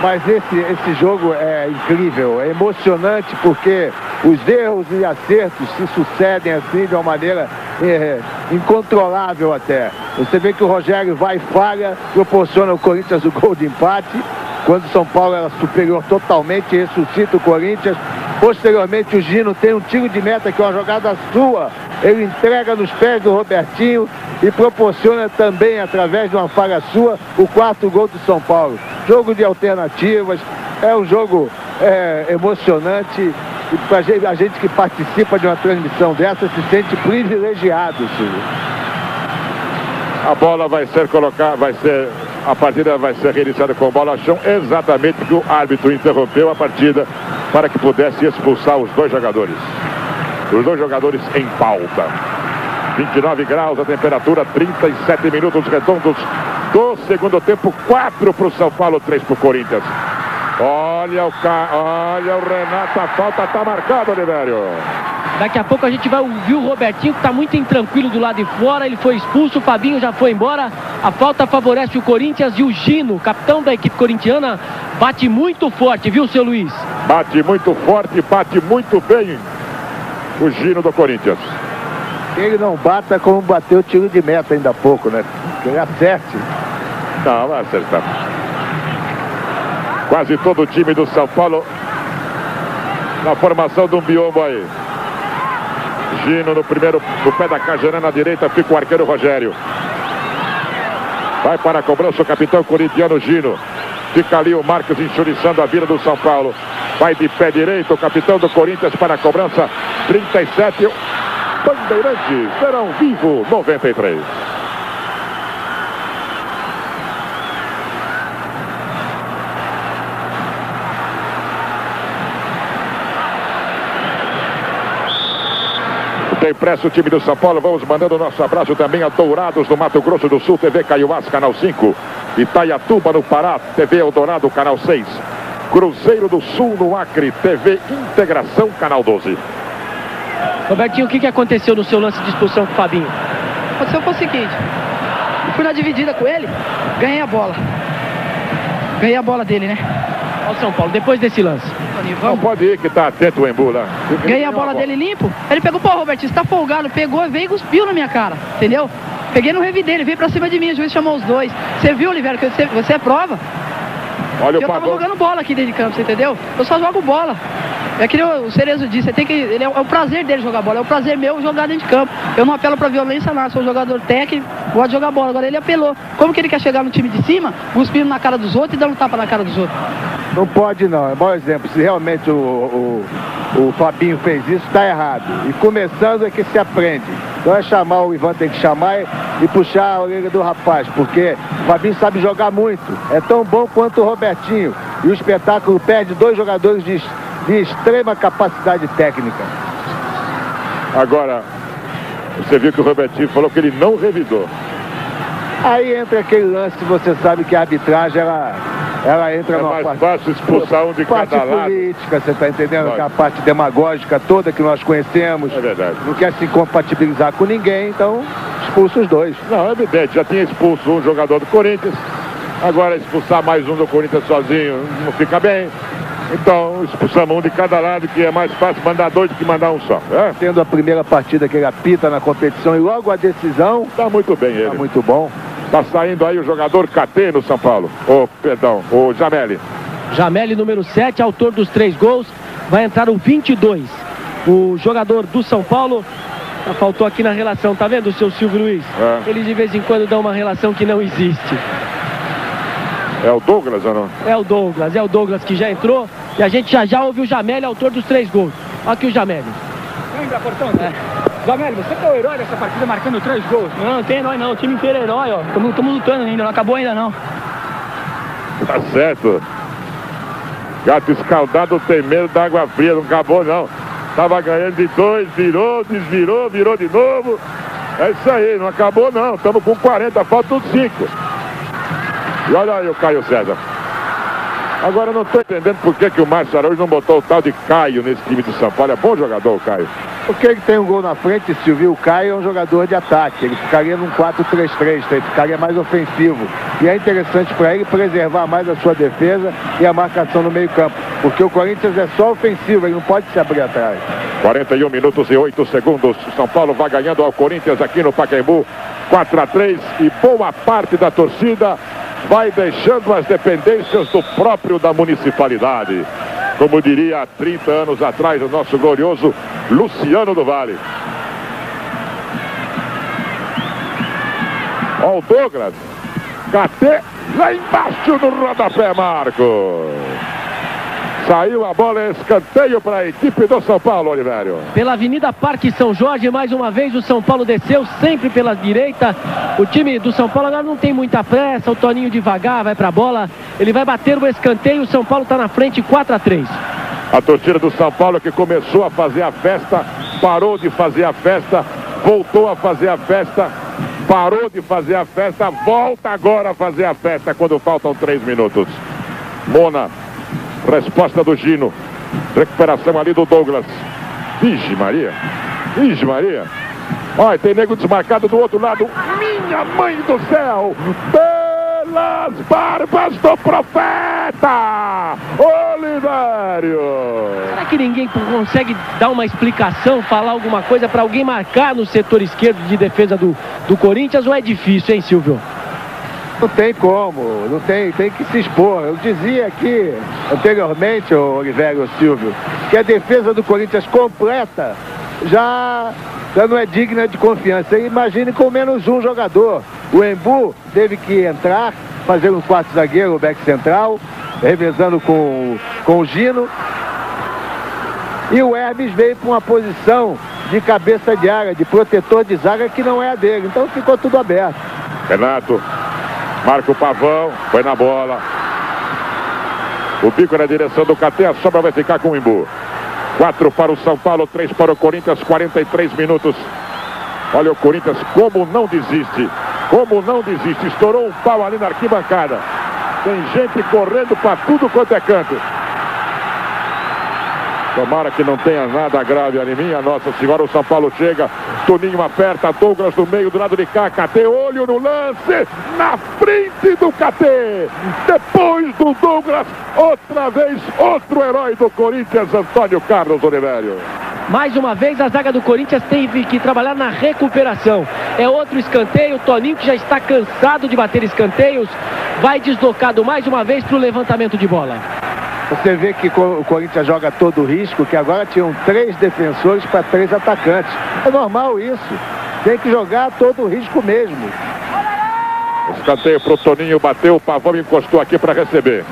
Mas esse, esse jogo é incrível, é emocionante porque os erros e acertos se sucedem assim de uma maneira é, incontrolável até. Você vê que o Rogério vai e falha, proporciona ao Corinthians o gol de empate. Quando o São Paulo era superior totalmente, ressuscita o Corinthians. Posteriormente, o Gino tem um tiro de meta que é uma jogada sua. Ele entrega nos pés do Robertinho e proporciona também, através de uma falha sua, o quarto gol do São Paulo. Jogo de alternativas, é um jogo é, emocionante. Gente, a gente que participa de uma transmissão dessa se sente privilegiado, Silvio. A bola vai ser colocada, vai ser. A partida vai ser reiniciada com bola ao chão, exatamente porque o árbitro interrompeu a partida para que pudesse expulsar os dois jogadores. Os dois jogadores em pauta. 29 graus a temperatura, 37 minutos redondos do segundo tempo, 4 para o São Paulo, 3 para o Corinthians. Olha o, ca... Olha o Renato, a falta está marcada, Olivério. Daqui a pouco a gente vai ouvir o Robertinho, que está muito intranquilo do lado de fora. Ele foi expulso, o Fabinho já foi embora. A falta favorece o Corinthians e o Gino, capitão da equipe corintiana, bate muito forte, viu, seu Luiz? Bate muito forte, bate muito bem o Gino do Corinthians. Ele não bata como bateu o tiro de meta ainda há pouco, né? Que ele acerte. Não, vai acertar. Quase todo o time do São Paulo na formação do biombo aí. Gino no primeiro, no pé da Cajarana na direita, fica o arqueiro Rogério. Vai para a cobrança o capitão corintiano Gino. Fica ali o Marcos enxuriçando a vira do São Paulo. Vai de pé direito o capitão do Corinthians para a cobrança. 37. Bandeirantes, serão vivo 93. Tem pressa o time do São Paulo. Vamos mandando o nosso abraço também a Dourados no Mato Grosso do Sul, TV Caiuás, canal 5. Itaiatuba no Pará, TV Eldorado, canal 6. Cruzeiro do Sul no Acre, TV Integração, canal 12. Robertinho, o que, que aconteceu no seu lance de expulsão com o Fabinho? Aconteceu foi o seguinte, eu fui na dividida com ele, ganhei a bola. Ganhei a bola dele, né? Ó o São Paulo, depois desse lance. Não pode ir que tá atento o Embu lá. Ganhei a bola dele limpo. Ele pegou, pô, Robertinho, você tá folgado. Pegou, veio e cuspiu na minha cara, entendeu? Peguei no revi dele, veio pra cima de mim, o juiz chamou os dois. Você viu, Oliveira, que você, você é prova? Olha eu tava jogando bola aqui dentro de campo, você entendeu? Eu só jogo bola. É que nem o Cerezo disse, tem que. Ele é, é o prazer dele jogar bola, é o prazer meu jogar dentro de campo. Eu não apelo pra violência nada, sou um jogador técnico, gosto de jogar bola. Agora ele apelou. Como que ele quer chegar no time de cima, cuspindo na cara dos outros e dando tapa na cara dos outros? Não pode não, é um bom exemplo. Se realmente o, o, o Fabinho fez isso, está errado. E começando é que se aprende. Então é chamar, o Ivan tem que chamar e, puxar a orelha do rapaz, porque o Fabinho sabe jogar muito. É tão bom quanto o Robertinho. E o espetáculo perde dois jogadores de, de extrema capacidade técnica. Agora, você viu que o Robertinho falou que ele não revidou. Aí entra aquele lance que você sabe que a arbitragem ela, ela entra É numa mais parte, fácil expulsar um de parte cada lado. política, você está entendendo? Lógico. Aquela parte demagógica toda que nós conhecemos. É verdade. Não quer se compatibilizar com ninguém, então expulsa os dois. Não, é evidente, já tinha expulso um jogador do Corinthians. Agora expulsar mais um do Corinthians sozinho não fica bem. Então expulsamos um de cada lado, que é mais fácil mandar dois do que mandar um só. É? Tendo a primeira partida que ele apita na competição e logo a decisão. Tá muito bem ele. Tá muito bom. Tá saindo aí o jogador KT no São Paulo. Ô, perdão, o Jameli. Jameli, número 7, autor dos três gols. Vai entrar o 22. O jogador do São Paulo. já Faltou aqui na relação, tá vendo o seu Silvio Luiz? É. Ele de vez em quando dá uma relação que não existe. É o Douglas ou não? É o Douglas, é o Douglas que já entrou. E a gente já já ouviu o Jameli, autor dos três gols. Olha aqui o Jameli. Lembra, Portão? É. Jamel, você que é o herói dessa partida marcando três gols. Não, não tem herói não, o time inteiro é herói, ó. Estamos lutando ainda, não acabou ainda não. Tá certo. Gato escaldado tem medo da água fria, não acabou não. Tava ganhando de dois, virou, desvirou, virou de novo. É isso aí, não acabou não. Estamos com 40, faltam cinco. E olha aí o Caio César. Agora eu não estou entendendo por que, que o Márcio Araújo não botou o tal de Caio nesse time do São Paulo. É bom jogador o Caio. Porque ele tem um gol na frente, Silvio, o Caio é um jogador de ataque. Ele ficaria num 4-3-3, ele ficaria mais ofensivo. E é interessante para ele preservar mais a sua defesa e a marcação no meio campo. Porque o Corinthians é só ofensivo, ele não pode se abrir atrás. 41 minutos e 8 segundos. São Paulo vai ganhando ao Corinthians aqui no Pacaembu. 4 a 3 e boa parte da torcida vai deixando as dependências do próprio da municipalidade. Como diria há 30 anos atrás o nosso glorioso Luciano do Vale. Ó o Douglas. KT lá embaixo no rodapé, Marco. Saiu a bola, é escanteio para a equipe do São Paulo, Olivério. Pela Avenida Parque São Jorge, mais uma vez o São Paulo desceu, sempre pela direita. O time do São Paulo agora não tem muita pressa, o Toninho devagar, vai pra bola. Ele vai bater o escanteio, o São Paulo tá na frente, 4 a 3 A torcida do São Paulo que começou a fazer a festa, parou de fazer a festa, voltou a fazer a festa, parou de fazer a festa, volta agora a fazer a festa quando faltam três minutos. Mona, resposta do Gino, recuperação ali do Douglas. Vixe Maria, vixe Maria. Olha, tem nego desmarcado do outro lado. Minha mãe do céu! Pelas barbas do profeta! Olivério! Será que ninguém consegue dar uma explicação, falar alguma coisa para alguém marcar no setor esquerdo de defesa do, do Corinthians ou é difícil, hein, Silvio? Não tem como, não tem, tem que se expor. Eu dizia aqui anteriormente, ô Oliveira Silvio, que a defesa do Corinthians completa já, já não é digna de confiança. Imagine com menos um jogador. O Embu teve que entrar, fazer um quarto zagueiro, o back central, revezando com, com o Gino. E o Hermes veio para uma posição de cabeça de área, de protetor de zaga que não é a dele. Então ficou tudo aberto. Renato, marca o pavão, foi na bola. O bico na direção do KT, a sobra vai ficar com o Imbu. Quatro para o São Paulo, três para o Corinthians, 43 minutos. Olha o Corinthians como não desiste. Como não desiste. Estourou um pau ali na arquibancada. Tem gente correndo para tudo quanto é canto. Tomara que não tenha nada grave ali, minha Nossa Senhora. O São Paulo chega, Toninho aperta, Douglas no meio, do lado de cá, KT, olho no lance, na frente do KT. Depois do Douglas, outra vez, outro herói do Corinthians, Antônio Carlos Oliveira. Mais uma vez, a zaga do Corinthians teve que trabalhar na recuperação. É outro escanteio. Toninho, que já está cansado de bater escanteios, vai deslocado mais uma vez para o levantamento de bola. Você vê que o Corinthians joga todo o risco, que agora tinham três defensores para três atacantes. É normal isso. Tem que jogar todo o risco mesmo. Escanteio para o Toninho, bateu, o Pavão encostou aqui para receber.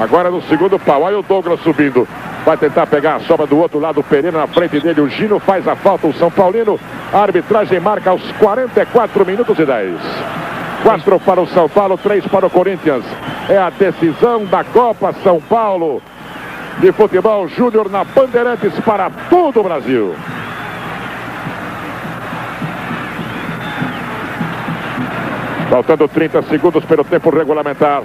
Agora no segundo pau, olha o Douglas subindo. Vai tentar pegar a sobra do outro lado, o Pereira na frente dele, o Gino faz a falta, o São Paulino. A arbitragem marca aos 44 minutos e 10. Quatro para o São Paulo, três para o Corinthians. É a decisão da Copa São Paulo de futebol júnior na Bandeirantes para todo o Brasil. Faltando 30 segundos pelo tempo regulamentar.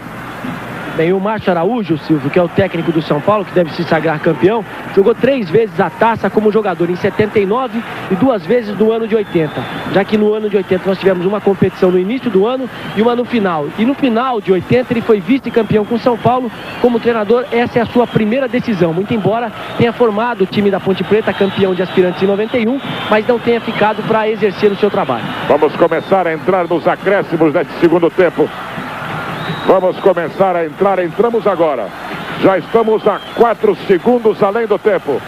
Bem, o Márcio Araújo, Silvio, que é o técnico do São Paulo, que deve se sagrar campeão, jogou três vezes a taça como jogador, em 79 e duas vezes no ano de 80. Já que no ano de 80 nós tivemos uma competição no início do ano e uma no final. E no final de 80 ele foi vice-campeão com São Paulo. Como treinador, essa é a sua primeira decisão. Muito embora tenha formado o time da Ponte Preta campeão de aspirantes em 91, mas não tenha ficado para exercer o seu trabalho. Vamos começar a entrar nos acréscimos neste segundo tempo. Vamos começar a entrar, entramos agora. Já estamos a quatro segundos além do tempo.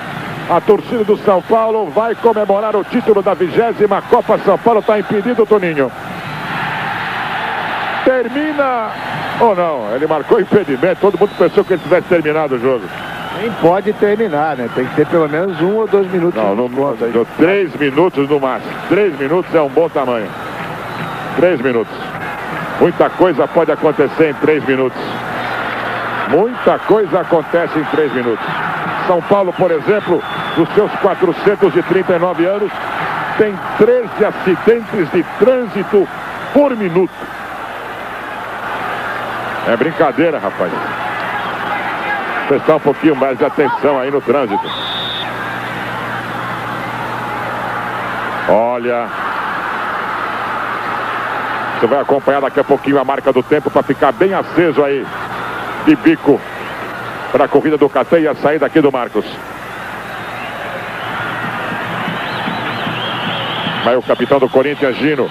A torcida do São Paulo vai comemorar o título da vigésima Copa São Paulo. Está impedido, Toninho. Termina ou não? Ele marcou impedimento. Todo mundo pensou que ele tivesse terminado o jogo. Nem pode terminar, né? Tem que ter pelo menos um ou dois minutos. Não, no, no, no, três minutos no máximo. Três minutos é um bom tamanho. Três minutos. Muita coisa pode acontecer em três minutos. Muita coisa acontece em três minutos. São Paulo, por exemplo, dos seus 439 anos, tem 13 acidentes de trânsito por minuto. É brincadeira, rapaz. Prestar um pouquinho mais de atenção aí no trânsito. Olha, você vai acompanhar daqui a pouquinho a marca do tempo para ficar bem aceso aí de bico para a corrida do Catê e a saída aqui do Marcos. Vai o capitão do Corinthians, Gino.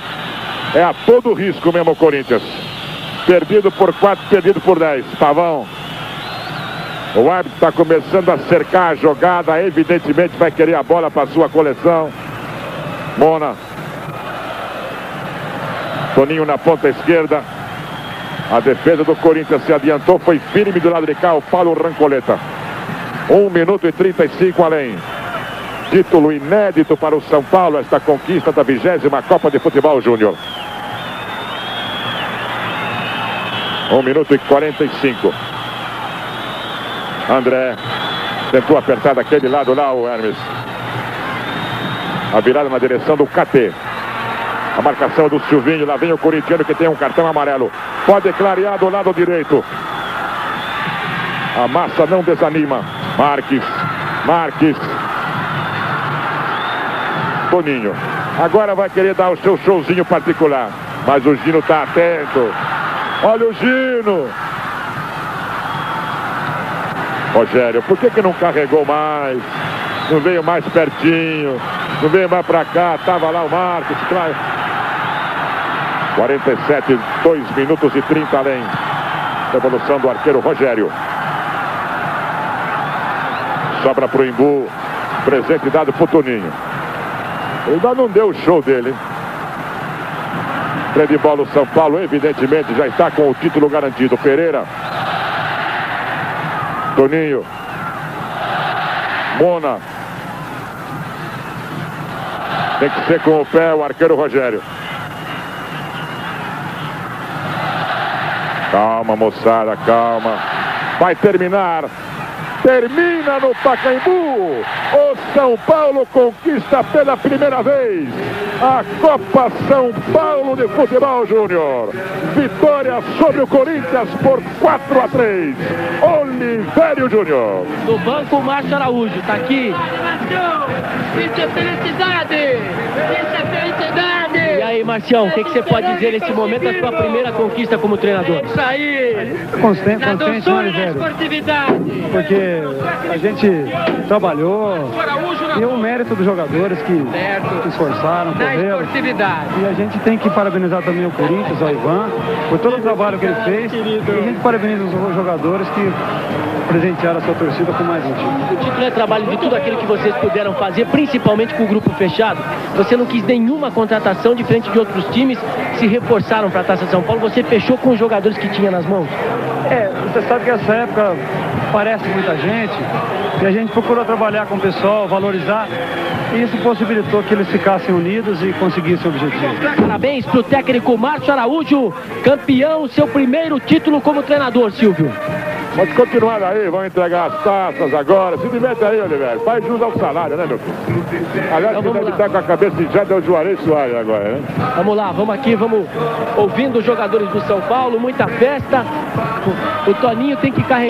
É a todo risco mesmo o Corinthians. Perdido por 4, perdido por 10. Pavão. O árbitro está começando a cercar a jogada. Evidentemente vai querer a bola para sua coleção. Mona. Toninho na ponta esquerda. A defesa do Corinthians se adiantou, foi firme do lado de cá o Paulo Rancoleta. 1 minuto e 35 além. Título inédito para o São Paulo, esta conquista da vigésima Copa de Futebol Júnior. 1 minuto e 45. André tentou apertar daquele lado lá o Hermes. A virada na direção do KT. A marcação do Silvinho. Lá vem o corintiano que tem um cartão amarelo. Pode clarear do lado direito. A massa não desanima. Marques. Marques. Boninho. Agora vai querer dar o seu showzinho particular. Mas o Gino está atento. Olha o Gino. Rogério, por que, que não carregou mais? Não veio mais pertinho. Não veio mais para cá. Tava lá o Marcos. Claro. 47, 2 minutos e 30 além. Devolução do arqueiro Rogério. Sobra para o Imbu. Presente dado para o Toninho. Ainda não deu o show dele. Pé de bola o São Paulo, evidentemente, já está com o título garantido. Pereira. Toninho. Mona. Tem que ser com o pé o arqueiro Rogério. Calma, moçada, calma. Vai terminar termina no Pacaembu. O São Paulo conquista pela primeira vez a Copa São Paulo de Futebol Júnior. Vitória sobre o Corinthians por 4 a 3. Olivério Júnior. Do banco, Márcio Araújo. Tá aqui. Isso é felicidade! Isso é felicidade! E aí, Marcião, o que, que você pode dizer nesse momento da sua primeira conquista como treinador? Isso aí! Contente, Na contente, né, esportividade! Porque a gente trabalhou e o mérito dos jogadores que se esforçaram, correram. E a gente tem que parabenizar também o Corinthians, ao Ivan, por todo o trabalho que ele fez. E a gente parabeniza os jogadores que presentearam a sua torcida com mais um título. O título é trabalho de tudo aquilo que vocês puderam fazer, principalmente com o grupo fechado. Você não quis nenhuma contratação diferente de outros times se reforçaram para a Taça São Paulo. Você fechou com os jogadores que tinha nas mãos. É, você sabe que essa época parece muita gente e a gente procurou trabalhar com o pessoal, valorizar e isso possibilitou que eles ficassem unidos e conseguissem o objetivo. Parabéns para o técnico Márcio Araújo, campeão, seu primeiro título como treinador, Silvio. Pode continuar aí, vão entregar as taças agora. Se diverte aí, Oliveira. Faz jus ao salário, né, meu filho? Aliás, você deve estar com a cabeça de já o Juarez Soares agora, né? Vamos lá, vamos aqui, vamos ouvindo os jogadores do São Paulo, muita festa. O Toninho tem que carregar.